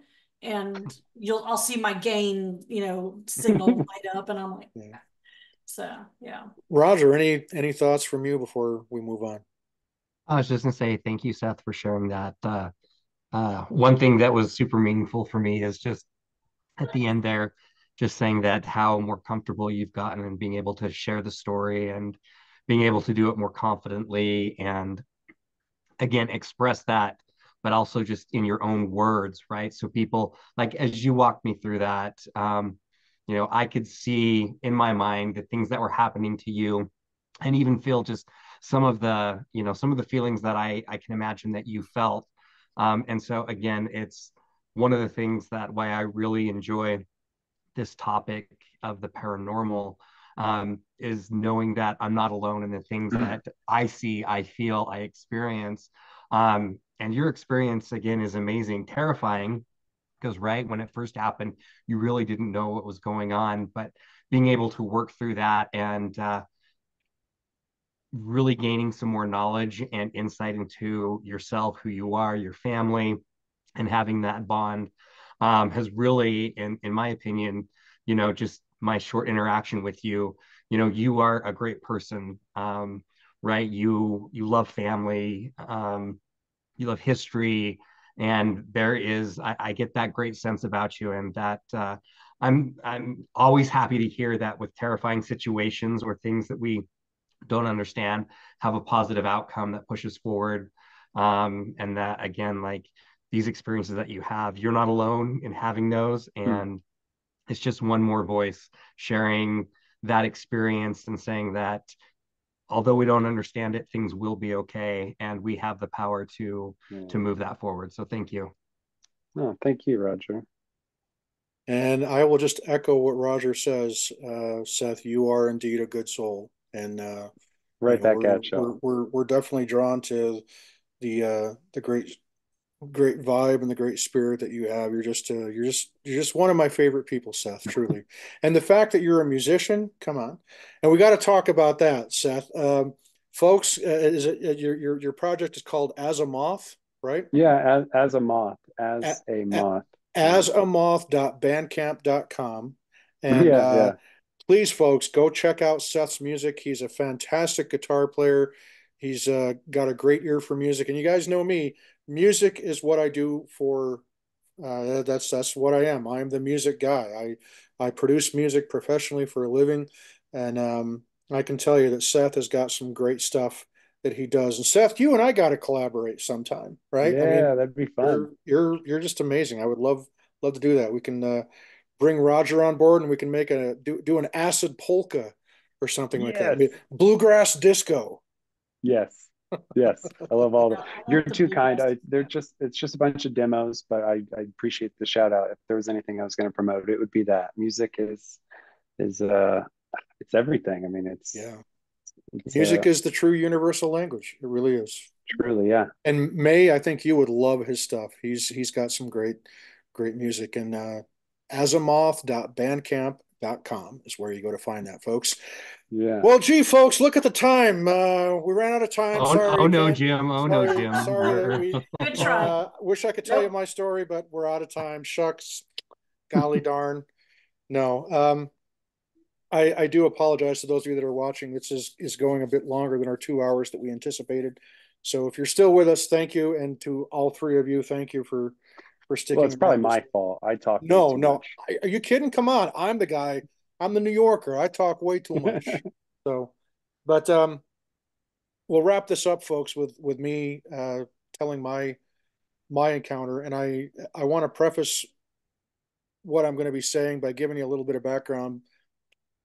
and you'll I'll see my gain, you know, signal light up and I'm like, yeah. so yeah. Roger, any any thoughts from you before we move on? I was just gonna say thank you, Seth, for sharing that. Uh, uh, one thing that was super meaningful for me is just at the end there, just saying that how more comfortable you've gotten and being able to share the story and being able to do it more confidently and again express that but also just in your own words right so people like as you walked me through that um you know, I could see in my mind the things that were happening to you and even feel just some of the, you know, some of the feelings that I, I can imagine that you felt. Um, and so again, it's one of the things that why I really enjoy this topic of the paranormal um, is knowing that I'm not alone in the things mm-hmm. that I see, I feel, I experience. Um, and your experience again is amazing, terrifying, because right when it first happened, you really didn't know what was going on, but being able to work through that and uh, really gaining some more knowledge and insight into yourself, who you are, your family, and having that bond um, has really, in in my opinion, you know, just my short interaction with you, you know, you are a great person, um, right? You you love family, um, you love history, and there is I, I, get that great sense about you, and that uh, I'm I'm always happy to hear that with terrifying situations or things that we don't understand have a positive outcome that pushes forward, um, and that again like these experiences that you have, you're not alone in having those, hmm. and it's just one more voice sharing that experience and saying that although we don't understand it things will be okay and we have the power to yeah. to move that forward. So thank you. No thank you roger. And i will just echo what roger says uh, seth you are indeed a good soul and uh, right you know, back at you we're, we're, we're definitely drawn to the uh, the great great vibe and the great spirit that you have. You're just uh, you're just you're just one of my favorite people, Seth. Truly, and the fact that you're a musician, come on, and we got to talk about that, Seth. Um, folks, uh, is it uh, your your your project is called As a Moth, right? Yeah, as, as a moth, as a, a moth, as a moth.bandcamp.com, and yeah, uh, yeah. please, folks, go check out Seth's music. He's a fantastic guitar player. He's uh, got a great ear for music, and you guys know me music is what I do for. Uh, that's that's what I am. I am the music guy. I I produce music professionally for a living, and um, I can tell you that Seth has got some great stuff that he does. And Seth, you and I got to collaborate sometime, right? Yeah, I mean, that'd be fun. You're, you're, you're just amazing. I would love love to do that. We can uh, bring Roger on board, and we can make a do do an acid polka or something yes. like that. I mean, bluegrass disco. Yes yes, I love all the. You're too kind. I they're just it's just a bunch of demos, but I, I appreciate the shout out. If there was anything I was going to promote, it would be that music is is uh it's everything. I mean, it's yeah. It's, music uh, is the true universal language. It really is. Truly, yeah. And Mae, I think you would love his stuff. He's he's got some great great music and uh asamoth.bandcamp.com is where you go to find that, folks. Yeah. Well, gee, folks, look at the time. Uh, we ran out of time. Oh, sorry, oh no, Jimm. Oh sorry, no, Jimm. Sorry. we, Good try. Uh, wish I could tell yep. you my story, but we're out of time. Shucks. Golly darn. No. Um, I, I do apologize to those of you that are watching. This is, is going a bit longer than our two hours that we anticipated. So if you're still with us, thank you. And to all three of you, thank you for for sticking. Well, it's probably my fault. I talk. No, no. Are you kidding? Come on. I'm the guy I'm the New Yorker. I talk way too much. so, but um, we'll wrap this up, folks, with with me uh, telling my my encounter, and I I want to preface what I'm going to be saying by giving you a little bit of background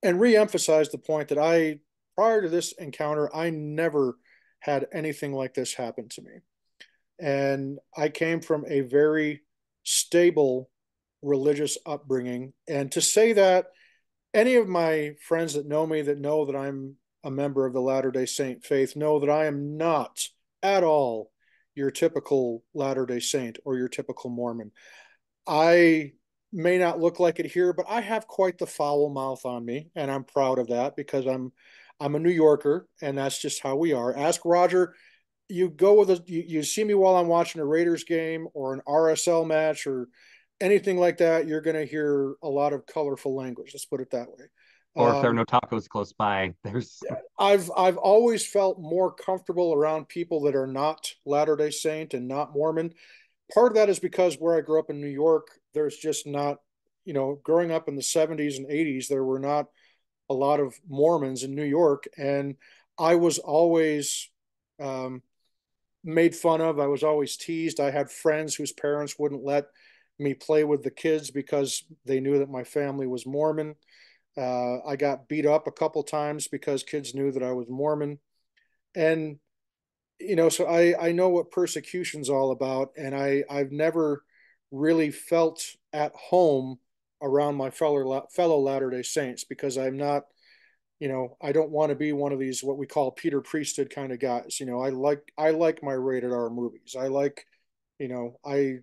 and re-emphasize the point that I prior to this encounter I never had anything like this happen to me, and I came from a very stable religious upbringing, and to say that any of my friends that know me that know that I'm a member of the Latter day Saint faith know that I am not at all your typical Latter day Saint or your typical Mormon. I may not look like it here, but I have quite the foul mouth on me, and I'm proud of that because I'm I'm a New Yorker, and that's just how we are. Ask Roger. You go with a you, you see me while I'm watching a Raiders game or an RSL match or anything like that, you're going to hear a lot of colorful language. Let's put it that way. Or if there are um, no tacos close by, there's. I've I've always felt more comfortable around people that are not Latter Day Saint and not Mormon. Part of that is because where I grew up in New York, there's just not, you know, growing up in the 70s and 80s, there were not a lot of Mormons in New York, and I was always um, made fun of. I was always teased. I had friends whose parents wouldn't let me play with the kids because they knew that my family was Mormon. Uh, I got beat up a couple times because kids knew that I was Mormon. And, you know, so I, I know what persecution's all about. And I, I've never really felt at home around my fellow, fellow Latter day Saints because I'm not, you know, I don't want to be one of these, what we call Peter Priesthood kind of guys. You know, I like, I like my rated R movies. I like, you know, I,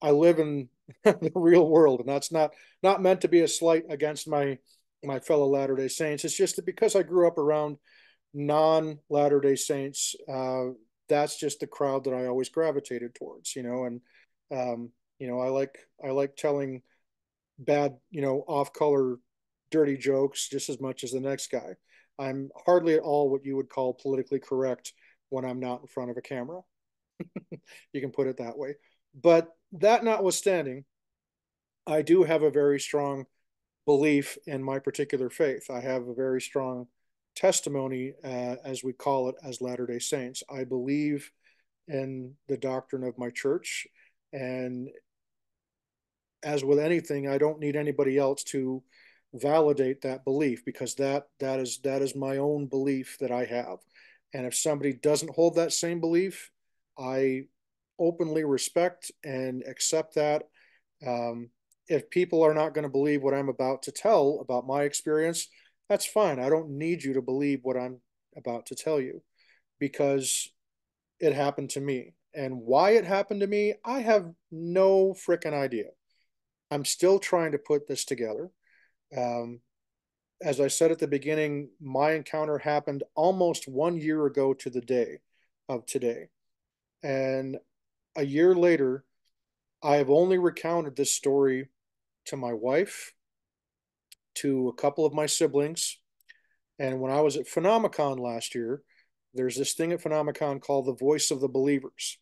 I live in the real world, and that's not not meant to be a slight against my my fellow Latter Day Saints. It's just that because I grew up around non Latter Day Saints, uh, that's just the crowd that I always gravitated towards, you know. And um, you know, I like I like telling bad, you know, off color, dirty jokes just as much as the next guy. I'm hardly at all what you would call politically correct when I'm not in front of a camera. you can put it that way. But that notwithstanding, I do have a very strong belief in my particular faith. I have a very strong testimony, uh, as we call it, as Latter day Saints. I believe in the doctrine of my church. And as with anything, I don't need anybody else to validate that belief because that that is that is my own belief that I have. And if somebody doesn't hold that same belief, I openly respect and accept that. Um, if people are not going to believe what I'm about to tell about my experience, that's fine. I don't need you to believe what I'm about to tell you because it happened to me. And why it happened to me, I have no freaking idea. I'm still trying to put this together. Um, as I said at the beginning, my encounter happened almost one year ago to the day of today. And a year later, I have only recounted this story to my wife, to a couple of my siblings, and when I was at Phenomicon last year, there's this thing at Phenomicon called the Voice of the Believers,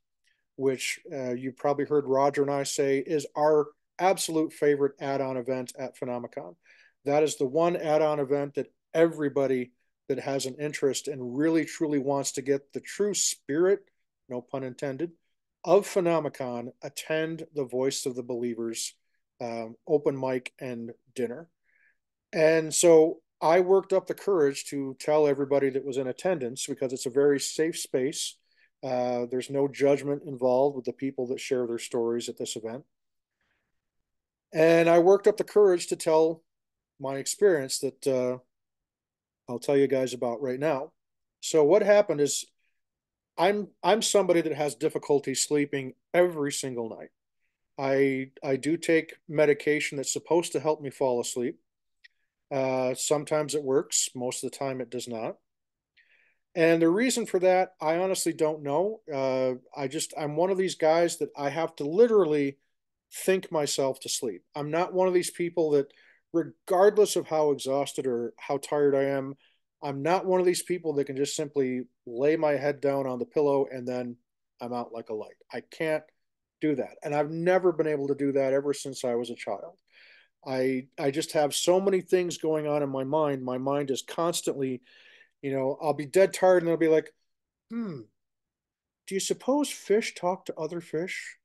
which uh, you probably heard Roger and I say is our absolute favorite add-on event at Phenomicon. That is the one add-on event that everybody that has an interest and really truly wants to get the true spirit, no pun intended, of Phenomicon attend the Voice of the Believers um, open mic and dinner. And so I worked up the courage to tell everybody that was in attendance because it's a very safe space. Uh, there's no judgment involved with the people that share their stories at this event. And I worked up the courage to tell my experience that uh, I'll tell you guys about right now. So what happened is I'm I'm somebody that has difficulty sleeping every single night. I I do take medication that's supposed to help me fall asleep. Uh, sometimes it works. Most of the time, it does not. And the reason for that, I honestly don't know. Uh, I just I'm one of these guys that I have to literally think myself to sleep. I'm not one of these people that, regardless of how exhausted or how tired I am, I'm not one of these people that can just simply lay my head down on the pillow and then I'm out like a light. I can't do that. And I've never been able to do that ever since I was a child. I I just have so many things going on in my mind. My mind is constantly, you know, I'll be dead tired and I'll be like, hmm, do you suppose fish talk to other fish?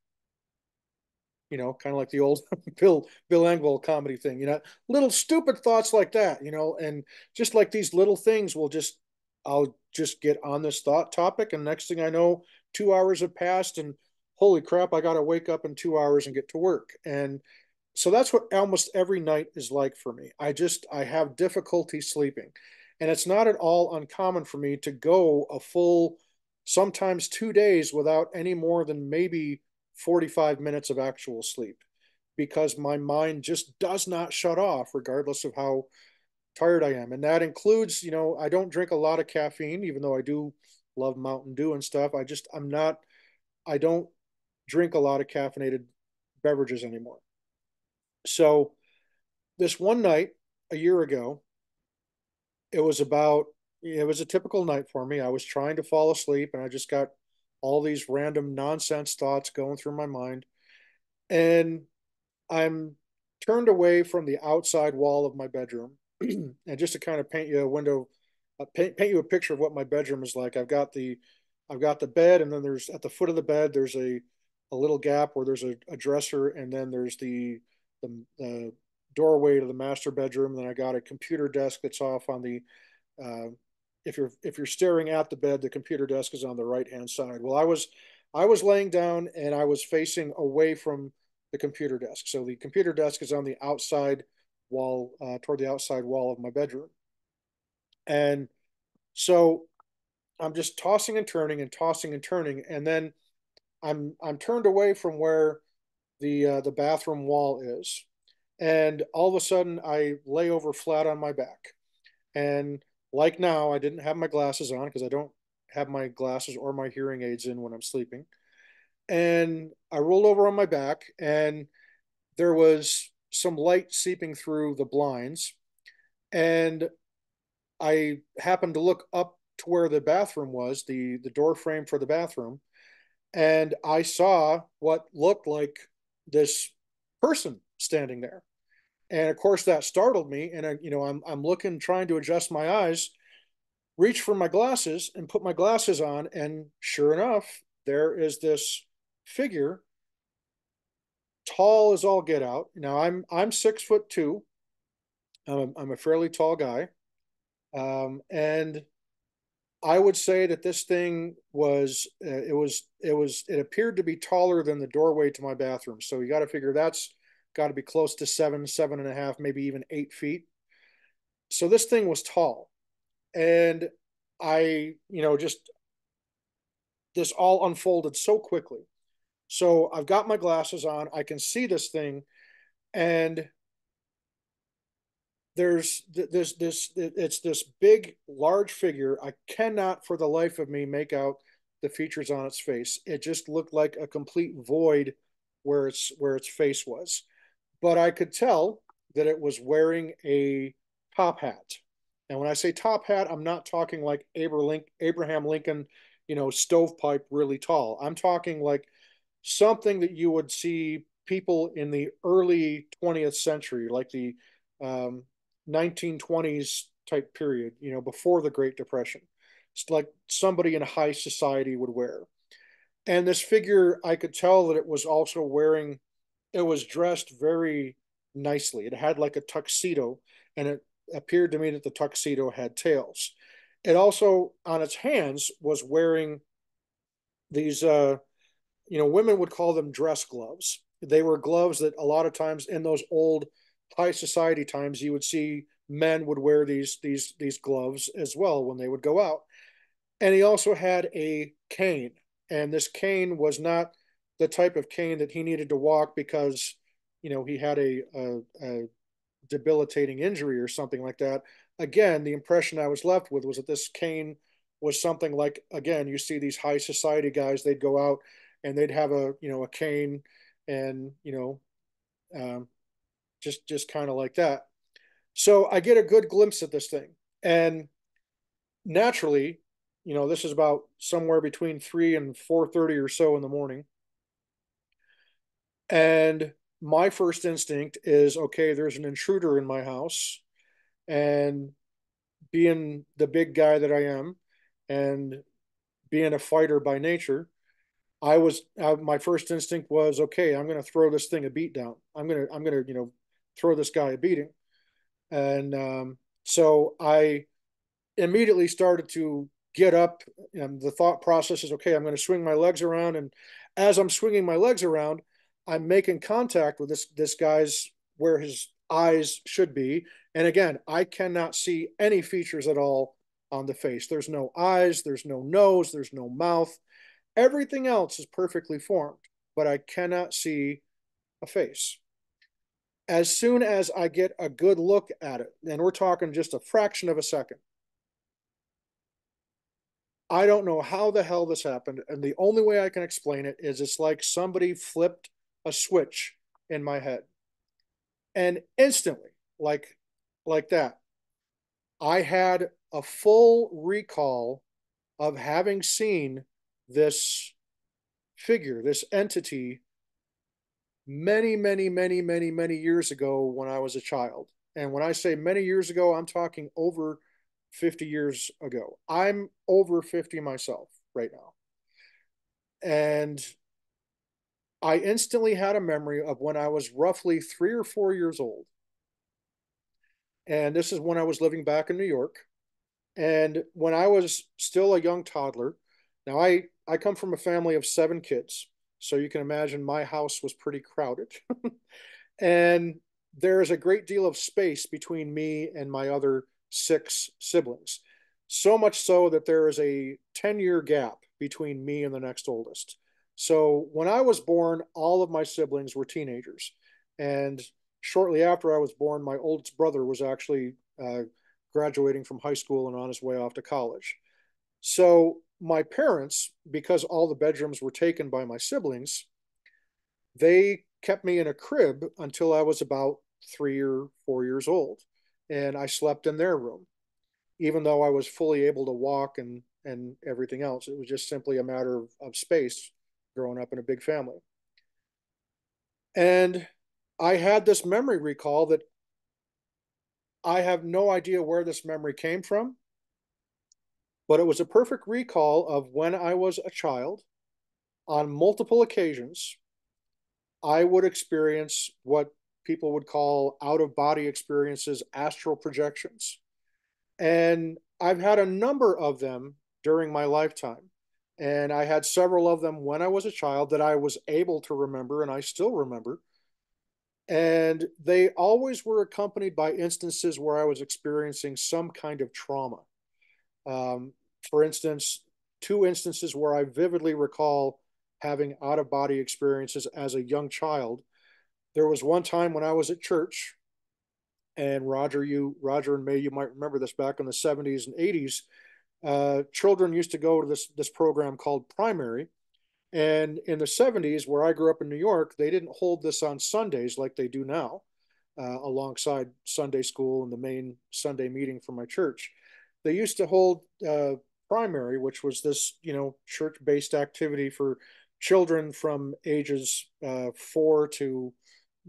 You know, kind of like the old Bill Bill Engvall comedy thing, you know, little stupid thoughts like that, you know, and just like these little things will just I'll just get on this thought topic and next thing I know, 2 hours have passed and holy crap, I got to wake up in 2 hours and get to work. And so that's what almost every night is like for me. I just I have difficulty sleeping. And it's not at all uncommon for me to go a full sometimes 2 days without any more than maybe 45 minutes of actual sleep because my mind just does not shut off regardless of how tired I am. And that includes, you know, I don't drink a lot of caffeine, even though I do love Mountain Dew and stuff. I just, I'm not, I don't drink a lot of caffeinated beverages anymore. So this one night a year ago, it was about, it was a typical night for me. I was trying to fall asleep and I just got all these random nonsense thoughts going through my mind. And I'm turned away from the outside wall of my bedroom. and just to kind of paint you a window, uh, paint, paint you a picture of what my bedroom is like, I've got the I've got the bed, and then there's at the foot of the bed, there's a a little gap where there's a, a dresser, and then there's the, the, doorway to the master bedroom. Then I got a computer desk that's off on the uh, if you're if you're staring at the bed, the computer desk is on the right hand side. Well, I was I was laying down and I was facing away from the computer desk. So the computer desk is on the outside wall, uh, toward the outside wall of my bedroom. And so I'm just tossing and turning and tossing and turning, and then I'm I'm turned away from where the uh, the bathroom wall is, and all of a sudden I lay over flat on my back, and like now, I didn't have my glasses on because I don't have my glasses or my hearing aids in when I'm sleeping. And I rolled over on my back, and there was some light seeping through the blinds. And I happened to look up to where the bathroom was, the, the door frame for the bathroom, and I saw what looked like this person standing there and of course that startled me and I, you know I'm, I'm looking trying to adjust my eyes reach for my glasses and put my glasses on and sure enough there is this figure. Tall as all get out. Now i'm i'm six foot two. I'm a, I'm a fairly tall guy. Um, and i would say that this thing was uh, it was it was it appeared to be taller than the doorway to my bathroom. So you got to figure that's got to be close to seven, seven and a half, maybe even eight feet. So this thing was tall. And I, you know, just this all unfolded so quickly. So I've got my glasses on, I can see this thing, and there's this this it's this big large figure i cannot for the life of me make out the features on its face it just looked like a complete void where its where its face was but I could tell that it was wearing a top hat. And when I say top hat, I'm not talking like Abraham Lincoln, you know, stovepipe really tall. I'm talking like something that you would see people in the early 20th century, like the um, 1920s type period, you know, before the Great Depression. It's like somebody in high society would wear. And this figure, I could tell that it was also wearing it was dressed very nicely. It had like a tuxedo, and it appeared to me that the tuxedo had tails. It also, on its hands, was wearing these, uh, you know, women would call them dress gloves. They were gloves that a lot of times in those old high society times you would see men would wear these these these gloves as well when they would go out. And he also had a cane, and this cane was not the type of cane that he needed to walk because you know he had a, a, a debilitating injury or something like that. Again the impression i was left with was that this cane was something like again you see these high society guys they'd go out and they'd have a you know a cane and you know um, just just kind of like that. So i get a good glimpse at this thing. And naturally you know this is about somewhere between 3 and 4.30 or so in the morning and my first instinct is okay, there's an intruder in my house. And being the big guy that I am and being a fighter by nature, I was my first instinct was okay, I'm going to throw this thing a beat down. I'm going to I'm going to, you know, throw this guy a beating. And um, so I immediately started to get up and the thought process is okay, I'm going to swing my legs around and as I'm swinging my legs around, I'm making contact with this this guy's where his eyes should be. And again, I cannot see any features at all on the face. There's no eyes, there's no nose, there's no mouth. Everything else is perfectly formed, but I cannot see a face. As soon as I get a good look at it, and we're talking just a fraction of a second, I don't know how the hell this happened. And the only way I can explain it is it's like somebody flipped a switch in my head. And instantly, like like that, I had a full recall of having seen this figure, this entity many, many, many, many, many years ago when I was a child. And when I say many years ago, I'm talking over 50 years ago. I'm over 50 myself right now. And I instantly had a memory of when I was roughly three or four years old. And this is when I was living back in New York. And when I was still a young toddler, now I, I come from a family of seven kids. So you can imagine my house was pretty crowded. and there is a great deal of space between me and my other six siblings. So much so that there is a 10 year gap between me and the next oldest. So when I was born, all of my siblings were teenagers. And shortly after I was born, my oldest brother was actually uh, graduating from high school and on his way off to college. So my parents, because all the bedrooms were taken by my siblings, they kept me in a crib until I was about three or four years old. And I slept in their room, even though I was fully able to walk and, and everything else. It was just simply a matter of, of space growing up in a big family. And I had this memory recall that I have no idea where this memory came from, but it was a perfect recall of when I was a child on multiple occasions. I would experience what people would call out of body experiences, astral projections. And I've had a number of them during my lifetime. And I had several of them when I was a child that I was able to remember, and I still remember. And they always were accompanied by instances where I was experiencing some kind of trauma. Um, for instance, two instances where I vividly recall having out of body experiences as a young child there was one time when I was at church, and Roger, you, Roger and Mae, you might remember this back in the 70s and 80s. Uh, children used to go to this this program called Primary, and in the 70s, where I grew up in New York, they didn't hold this on Sundays like they do now, uh, alongside Sunday school and the main Sunday meeting for my church. They used to hold uh, primary, which was this you know church based activity for children from ages uh, four to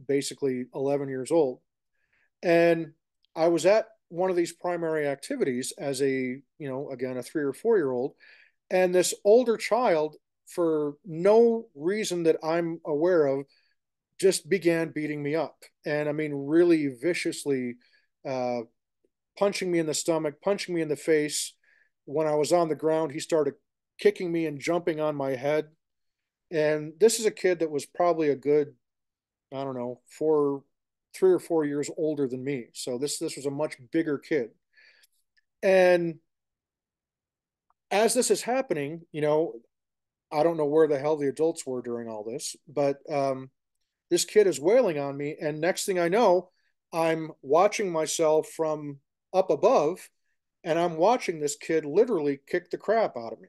basically 11 years old. And I was at one of these primary activities as a, you know, again, a three or four year old. And this older child, for no reason that I'm aware of, just began beating me up. And I mean, really viciously uh, punching me in the stomach, punching me in the face. When I was on the ground, he started kicking me and jumping on my head. And this is a kid that was probably a good I don't know, four, three or four years older than me. So this this was a much bigger kid. And as this is happening, you know, I don't know where the hell the adults were during all this, but um, this kid is wailing on me. And next thing I know, I'm watching myself from up above, and I'm watching this kid literally kick the crap out of me.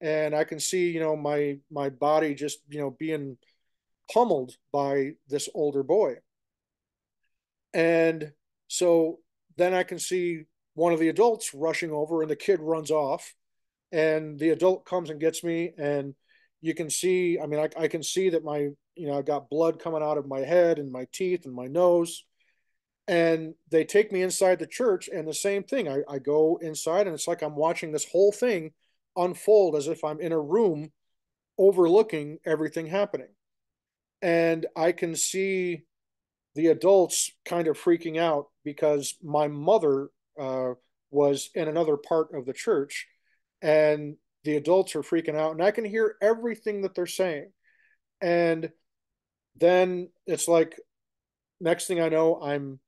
And I can see, you know, my my body just, you know, being pummeled by this older boy. And so then I can see one of the adults rushing over, and the kid runs off. And the adult comes and gets me, and you can see, I mean, I, I can see that my, you know, I got blood coming out of my head and my teeth and my nose. And they take me inside the church, and the same thing. I, I go inside, and it's like I'm watching this whole thing unfold as if I'm in a room overlooking everything happening and I can see the adults kind of freaking out because my mother uh, was in another part of the church, and the adults are freaking out, and I can hear everything that they're saying, and then it's like next thing I know, I'm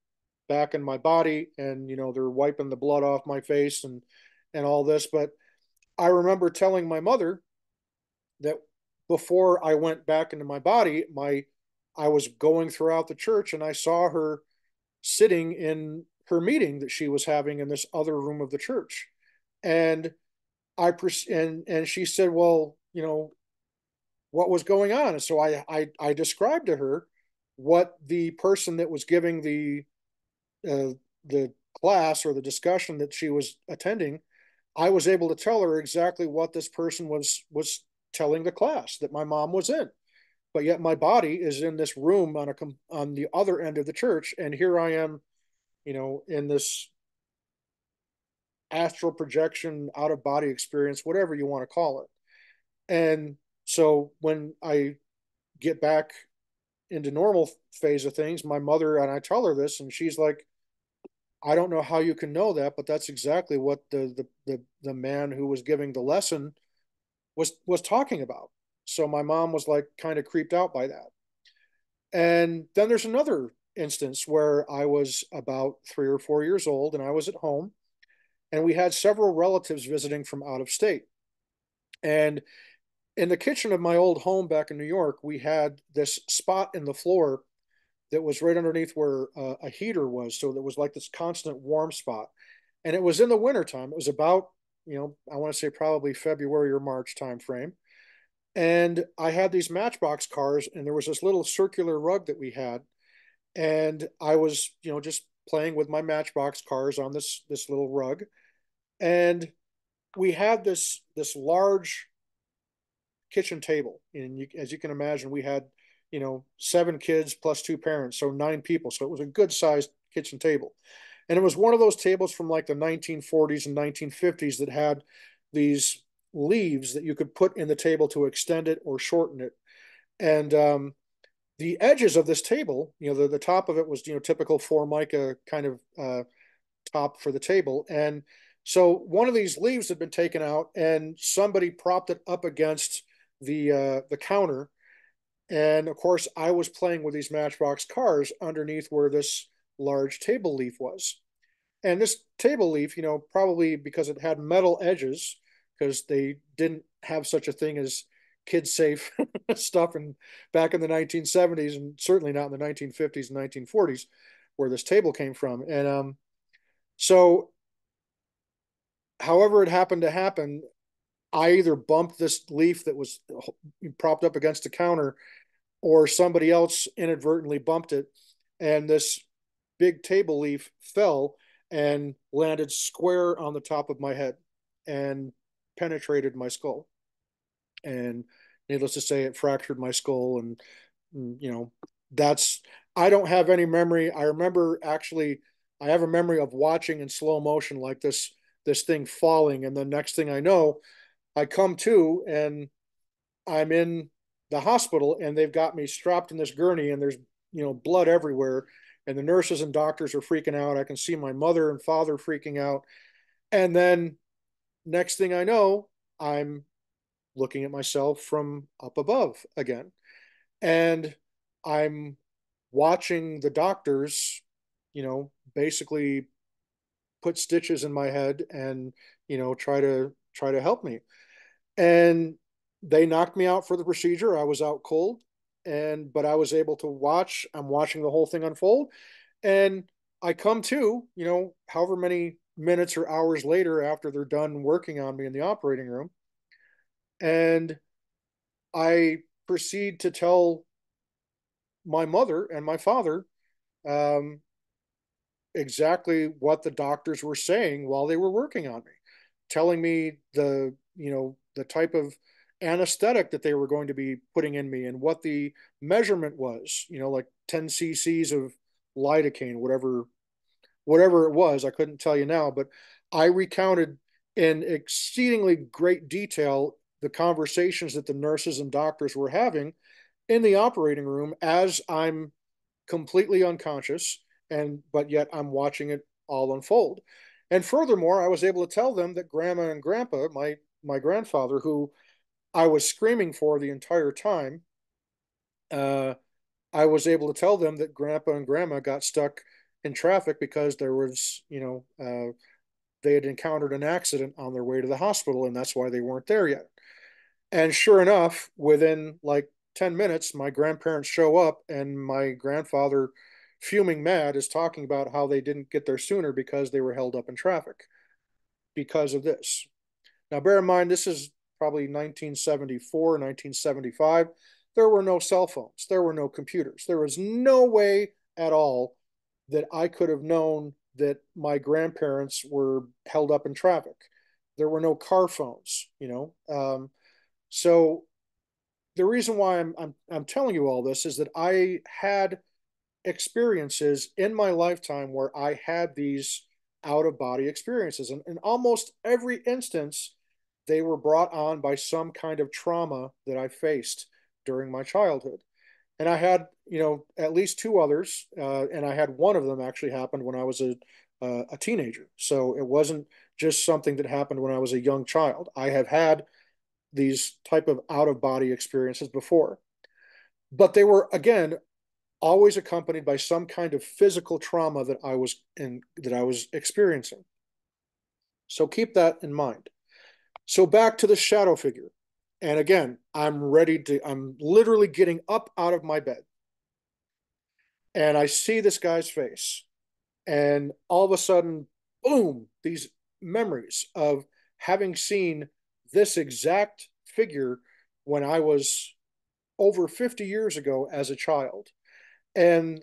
back in my body, and you know they're wiping the blood off my face and and all this, but I remember telling my mother that before I went back into my body, my I was going throughout the church and I saw her sitting in her meeting that she was having in this other room of the church. And I and and she said, "Well, you know, what was going on?" And so I I, I described to her what the person that was giving the uh, the class or the discussion that she was attending, I was able to tell her exactly what this person was was telling the class that my mom was in but yet my body is in this room on a on the other end of the church and here i am you know in this astral projection out of body experience whatever you want to call it and so when i get back into normal phase of things, my mother and I tell her this, and she's like, I don't know how you can know that, but that's exactly what the the the, the man who was giving the lesson was was talking about. So my mom was like kind of creeped out by that. And then there's another instance where I was about three or four years old and I was at home and we had several relatives visiting from out of state. And in the kitchen of my old home back in New York, we had this spot in the floor that was right underneath where uh, a heater was. So there was like this constant warm spot. And it was in the wintertime. It was about, you know, I want to say probably February or March timeframe. And I had these matchbox cars, and there was this little circular rug that we had. And I was, you know, just playing with my matchbox cars on this this little rug. And we had this this large kitchen table. And you, as you can imagine, we had you know, seven kids plus two parents, so nine people. So it was a good sized kitchen table. And it was one of those tables from like the 1940s and 1950s that had these leaves that you could put in the table to extend it or shorten it. And um, the edges of this table, you know, the, the top of it was, you know, typical Formica kind of uh, top for the table. And so one of these leaves had been taken out and somebody propped it up against the uh, the counter and of course, I was playing with these Matchbox cars underneath where this large table leaf was. And this table leaf, you know, probably because it had metal edges, because they didn't have such a thing as kid safe stuff in back in the 1970s and certainly not in the 1950s and 1940s where this table came from. And um, so, however it happened to happen, I either bumped this leaf that was propped up against the counter or somebody else inadvertently bumped it and this big table leaf fell and landed square on the top of my head and penetrated my skull. And needless to say it fractured my skull and mm, you know that's i don't have any memory. I remember actually i have a memory of watching in slow motion like this this thing falling. And the next thing i know i come to and i'm in the hospital and they've got me strapped in this gurney and there's you know blood everywhere. And the nurses and doctors are freaking out. I can see my mother and father freaking out. And then next thing i know i'm looking at myself from up above again and i'm watching the doctors you know basically put stitches in my head and you know try to try to help me and they knocked me out for the procedure. I was out cold, and but I was able to watch. I'm watching the whole thing unfold, and I come to, you know, however many minutes or hours later after they're done working on me in the operating room, and I proceed to tell my mother and my father um, exactly what the doctors were saying while they were working on me, telling me the you know the type of anesthetic that they were going to be putting in me and what the measurement was, you know, like 10 cc's of lidocaine, whatever, whatever it was. I couldn't tell you now, but I recounted in exceedingly great detail the conversations that the nurses and doctors were having in the operating room as I'm completely unconscious and but yet I'm watching it all unfold. And furthermore, I was able to tell them that grandma and grandpa, my my grandfather, who I was screaming for the entire time. Uh, I was able to tell them that grandpa and grandma got stuck in traffic because there was, you know, uh, they had encountered an accident on their way to the hospital and that's why they weren't there yet. And sure enough, within like 10 minutes, my grandparents show up and my grandfather, fuming mad, is talking about how they didn't get there sooner because they were held up in traffic because of this. Now, bear in mind, this is probably 1974, 1975, there were no cell phones, there were no computers. There was no way at all that I could have known that my grandparents were held up in traffic. There were no car phones, you know. Um, so the reason why I'm, I'm I'm telling you all this is that I had experiences in my lifetime where I had these out of body experiences, and in almost every instance, they were brought on by some kind of trauma that I faced during my childhood. And I had, you know, at least two others, uh, and I had one of them actually happened when I was a uh, a teenager. So it wasn't just something that happened when I was a young child. I have had these type of out of body experiences before, but they were again always accompanied by some kind of physical trauma that I was in that I was experiencing. So keep that in mind. So back to the shadow figure. And again, I'm ready to, I'm literally getting up out of my bed. And I see this guy's face. And all of a sudden, boom, these memories of having seen this exact figure when I was over 50 years ago as a child. And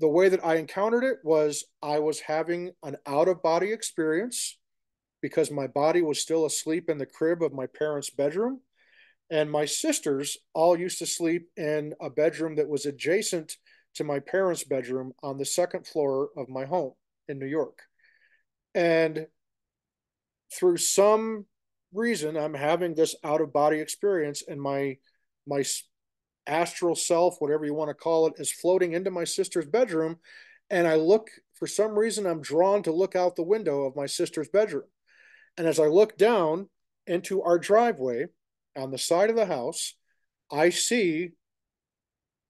the way that I encountered it was I was having an out of body experience because my body was still asleep in the crib of my parents' bedroom. And my sisters all used to sleep in a bedroom that was adjacent to my parents' bedroom on the second floor of my home in New York. And through some reason, I'm having this out of body experience, and my my astral self, whatever you want to call it, is floating into my sister's bedroom. And I look, for some reason, I'm drawn to look out the window of my sister's bedroom. And as I look down into our driveway on the side of the house, I see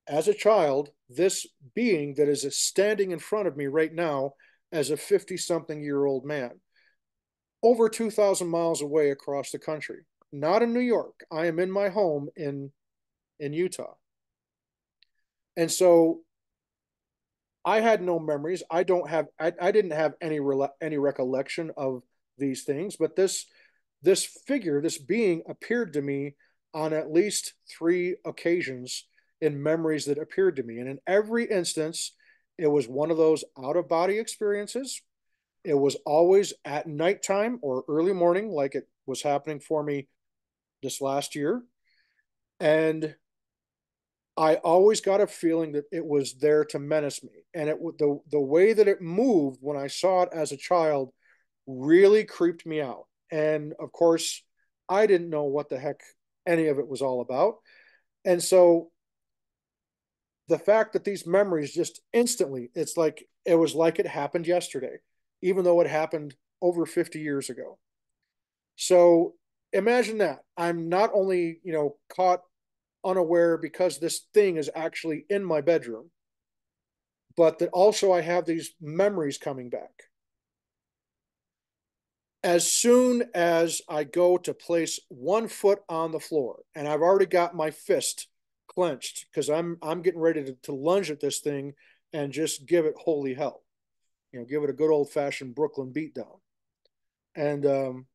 as a child this being that is standing in front of me right now as a 50 something year old man over 2,000 miles away across the country. Not in New York. I am in my home in, in Utah. And so I had no memories. I don't have, I, I didn't have any, any recollection of these things, but this, this figure, this being appeared to me on at least three occasions in memories that appeared to me. And in every instance, it was one of those out of body experiences. It was always at nighttime or early morning, like it was happening for me this last year. And I always got a feeling that it was there to menace me. And it the the way that it moved when I saw it as a child really creeped me out. And of course, I didn't know what the heck any of it was all about. And so the fact that these memories just instantly, it's like it was like it happened yesterday, even though it happened over 50 years ago. So imagine that. I'm not only, you know, caught unaware because this thing is actually in my bedroom, but that also I have these memories coming back. As soon as I go to place one foot on the floor, and I've already got my fist clenched because I'm I'm getting ready to, to lunge at this thing and just give it holy hell. You know, give it a good old fashioned Brooklyn beatdown. And um,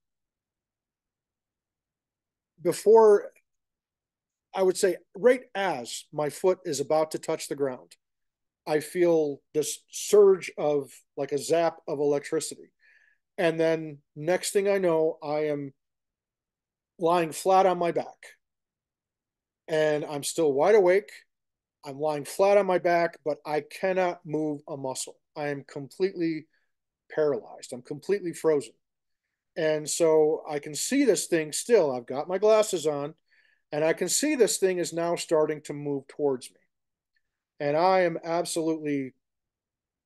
before I would say, right as my foot is about to touch the ground, I feel this surge of like a zap of electricity. And then next thing I know, I am lying flat on my back and I'm still wide awake. I'm lying flat on my back, but I cannot move a muscle. I am completely paralyzed. I'm completely frozen. And so I can see this thing still. I've got my glasses on, and I can see this thing is now starting to move towards me. And I am absolutely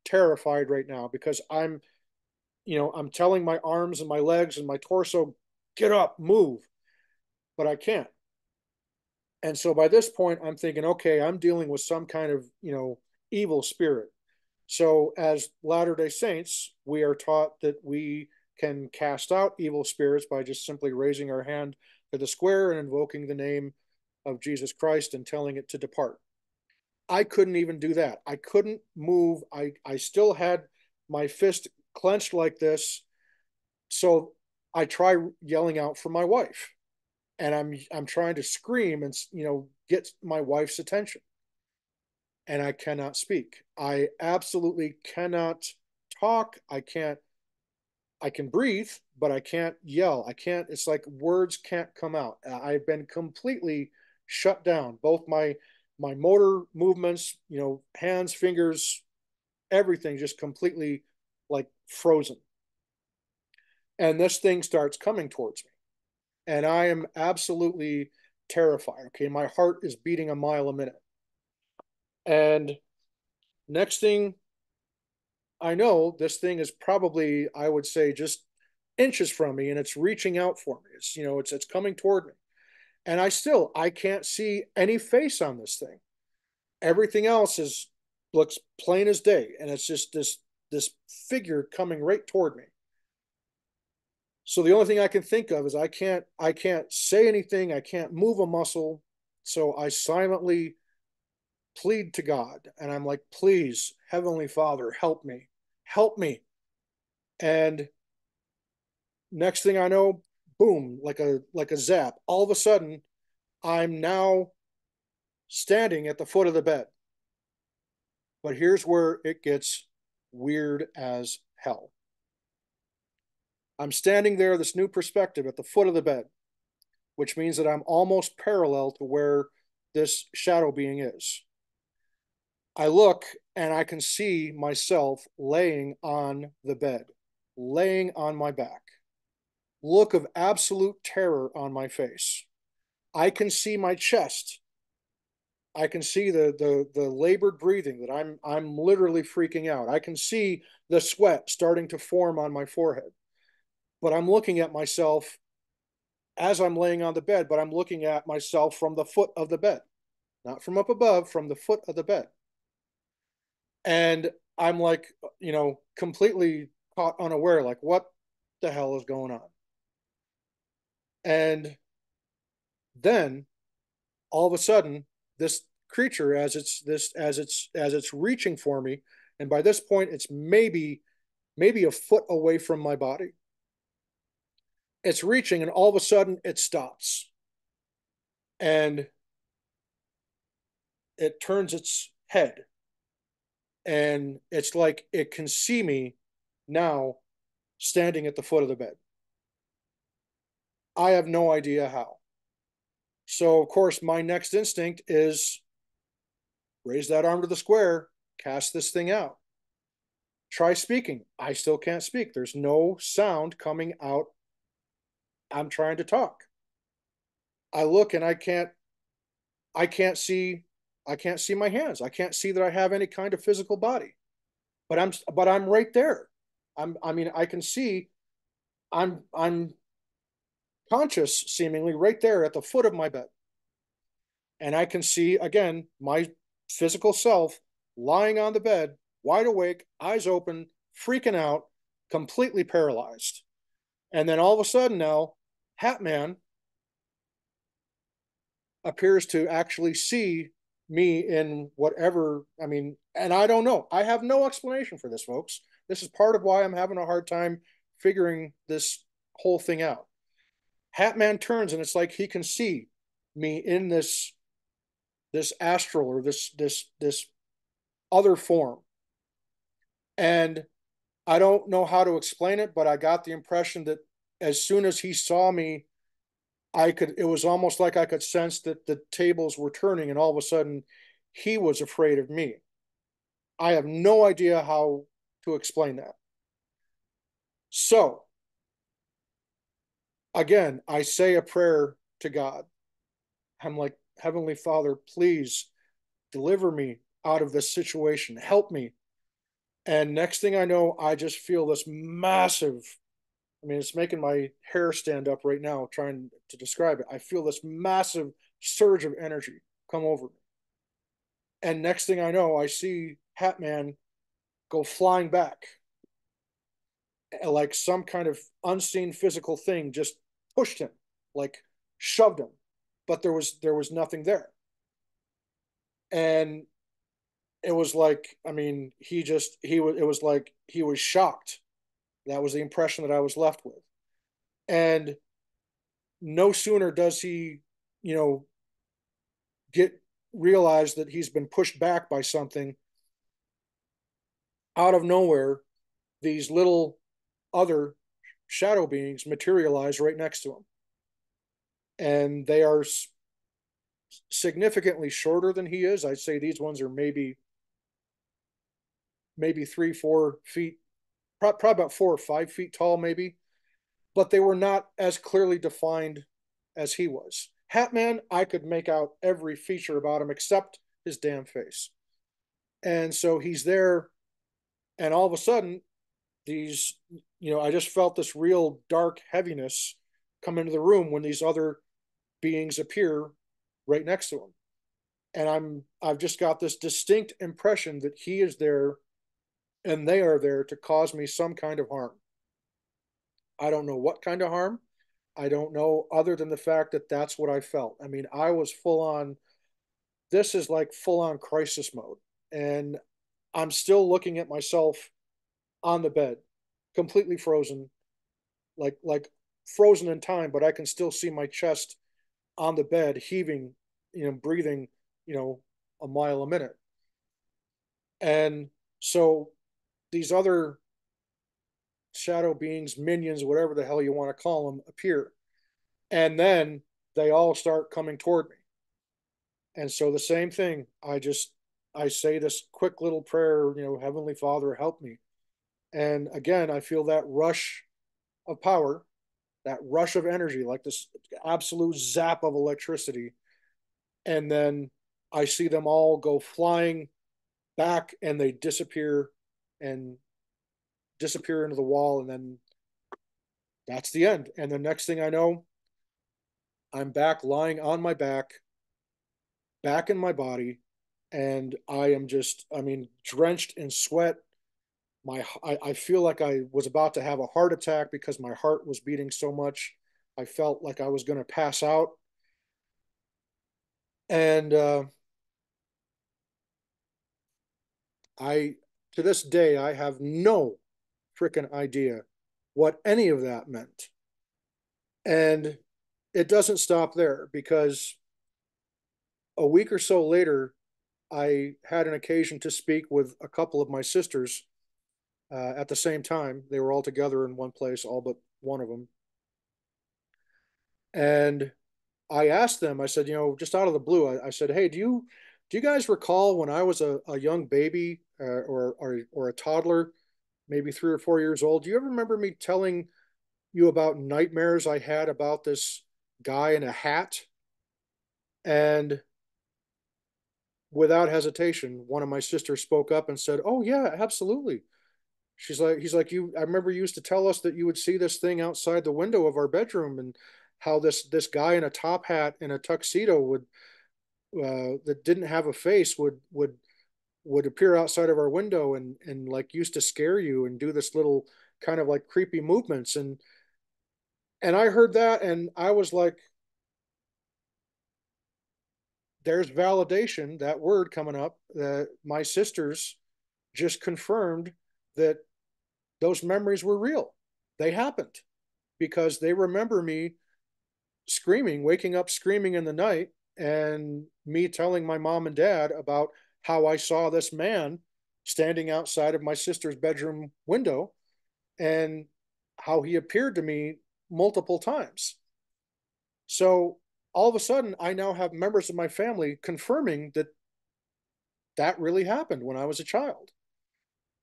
terrified right now because I'm, you know, I'm telling my arms and my legs and my torso, get up, move, but I can't. And so by this point i'm thinking okay i'm dealing with some kind of you know evil spirit. So as latter day saints we are taught that we can cast out evil spirits by just simply raising our hand to the square and invoking the name of jesus christ and telling it to depart. I couldn't even do that. I couldn't move. I i still had my fist clenched like this so i try yelling out for my wife and I'm I'm trying to scream and you know get my wife's attention and I cannot speak. I absolutely cannot talk. I can't I can breathe, but I can't yell. I can't it's like words can't come out. I've been completely shut down. Both my my motor movements, you know, hands, fingers, everything just completely like frozen. And this thing starts coming towards me and I am absolutely terrified. Okay, my heart is beating a mile a minute. And next thing I know, this thing is probably, I would say, just inches from me and it's reaching out for me. It's, you know, it's it's coming toward me. And I still I can't see any face on this thing. Everything else is looks plain as day. And it's just this this figure coming right toward me. So the only thing I can think of is I can't I can't say anything, I can't move a muscle. So I silently plead to God and I'm like, please, Heavenly Father, help me. Help me. And next thing I know, boom, like a like a zap. All of a sudden, I'm now standing at the foot of the bed. But here's where it gets weird as hell. I'm standing there, this new perspective at the foot of the bed, which means that I'm almost parallel to where this shadow being is. I look and I can see myself laying on the bed, laying on my back look of absolute terror on my face. I can see my chest. I can see the the the labored breathing that I'm I'm literally freaking out. I can see the sweat starting to form on my forehead. But I'm looking at myself as I'm laying on the bed, but I'm looking at myself from the foot of the bed, not from up above, from the foot of the bed. And I'm like, you know, completely caught unaware, like, what the hell is going on? And then all of a sudden, this creature, as it's this as it's as it's reaching for me, and by this point, it's maybe maybe a foot away from my body. It's reaching, and all of a sudden, it stops, and it turns its head, and it's like it can see me now, standing at the foot of the bed. I have no idea how. So, of course, my next instinct is raise that arm to the square, cast this thing out. Try speaking. I still can't speak. There's no sound coming out. I'm trying to talk. I look and I can't I can't see I can't see my hands. I can't see that I have any kind of physical body. But I'm but I'm right there. I'm I mean I can see I'm I'm conscious seemingly right there at the foot of my bed. And I can see again my physical self lying on the bed, wide awake, eyes open, freaking out, completely paralyzed. And then all of a sudden now, Hatman appears to actually see me in whatever, I mean, and I don't know. I have no explanation for this, folks. This is part of why I'm having a hard time figuring this whole thing out. Hatman turns and it's like he can see me in this this astral or this this this other form. And I don't know how to explain it, but I got the impression that as soon as he saw me, I could it was almost like I could sense that the tables were turning and all of a sudden he was afraid of me. I have no idea how to explain that. So again, I say a prayer to God. I'm like, Heavenly Father, please deliver me out of this situation. Help me. And next thing I know, I just feel this massive, I mean, it's making my hair stand up right now trying to describe it. I feel this massive surge of energy come over me. And next thing I know, I see Hatman go flying back like some kind of unseen physical thing just pushed him, like shoved him, but there was there was nothing there. And it was like, I mean, he just he was it was like he was shocked. That was the impression that I was left with. And no sooner does he, you know, get realize that he's been pushed back by something out of nowhere these little other shadow beings materialize right next to him. And they are significantly shorter than he is. I'd say these ones are maybe maybe three, four feet, probably about four or five feet tall, maybe. But they were not as clearly defined as he was. Hatman, I could make out every feature about him except his damn face. And so he's there, and all of a sudden, these, you know, I just felt this real dark heaviness come into the room when these other beings appear right next to him. And I'm I've just got this distinct impression that he is there and they are there to cause me some kind of harm. I don't know what kind of harm. I don't know other than the fact that that's what I felt. I mean, I was full on this is like full on crisis mode and I'm still looking at myself on the bed, completely frozen, like like frozen in time, but I can still see my chest on the bed heaving, you know, breathing, you know, a mile a minute. And so these other shadow beings, minions, whatever the hell you want to call them, appear. And then they all start coming toward me. And so the same thing, I just I say this quick little prayer, you know, Heavenly Father, help me. And again, I feel that rush of power, that rush of energy, like this absolute zap of electricity. And then I see them all go flying back and they disappear and disappear into the wall. And then that's the end. And the next thing I know, I'm back lying on my back, back in my body, and I am just, I mean, drenched in sweat. My, I, I feel like I was about to have a heart attack because my heart was beating so much. I felt like I was going to pass out. And uh, I, to this day, I have no freaking idea what any of that meant. And it doesn't stop there because a week or so later, I had an occasion to speak with a couple of my sisters uh, at the same time. They were all together in one place, all but one of them. And I asked them, I said, you know, just out of the blue, I, I said, hey, do you do you guys recall when I was a, a young baby uh, or, or or a toddler, maybe three or four years old? Do you ever remember me telling you about nightmares I had about this guy in a hat? And without hesitation, one of my sisters spoke up and said, "Oh yeah, absolutely." She's like, he's like, you. I remember you used to tell us that you would see this thing outside the window of our bedroom, and how this this guy in a top hat and a tuxedo would uh, that didn't have a face would would would appear outside of our window and and like used to scare you and do this little kind of like creepy movements and and I heard that and I was like there's validation, that word coming up, that my sisters just confirmed that those memories were real. They happened because they remember me screaming, waking up screaming in the night, and me telling my mom and dad about how I saw this man standing outside of my sister's bedroom window and how he appeared to me multiple times. So all of a sudden I now have members of my family confirming that that really happened when I was a child.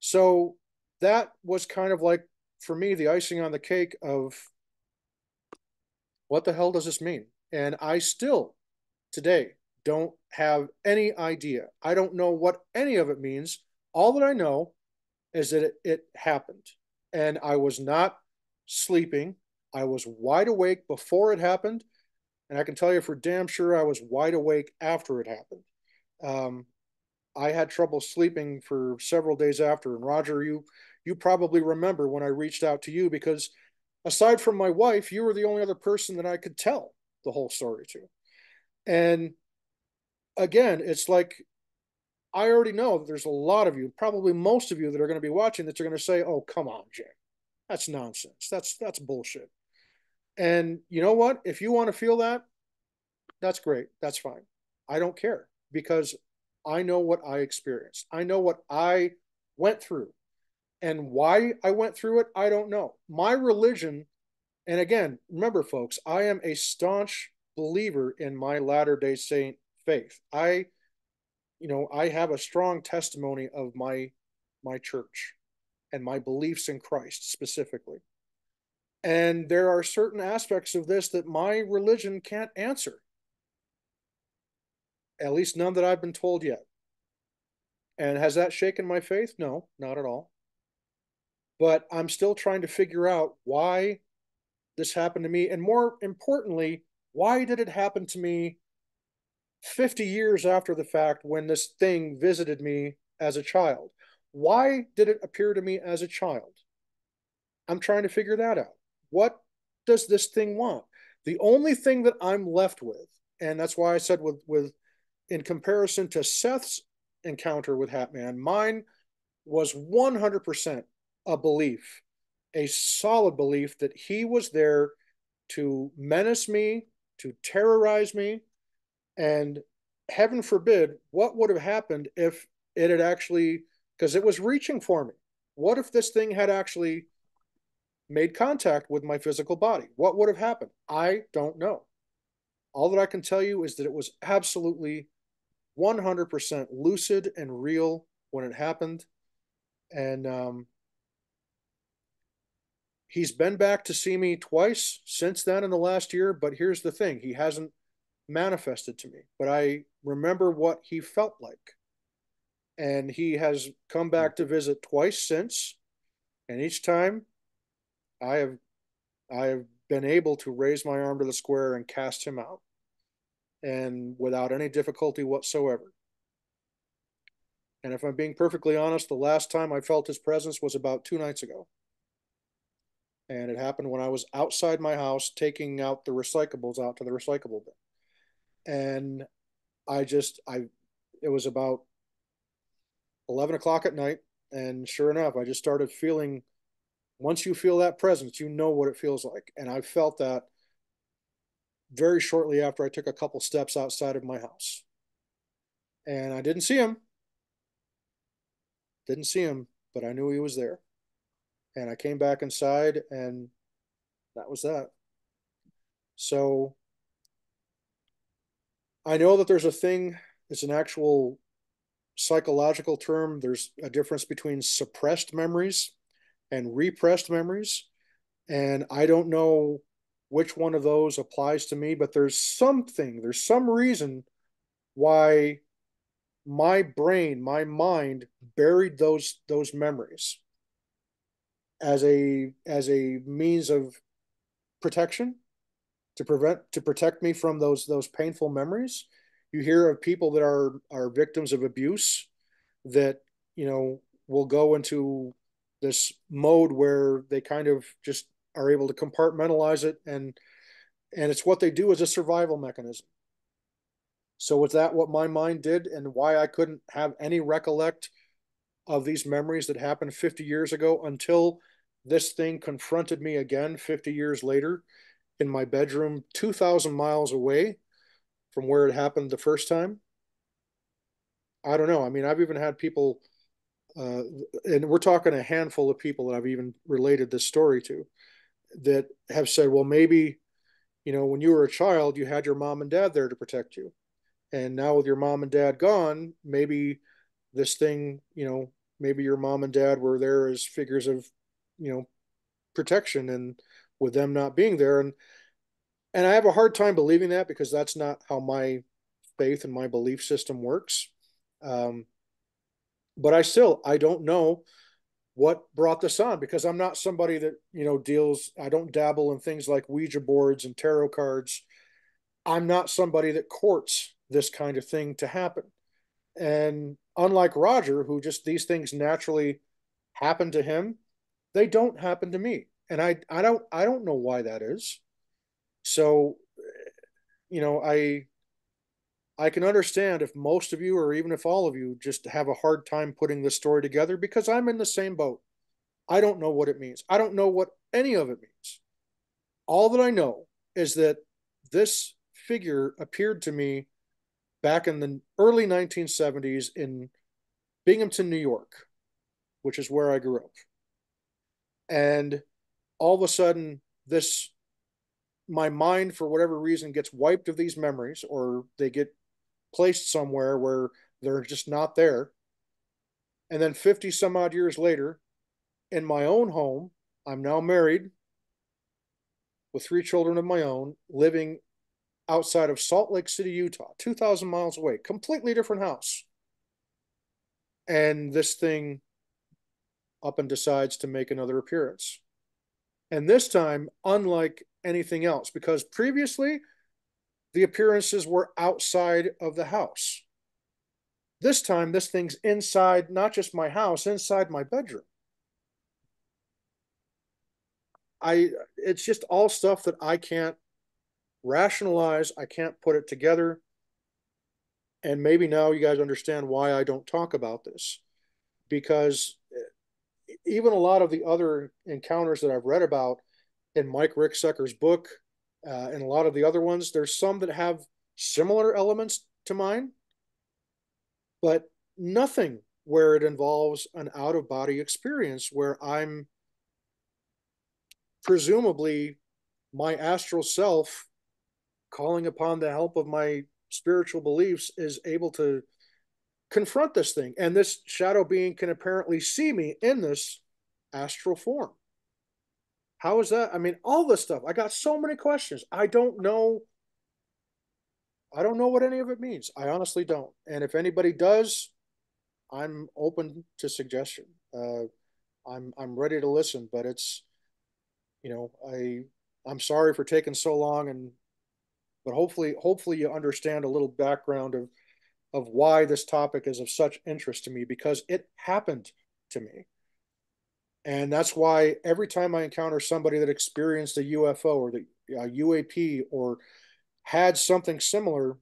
So that was kind of like for me the icing on the cake of what the hell does this mean? And I still today don't have any idea. I don't know what any of it means. All that I know is that it, it happened. And I was not sleeping. I was wide awake before it happened and I can tell you for damn sure I was wide awake after it happened. Um, I had trouble sleeping for several days after. And Roger, you you probably remember when I reached out to you because aside from my wife, you were the only other person that I could tell the whole story to. And again, it's like I already know that there's a lot of you, probably most of you that are going to be watching that are going to say, "Oh, come on, Jay. That's nonsense. That's that's bullshit." And you know what? If you want to feel that, that's great. That's fine. I don't care because I know what I experienced. I know what I went through. And why I went through it, I don't know. My religion, and again, remember, folks, I am a staunch believer in my Latter day Saint faith. I, you know, I have a strong testimony of my my church and my beliefs in Christ specifically. And there are certain aspects of this that my religion can't answer. At least none that I've been told yet. And has that shaken my faith? No, not at all. But I'm still trying to figure out why this happened to me. And more importantly, why did it happen to me 50 years after the fact when this thing visited me as a child? Why did it appear to me as a child? I'm trying to figure that out. What does this thing want? The only thing that I'm left with, and that's why I said with with in comparison to Seth's encounter with Hatman, mine was 100% a belief, a solid belief that he was there to menace me, to terrorize me, and heaven forbid, what would have happened if it had actually, because it was reaching for me. What if this thing had actually made contact with my physical body? What would have happened? I don't know. All that I can tell you is that it was absolutely 100% lucid and real when it happened. And um, he's been back to see me twice since then in the last year. But here's the thing he hasn't manifested to me, but I remember what he felt like. And he has come back to visit twice since. And each time I have I have been able to raise my arm to the square and cast him out and without any difficulty whatsoever. And if I'm being perfectly honest, the last time I felt his presence was about two nights ago. And it happened when I was outside my house taking out the recyclables out to the recyclable bin. And I just, I, it was about 11 o'clock at night. And sure enough, I just started feeling, once you feel that presence, you know what it feels like. And I felt that very shortly after I took a couple steps outside of my house. And I didn't see him. Didn't see him, but I knew he was there. And I came back inside, and that was that. So I know that there's a thing, it's an actual psychological term. There's a difference between suppressed memories and repressed memories. And I don't know which one of those applies to me, but there's something, there's some reason why my brain, my mind buried those those memories as a as a means of protection to prevent to protect me from those those painful memories. You hear of people that are are victims of abuse that you know will go into this mode where they kind of just are able to compartmentalize it and and it's what they do as a survival mechanism. So was that what my mind did and why i couldn't have any recollect of these memories that happened 50 years ago until this thing confronted me again 50 years later in my bedroom 2000 miles away from where it happened the first time? I don't know. I mean i've even had people uh, and we're talking a handful of people that i've even related this story to that have said, well, maybe, you know, when you were a child, you had your mom and dad there to protect you. And now with your mom and dad gone, maybe this thing, you know, maybe your mom and dad were there as figures of, you know, protection and with them not being there. And, and I have a hard time believing that because that's not how my faith and my belief system works. Um, but I still, I don't know what brought this on because I'm not somebody that, you know, deals, I don't dabble in things like Ouija boards and tarot cards. I'm not somebody that courts this kind of thing to happen. And unlike Roger, who just these things naturally happen to him, they don't happen to me. And I, I don't, I don't know why that is. So, you know, I, I can understand if most of you, or even if all of you, just have a hard time putting this story together because I'm in the same boat. I don't know what it means. I don't know what any of it means. All that I know is that this figure appeared to me back in the early 1970s in Binghamton, New York, which is where I grew up. And all of a sudden, this my mind, for whatever reason, gets wiped of these memories, or they get placed somewhere where they're just not there. And then 50 some odd years later, in my own home, I'm now married with three children of my own, living outside of Salt Lake City, Utah, 2,000 miles away, completely different house. and this thing up and decides to make another appearance. And this time, unlike anything else, because previously the appearances were outside of the house. This time, this thing's inside, not just my house, inside my bedroom. I it's just all stuff that I can't rationalize. I can't put it together. And maybe now you guys understand why I don't talk about this. Because eh, even a lot of the other encounters that I've read about in Mike Ricksecker's book uh, and a lot of the other ones, there's some that have similar elements to mine, but nothing where it involves an out of body experience where I'm presumably my astral self calling upon the help of my spiritual beliefs is able to confront this thing. And this shadow being can apparently see me in this astral form how is that? I mean all this stuff. I got so many questions. I don't know. I don't know what any of it means. I honestly don't. And if anybody does i'm open to suggestion. Uh, i'm i'm ready to listen but it's you know, I I'm sorry for taking so long and but hopefully hopefully you understand a little background of of why this topic is of such interest to me because it happened to me. And that's why every time I encounter somebody that experienced a UFO or the uh, UAP or had something similar,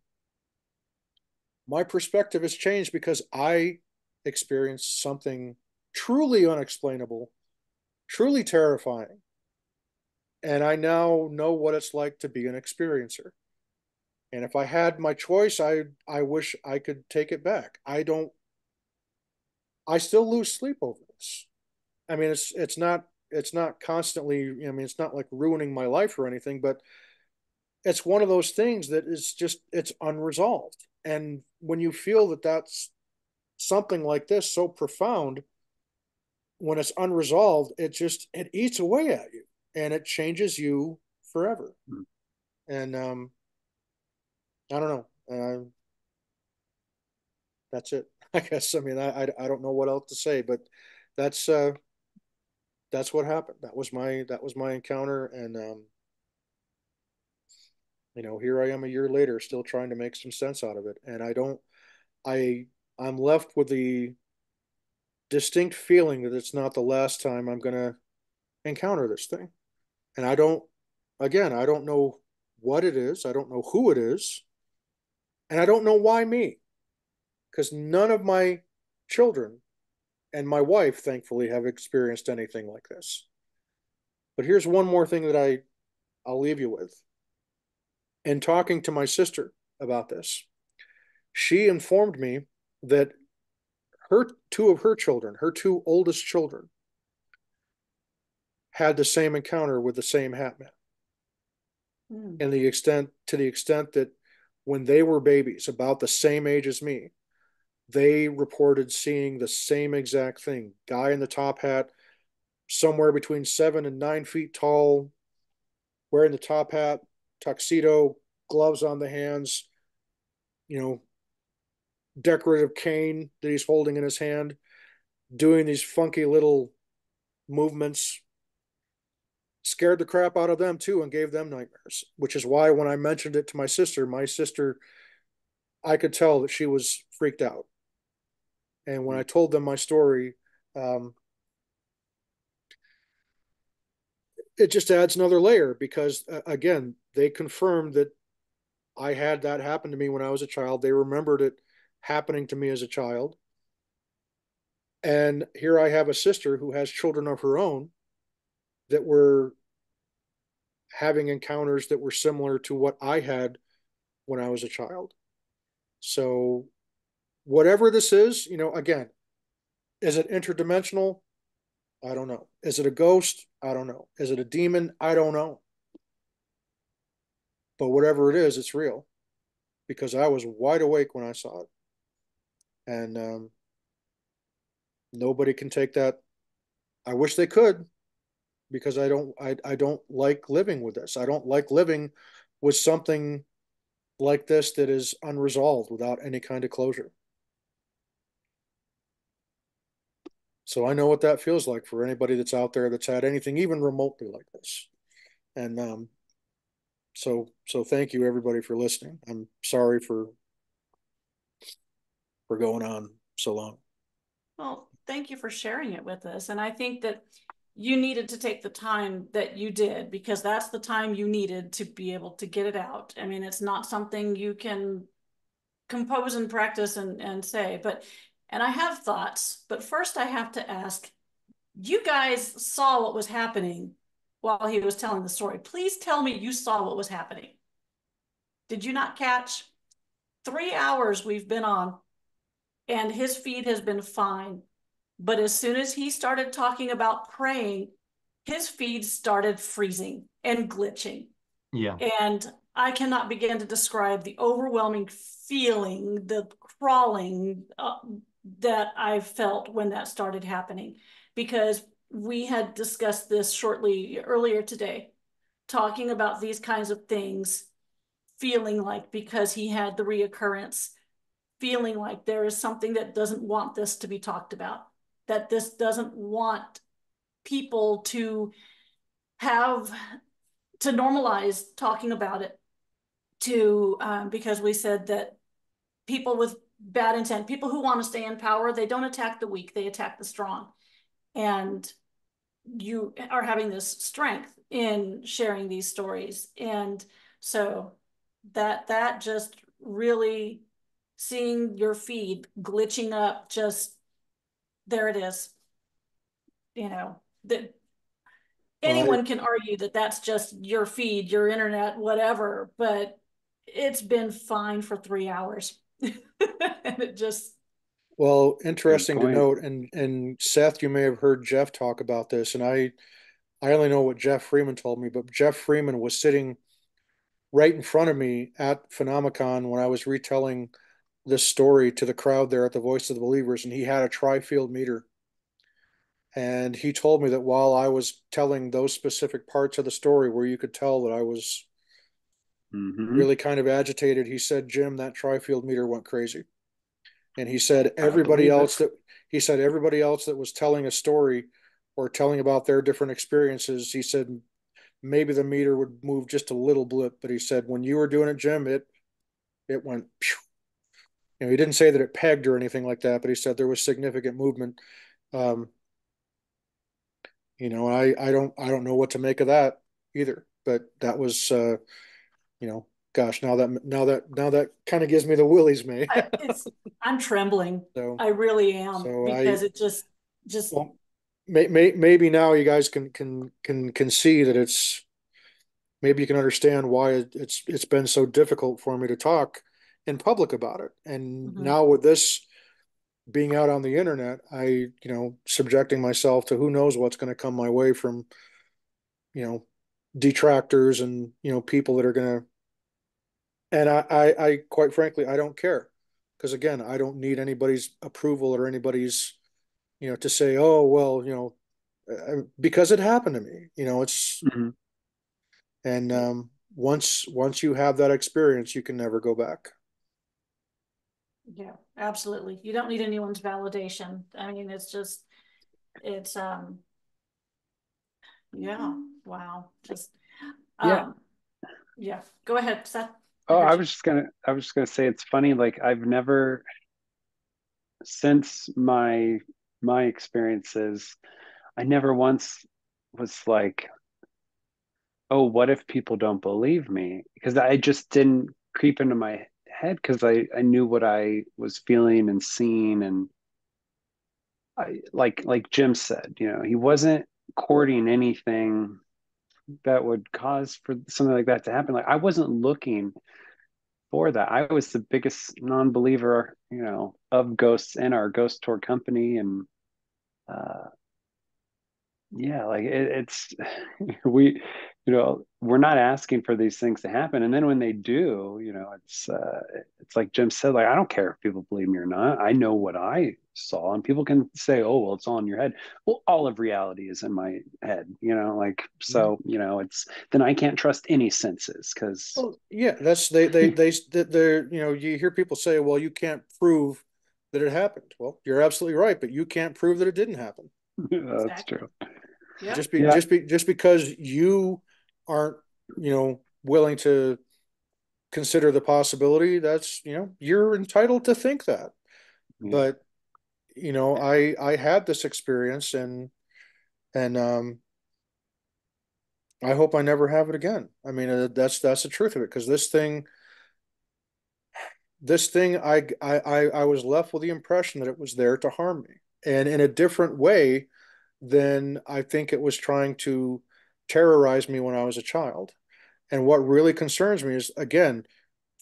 my perspective has changed because I experienced something truly unexplainable, truly terrifying, and I now know what it's like to be an experiencer. And if I had my choice, I I wish I could take it back. I don't. I still lose sleep over this. I mean, it's it's not it's not constantly. I mean, it's not like ruining my life or anything, but it's one of those things that is just it's unresolved. And when you feel that that's something like this so profound, when it's unresolved, it just it eats away at you and it changes you forever. Mm-hmm. And um, I don't know. Uh, that's it. I guess. I mean, I, I, I don't know what else to say, but that's uh, that's what happened. That was my that was my encounter, and um, you know, here I am a year later, still trying to make some sense out of it, and I don't. I I'm left with the distinct feeling that it's not the last time I'm gonna encounter this thing and I don't, again, I don't know what it is. I don't know who it is. And I don't know why me. Because none of my children and my wife, thankfully, have experienced anything like this. But here's one more thing that I, I'll leave you with. In talking to my sister about this, she informed me that her two of her children, her two oldest children, had the same encounter with the same hat man. Mm. And the extent to the extent that when they were babies, about the same age as me, they reported seeing the same exact thing. Guy in the top hat, somewhere between seven and nine feet tall, wearing the top hat, tuxedo, gloves on the hands, you know, decorative cane that he's holding in his hand, doing these funky little movements scared the crap out of them too and gave them nightmares, which is why when I mentioned it to my sister, my sister, I could tell that she was freaked out. And when I told them my story, um, it just adds another layer because, uh, again, they confirmed that I had that happen to me when I was a child. They remembered it happening to me as a child. And here I have a sister who has children of her own that were having encounters that were similar to what I had when I was a child. So, whatever this is, you know, again, is it interdimensional? I don't know. Is it a ghost? I don't know. Is it a demon? I don't know. But whatever it is, it's real because I was wide awake when I saw it. And um, nobody can take that. I wish they could, because I don't I, I don't like living with this. I don't like living with something like this that is unresolved without any kind of closure. So I know what that feels like for anybody that's out there that's had anything even remotely like this. And um, so so thank you everybody for listening. I'm sorry for for going on so long. Well, thank you for sharing it with us. And I think that you needed to take the time that you did because that's the time you needed to be able to get it out. I mean, it's not something you can compose and practice and, and say, but, and I have thoughts, but first I have to ask, you guys saw what was happening while he was telling the story. Please tell me you saw what was happening. Did you not catch? Three hours we've been on and his feed has been fine. But as soon as he started talking about praying, his feed started freezing and glitching. Yeah. And I cannot begin to describe the overwhelming feeling, the crawling uh, that I felt when that started happening. Because we had discussed this shortly earlier today, talking about these kinds of things, feeling like because he had the reoccurrence, feeling like there is something that doesn't want this to be talked about that this doesn't want people to have to normalize talking about it to um, because we said that people with bad intent people who want to stay in power they don't attack the weak they attack the strong and you are having this strength in sharing these stories and so that that just really seeing your feed glitching up just there it is. You know, that anyone can argue that that's just your feed, your internet, whatever, but it's been fine for three hours. and it just well, interesting to note, and and Seth, you may have heard Jeff talk about this, and I, I only know what Jeff Freeman told me, but Jeff Freeman was sitting right in front of me at Phenomicon when I was retelling this story to the crowd there at the Voice of the Believers, and he had a tri-field meter. And he told me that while I was telling those specific parts of the story where you could tell that I was mm-hmm. really kind of agitated, he said, Jimm, that tri-field meter went crazy. And he said everybody else that he said everybody else that was telling a story or telling about their different experiences, he said maybe the meter would move just a little blip, but he said when you were doing it, Jimm, it it went phew, you know, he didn't say that it pegged or anything like that, but he said there was significant movement. Um, you know, I, I don't, I don't know what to make of that either, but that was, uh, you know, gosh, now that, now that, now that kind of gives me the willies, Mae. I, I'm trembling. So, I really am so because I, it just, just. Well, may, may, maybe now you guys can, can, can, can see that it's, maybe you can understand why it's, it's been so difficult for me to talk in public about it. And mm-hmm. now with this being out on the internet, I, you know, subjecting myself to who knows what's going to come my way from, you know, detractors and, you know, people that are going to, and I, I, I, quite frankly, I don't care because again, I don't need anybody's approval or anybody's, you know, to say, oh, well, you know, uh, because it happened to me, you know, it's, mm-hmm. and, um, once, once you have that experience, you can never go back. Yeah, absolutely. You don't need anyone's validation. I mean, it's just, it's, um, yeah, wow. Just, um, yeah. Yeah. Go ahead, Seth. Oh, I was just gonna, I was just gonna say, it's funny. Like I've never, since my, my experiences, I never once was like, oh, what if people don't believe me? Because I just didn't creep into my head because I, I knew what I was feeling and seeing and I like like Jimm said, you know, he wasn't courting anything that would cause for something like that to happen. Like I wasn't looking for that. I was the biggest non-believer, you know, of ghosts in our ghost tour company and uh yeah, like it, it's we you know we're not asking for these things to happen and then when they do you know it's uh, it's like Jimm said like i don't care if people believe me or not i know what i saw and people can say oh well it's all in your head well all of reality is in my head you know like so mm-hmm. you know it's then i can't trust any senses because well, yeah that's they they they they're you know you hear people say well you can't prove that it happened. Well, you're absolutely right, but you can't prove that it didn't happen. Yeah, that's exactly. true. Yep. Just be, yeah. just be, just because you aren't, you know, willing to consider the possibility, that's you know, you're entitled to think that. Yeah. But you know, I I had this experience and and um I hope I never have it again. I mean, uh, that's that's the truth of it because this thing this thing I, I I was left with the impression that it was there to harm me and in a different way than I think it was trying to terrorize me when I was a child. And what really concerns me is again,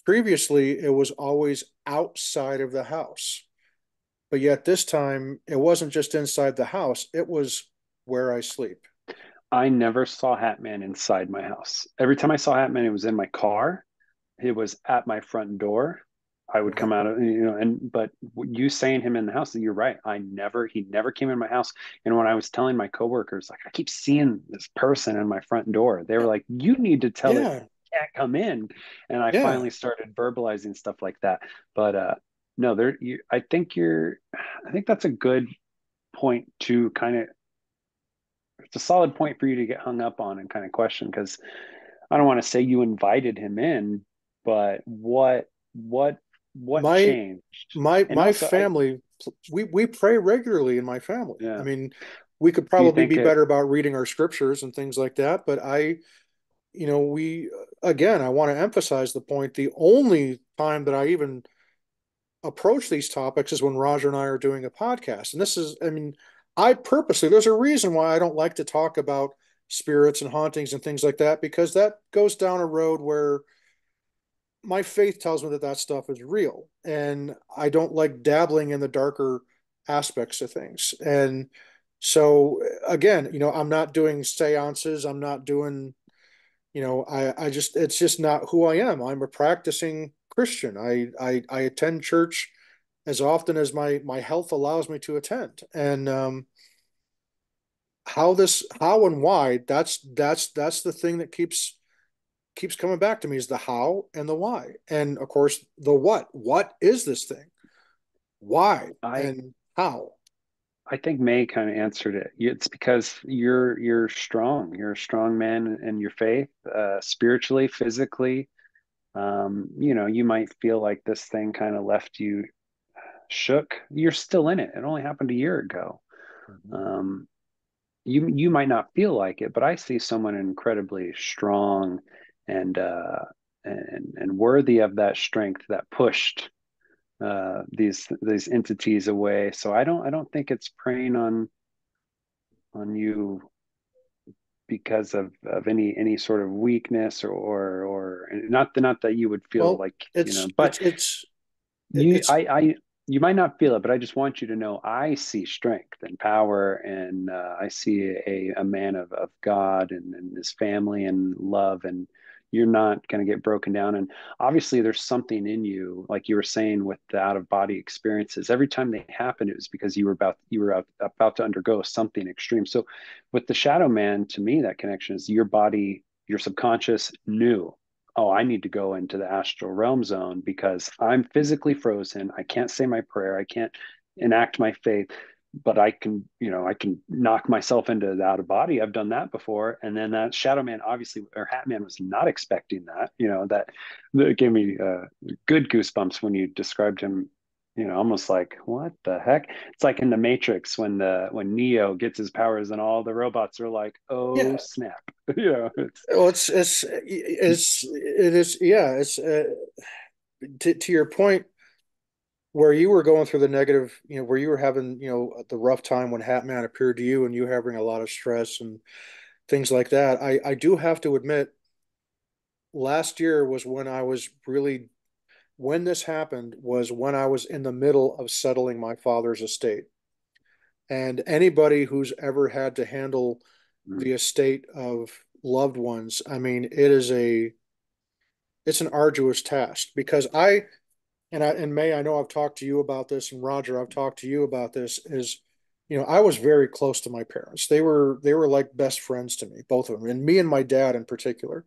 previously it was always outside of the house. But yet this time it wasn't just inside the house, it was where I sleep. I never saw Hatman inside my house. Every time I saw Hatman, it was in my car. It was at my front door. I would come out of you know, and but you saying him in the house, you're right. I never, he never came in my house. And when I was telling my coworkers, like I keep seeing this person in my front door, they were like, "You need to tell yeah. it can't come in." And I yeah. finally started verbalizing stuff like that. But uh no, there, you, I think you're, I think that's a good point to kind of. It's a solid point for you to get hung up on and kind of question because I don't want to say you invited him in, but what what what my, changed? My and my also, family, I, we we pray regularly in my family. Yeah. I mean, we could probably be better about reading our scriptures and things like that, but I, you know, we again, I want to emphasize the point. The only time that I even approach these topics is when Roger and I are doing a podcast, and this is, I mean, I purposely there's a reason why I don't like to talk about spirits and hauntings and things like that because that goes down a road where my faith tells me that that stuff is real and i don't like dabbling in the darker aspects of things. And so again you know i'm not doing seances. I'm not doing you know i i just it's just not who i am. I'm a practicing christian. I i, I attend church as often as my my health allows me to attend. And um how this how and why that's that's that's the thing that keeps keeps coming back to me is the how and the why. And of course, the what. What is this thing? Why I, and how? I think Mae kind of answered it. It's because you're you're strong. You're a strong man in your faith, uh, spiritually, physically. Um, you know, you might feel like this thing kind of left you shook. You're still in it. It only happened a year ago. Mm-hmm. Um, you you might not feel like it, but I see someone incredibly strong and uh, and and worthy of that strength that pushed uh, these these entities away. So I don't I don't think it's preying on on you because of, of any any sort of weakness or or, or not the, not that you would feel well, like you know but it's, it's you it's, I I you might not feel it but I just want you to know I see strength and power and uh, I see a, a man of, of God and, and his family and love and you're not going to get broken down. And obviously there's something in you like you were saying with the out of body experiences. Every time they happen it was because you were about you were about to undergo something extreme. So with the shadow man to me that connection is your body your subconscious knew oh i need to go into the astral realm zone because i'm physically frozen. I can't say my prayer. I can't enact my faith but I can, you know, I can knock myself into the out of body. I've done that before. And then that Shadow Man, obviously, or Hat Man was not expecting that, you know, that, that gave me uh, good goosebumps when you described him, you know, almost like, what the heck? It's like in the Matrix when the, when Neo gets his powers and all the robots are like, oh, yeah. snap. you know, it's, well, it's, it's, it's, it is, yeah, it's, uh, to, to your point, where you were going through the negative, you know, where you were having, you know, the rough time when Hatman appeared to you and you having a lot of stress and things like that. I, I do have to admit, last year was when I was really, when this happened was when I was in the middle of settling my father's estate. And anybody who's ever had to handle mm. the estate of loved ones, I mean, it is a, it's an arduous task because I, and I and Mae, I know I've talked to you about this, and Roger, I've talked to you about this. Is you know, I was very close to my parents. They were they were like best friends to me, both of them, and me and my dad in particular.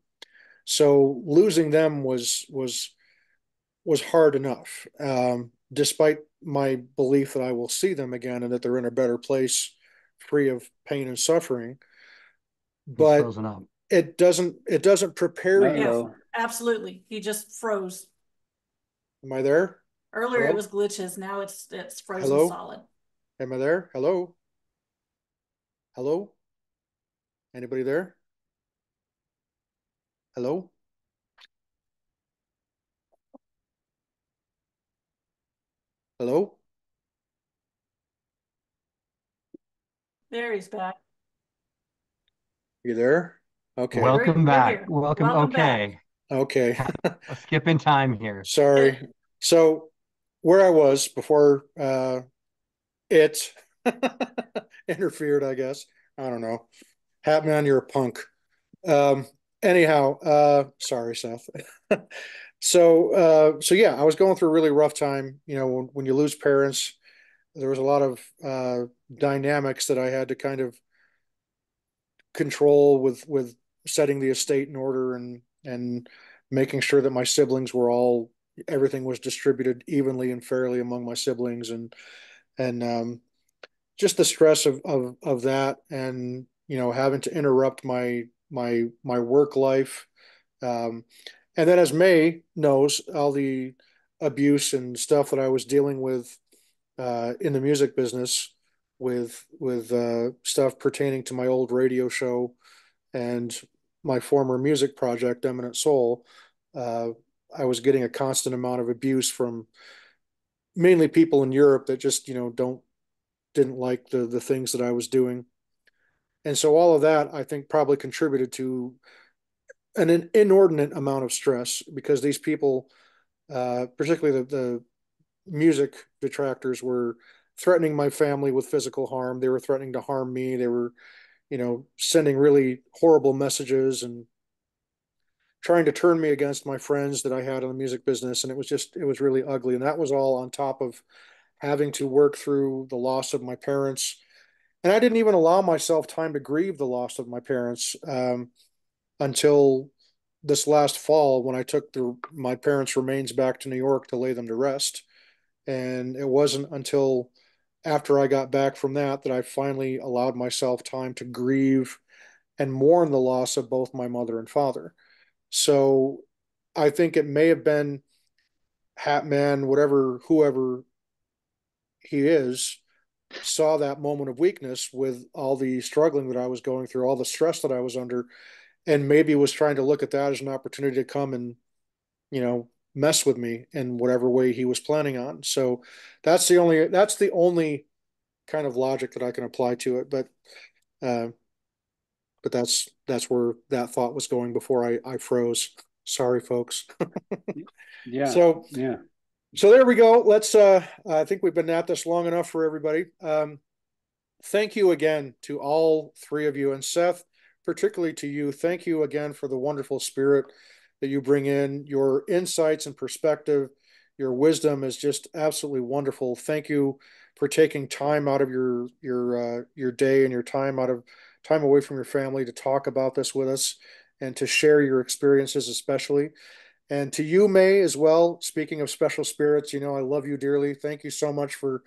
So losing them was was was hard enough, um, despite my belief that I will see them again and that they're in a better place, free of pain and suffering. But it doesn't it doesn't prepare you. absolutely. He just froze. Am I there? Earlier Hello? it was glitches. Now it's it's frozen Hello? solid. Am I there? Hello? Hello? Anybody there? Hello? Hello? There he's back. You there? Okay. Welcome we're, back. We're Welcome. Welcome. okay. Back. Okay. Skipping time here. Sorry. So where I was before uh it interfered, I guess. I don't know. Hatman, you're a punk. Um anyhow, uh sorry, Seth. so uh so yeah, I was going through a really rough time. You know, when, when you lose parents, there was a lot of uh dynamics that I had to kind of control with with setting the estate in order and and making sure that my siblings were all everything was distributed evenly and fairly among my siblings and and um, just the stress of, of of that and you know having to interrupt my my my work life um, and then as Mae knows all the abuse and stuff that i was dealing with uh, in the music business with with uh, stuff pertaining to my old radio show and my former music project, Eminent Soul. Uh, I was getting a constant amount of abuse from mainly people in Europe that just you know don't didn't like the the things that I was doing, and so all of that I think probably contributed to an, an inordinate amount of stress because these people, uh, particularly the, the music detractors, were threatening my family with physical harm. They were threatening to harm me. They were, you know, sending really horrible messages and trying to turn me against my friends that I had in the music business. And it was just, it was really ugly. And that was all on top of having to work through the loss of my parents. And I didn't even allow myself time to grieve the loss of my parents um, until this last fall when I took the, my parents' remains back to New York to lay them to rest. And it wasn't until after I got back from that that I finally allowed myself time to grieve and mourn the loss of both my mother and father. So I think it may have been Hatman, whatever, whoever he is, saw that moment of weakness with all the struggling that I was going through, all the stress that I was under, and maybe was trying to look at that as an opportunity to come and, you know, mess with me in whatever way he was planning on. So that's the only that's the only kind of logic that I can apply to it. But uh, but that's that's where that thought was going before I I froze. Sorry, folks. yeah. So yeah. So there we go. Let's. uh I think we've been at this long enough for everybody. Um, thank you again to all three of you and Seth, particularly to you. Thank you again for the wonderful spirit that you bring in. Your insights and perspective, your wisdom is just absolutely wonderful. Thank you for taking time out of your your uh, your day and your time out of time away from your family to talk about this with us and to share your experiences, especially. And to you, Mae, as well. Speaking of special spirits, you know I love you dearly. Thank you so much for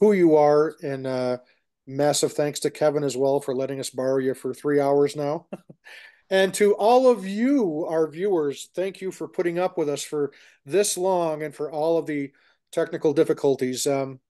who you are, and uh, massive thanks to Kevin as well for letting us borrow you for three hours now. And to all of you, our viewers, thank you for putting up with us for this long and for all of the technical difficulties. Um,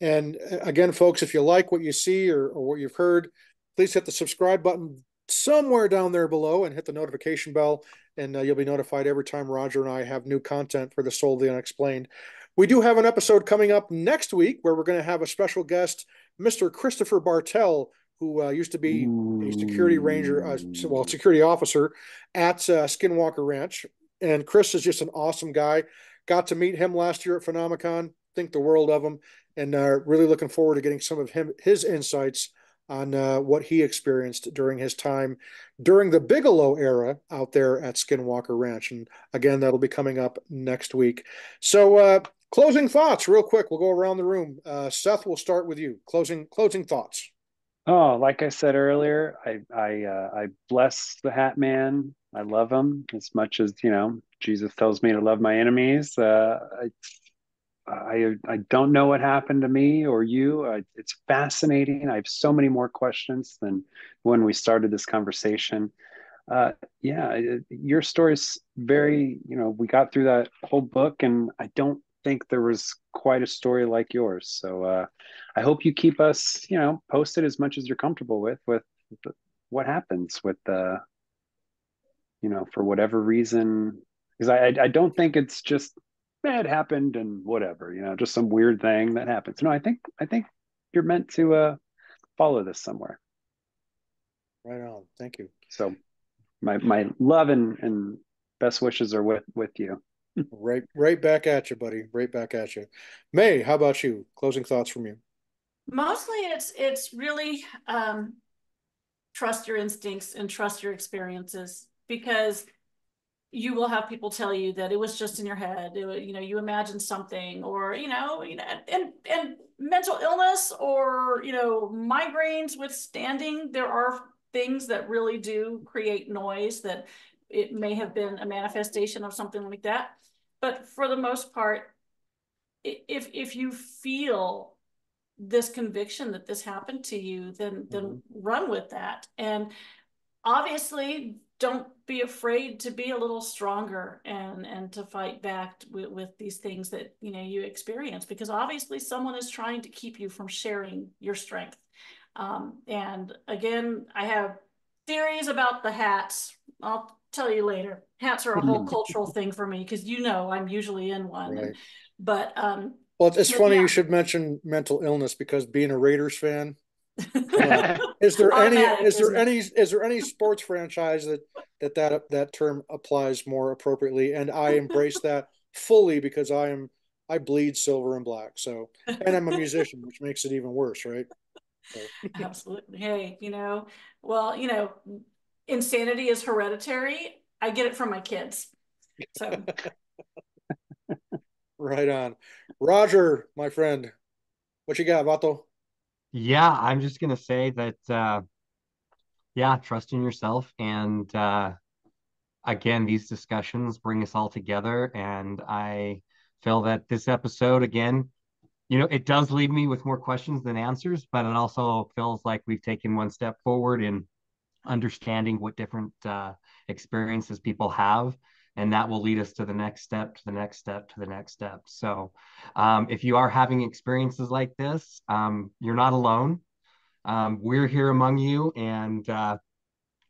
and uh, again, folks, if you like what you see or, or what you've heard, please hit the subscribe button somewhere down there below and hit the notification bell, and uh, you'll be notified every time Roger and I have new content for the Sol of the Unexplained. We do have an episode coming up next week where we're going to have a special guest, Mr. Christopher Bartell, who uh, used to be a security ranger, uh, well, security officer at uh, Skinwalker Ranch. And Chris is just an awesome guy. Got to meet him last year at Phenomicon. Think the world of him, and uh, really looking forward to getting some of him his insights on uh, what he experienced during his time during the Bigelow era out there at Skinwalker Ranch. And again, that'll be coming up next week. So, uh, closing thoughts, real quick. We'll go around the room. Uh, Seth, we'll start with you. Closing closing thoughts. Oh, like I said earlier, I I uh, I bless the Hat Man. I love him as much as you know. Jesus tells me to love my enemies. Uh, I, I I don't know what happened to me or you. I, it's fascinating. I have so many more questions than when we started this conversation. Uh, yeah, your story is very. You know, we got through that whole book, and I don't think there was quite a story like yours. So uh, I hope you keep us, you know, posted as much as you're comfortable with with, what happens with the, uh, you know, for whatever reason. Because I I don't think it's just eh, it happened and whatever, you know, just some weird thing that happens. No, I think I think you're meant to uh, follow this somewhere. Right on. Thank you. So my my love and, and best wishes are with with you right, right back at you, buddy. Right back at you. Mae, how about you? Closing thoughts from you. Mostly, it's it's really um, trust your instincts and trust your experiences because you will have people tell you that it was just in your head. It, you know, you imagined something, or you know, you know, and and mental illness, or you know, migraines withstanding. There are things that really do create noise that it may have been a manifestation of something like that. But for the most part, if if you feel this conviction that this happened to you, then then mm-hmm. run with that. And obviously, don't be afraid to be a little stronger and and to fight back with, with these things that you know you experience because obviously someone is trying to keep you from sharing your strength. Um, and again, I have theories about the hats. I'll tell you later. Hats are a whole cultural thing for me because you know I'm usually in one. Right. But um, well, it's funny yeah. you should mention mental illness because being a Raiders fan. uh, is there any is there any is there any sports franchise that that that that term applies more appropriately and i embrace that fully because i am i bleed silver and black so and i'm a musician which makes it even worse right so. absolutely hey you know well you know insanity is hereditary. I get it from my kids. So right on. Roger, my friend, what you got, Vato? Yeah, I'm just gonna say that uh yeah, trust in yourself and uh again, these discussions bring us all together and I feel that this episode again you know, it does leave me with more questions than answers, but it also feels like we've taken one step forward in understanding what different uh, experiences people have and that will lead us to the next step to the next step to the next step. So um, if you are having experiences like this um, you're not alone. Um, we're here among you and uh,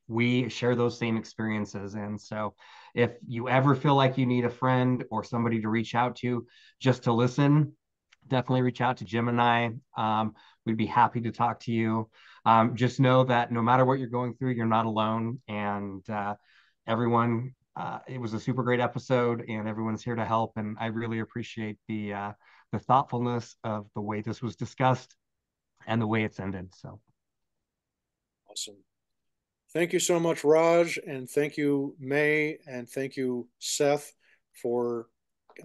we share those same experiences. And so if you ever feel like you need a friend or somebody to reach out to just to listen definitely reach out to Jimm and i. Um, we'd be happy to talk to you um, just know that no matter what you're going through, you're not alone. And uh, everyone, uh, it was a super great episode, and everyone's here to help. And I really appreciate the uh, the thoughtfulness of the way this was discussed and the way it's ended. So awesome. Thank you so much, Rog, and thank you, Mae, and thank you, Seth, for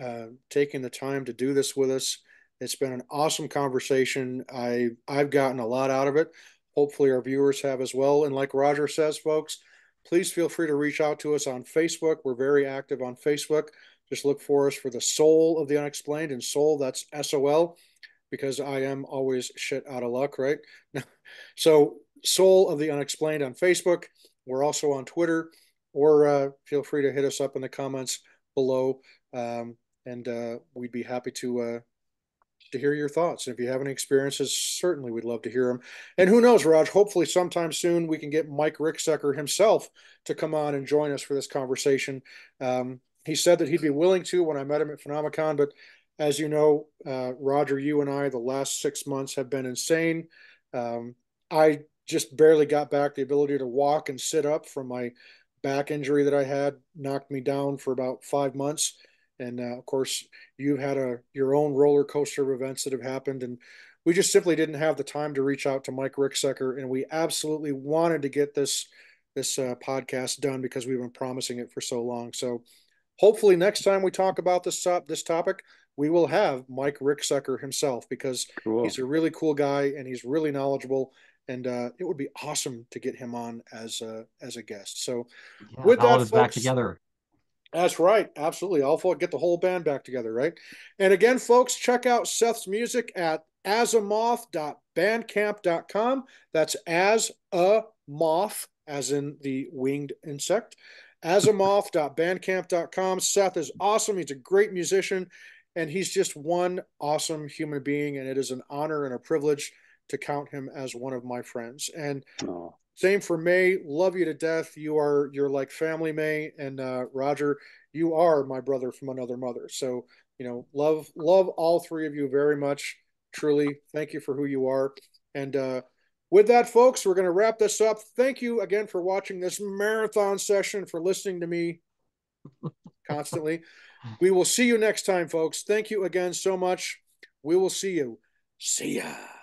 uh, taking the time to do this with us. It's been an awesome conversation. I I've gotten a lot out of it. Hopefully, our viewers have as well. And like Roger says, folks, please feel free to reach out to us on Facebook. We're very active on Facebook. Just look for us for the Sol of the unexplained and Sol, that's S O L, because I am always shit out of luck, right? so, Sol of the unexplained on Facebook. We're also on Twitter, or uh, feel free to hit us up in the comments below. Um, and uh, we'd be happy to uh, to hear your thoughts. And if you have any experiences, certainly we'd love to hear them. And who knows, Rog, hopefully sometime soon we can get Mike Ricksecker himself to come on and join us for this conversation. Um, he said that he'd be willing to when I met him at Phenomicon, but as you know, uh, Roger, you and I, the last six months have been insane. Um, I just barely got back the ability to walk and sit up from my back injury that I had, knocked me down for about five months and uh, of course you've had a your own roller coaster of events that have happened and we just simply didn't have the time to reach out to mike ricksecker and we absolutely wanted to get this this uh, podcast done because we've been promising it for so long so hopefully next time we talk about this top this topic we will have mike ricksecker himself because cool. he's a really cool guy and he's really knowledgeable and uh, it would be awesome to get him on as a as a guest. So, yeah, with that, folks, back together. That's right, absolutely. I'll get the whole band back together, right? And again, folks, check out Seth's music at asamoth.bandcamp.com. That's as a moth, as in the winged insect. Asamoth.bandcamp.com. Seth is awesome. He's a great musician, and he's just one awesome human being. And it is an honor and a privilege to count him as one of my friends. And oh. Same for Mae. Love you to death. You are you're like family, Mae and uh, Roger. You are my brother from another mother. So you know, love love all three of you very much. Truly, thank you for who you are. And uh, with that, folks, we're going to wrap this up. Thank you again for watching this marathon session, for listening to me constantly. We will see you next time, folks. Thank you again so much. We will see you. See ya.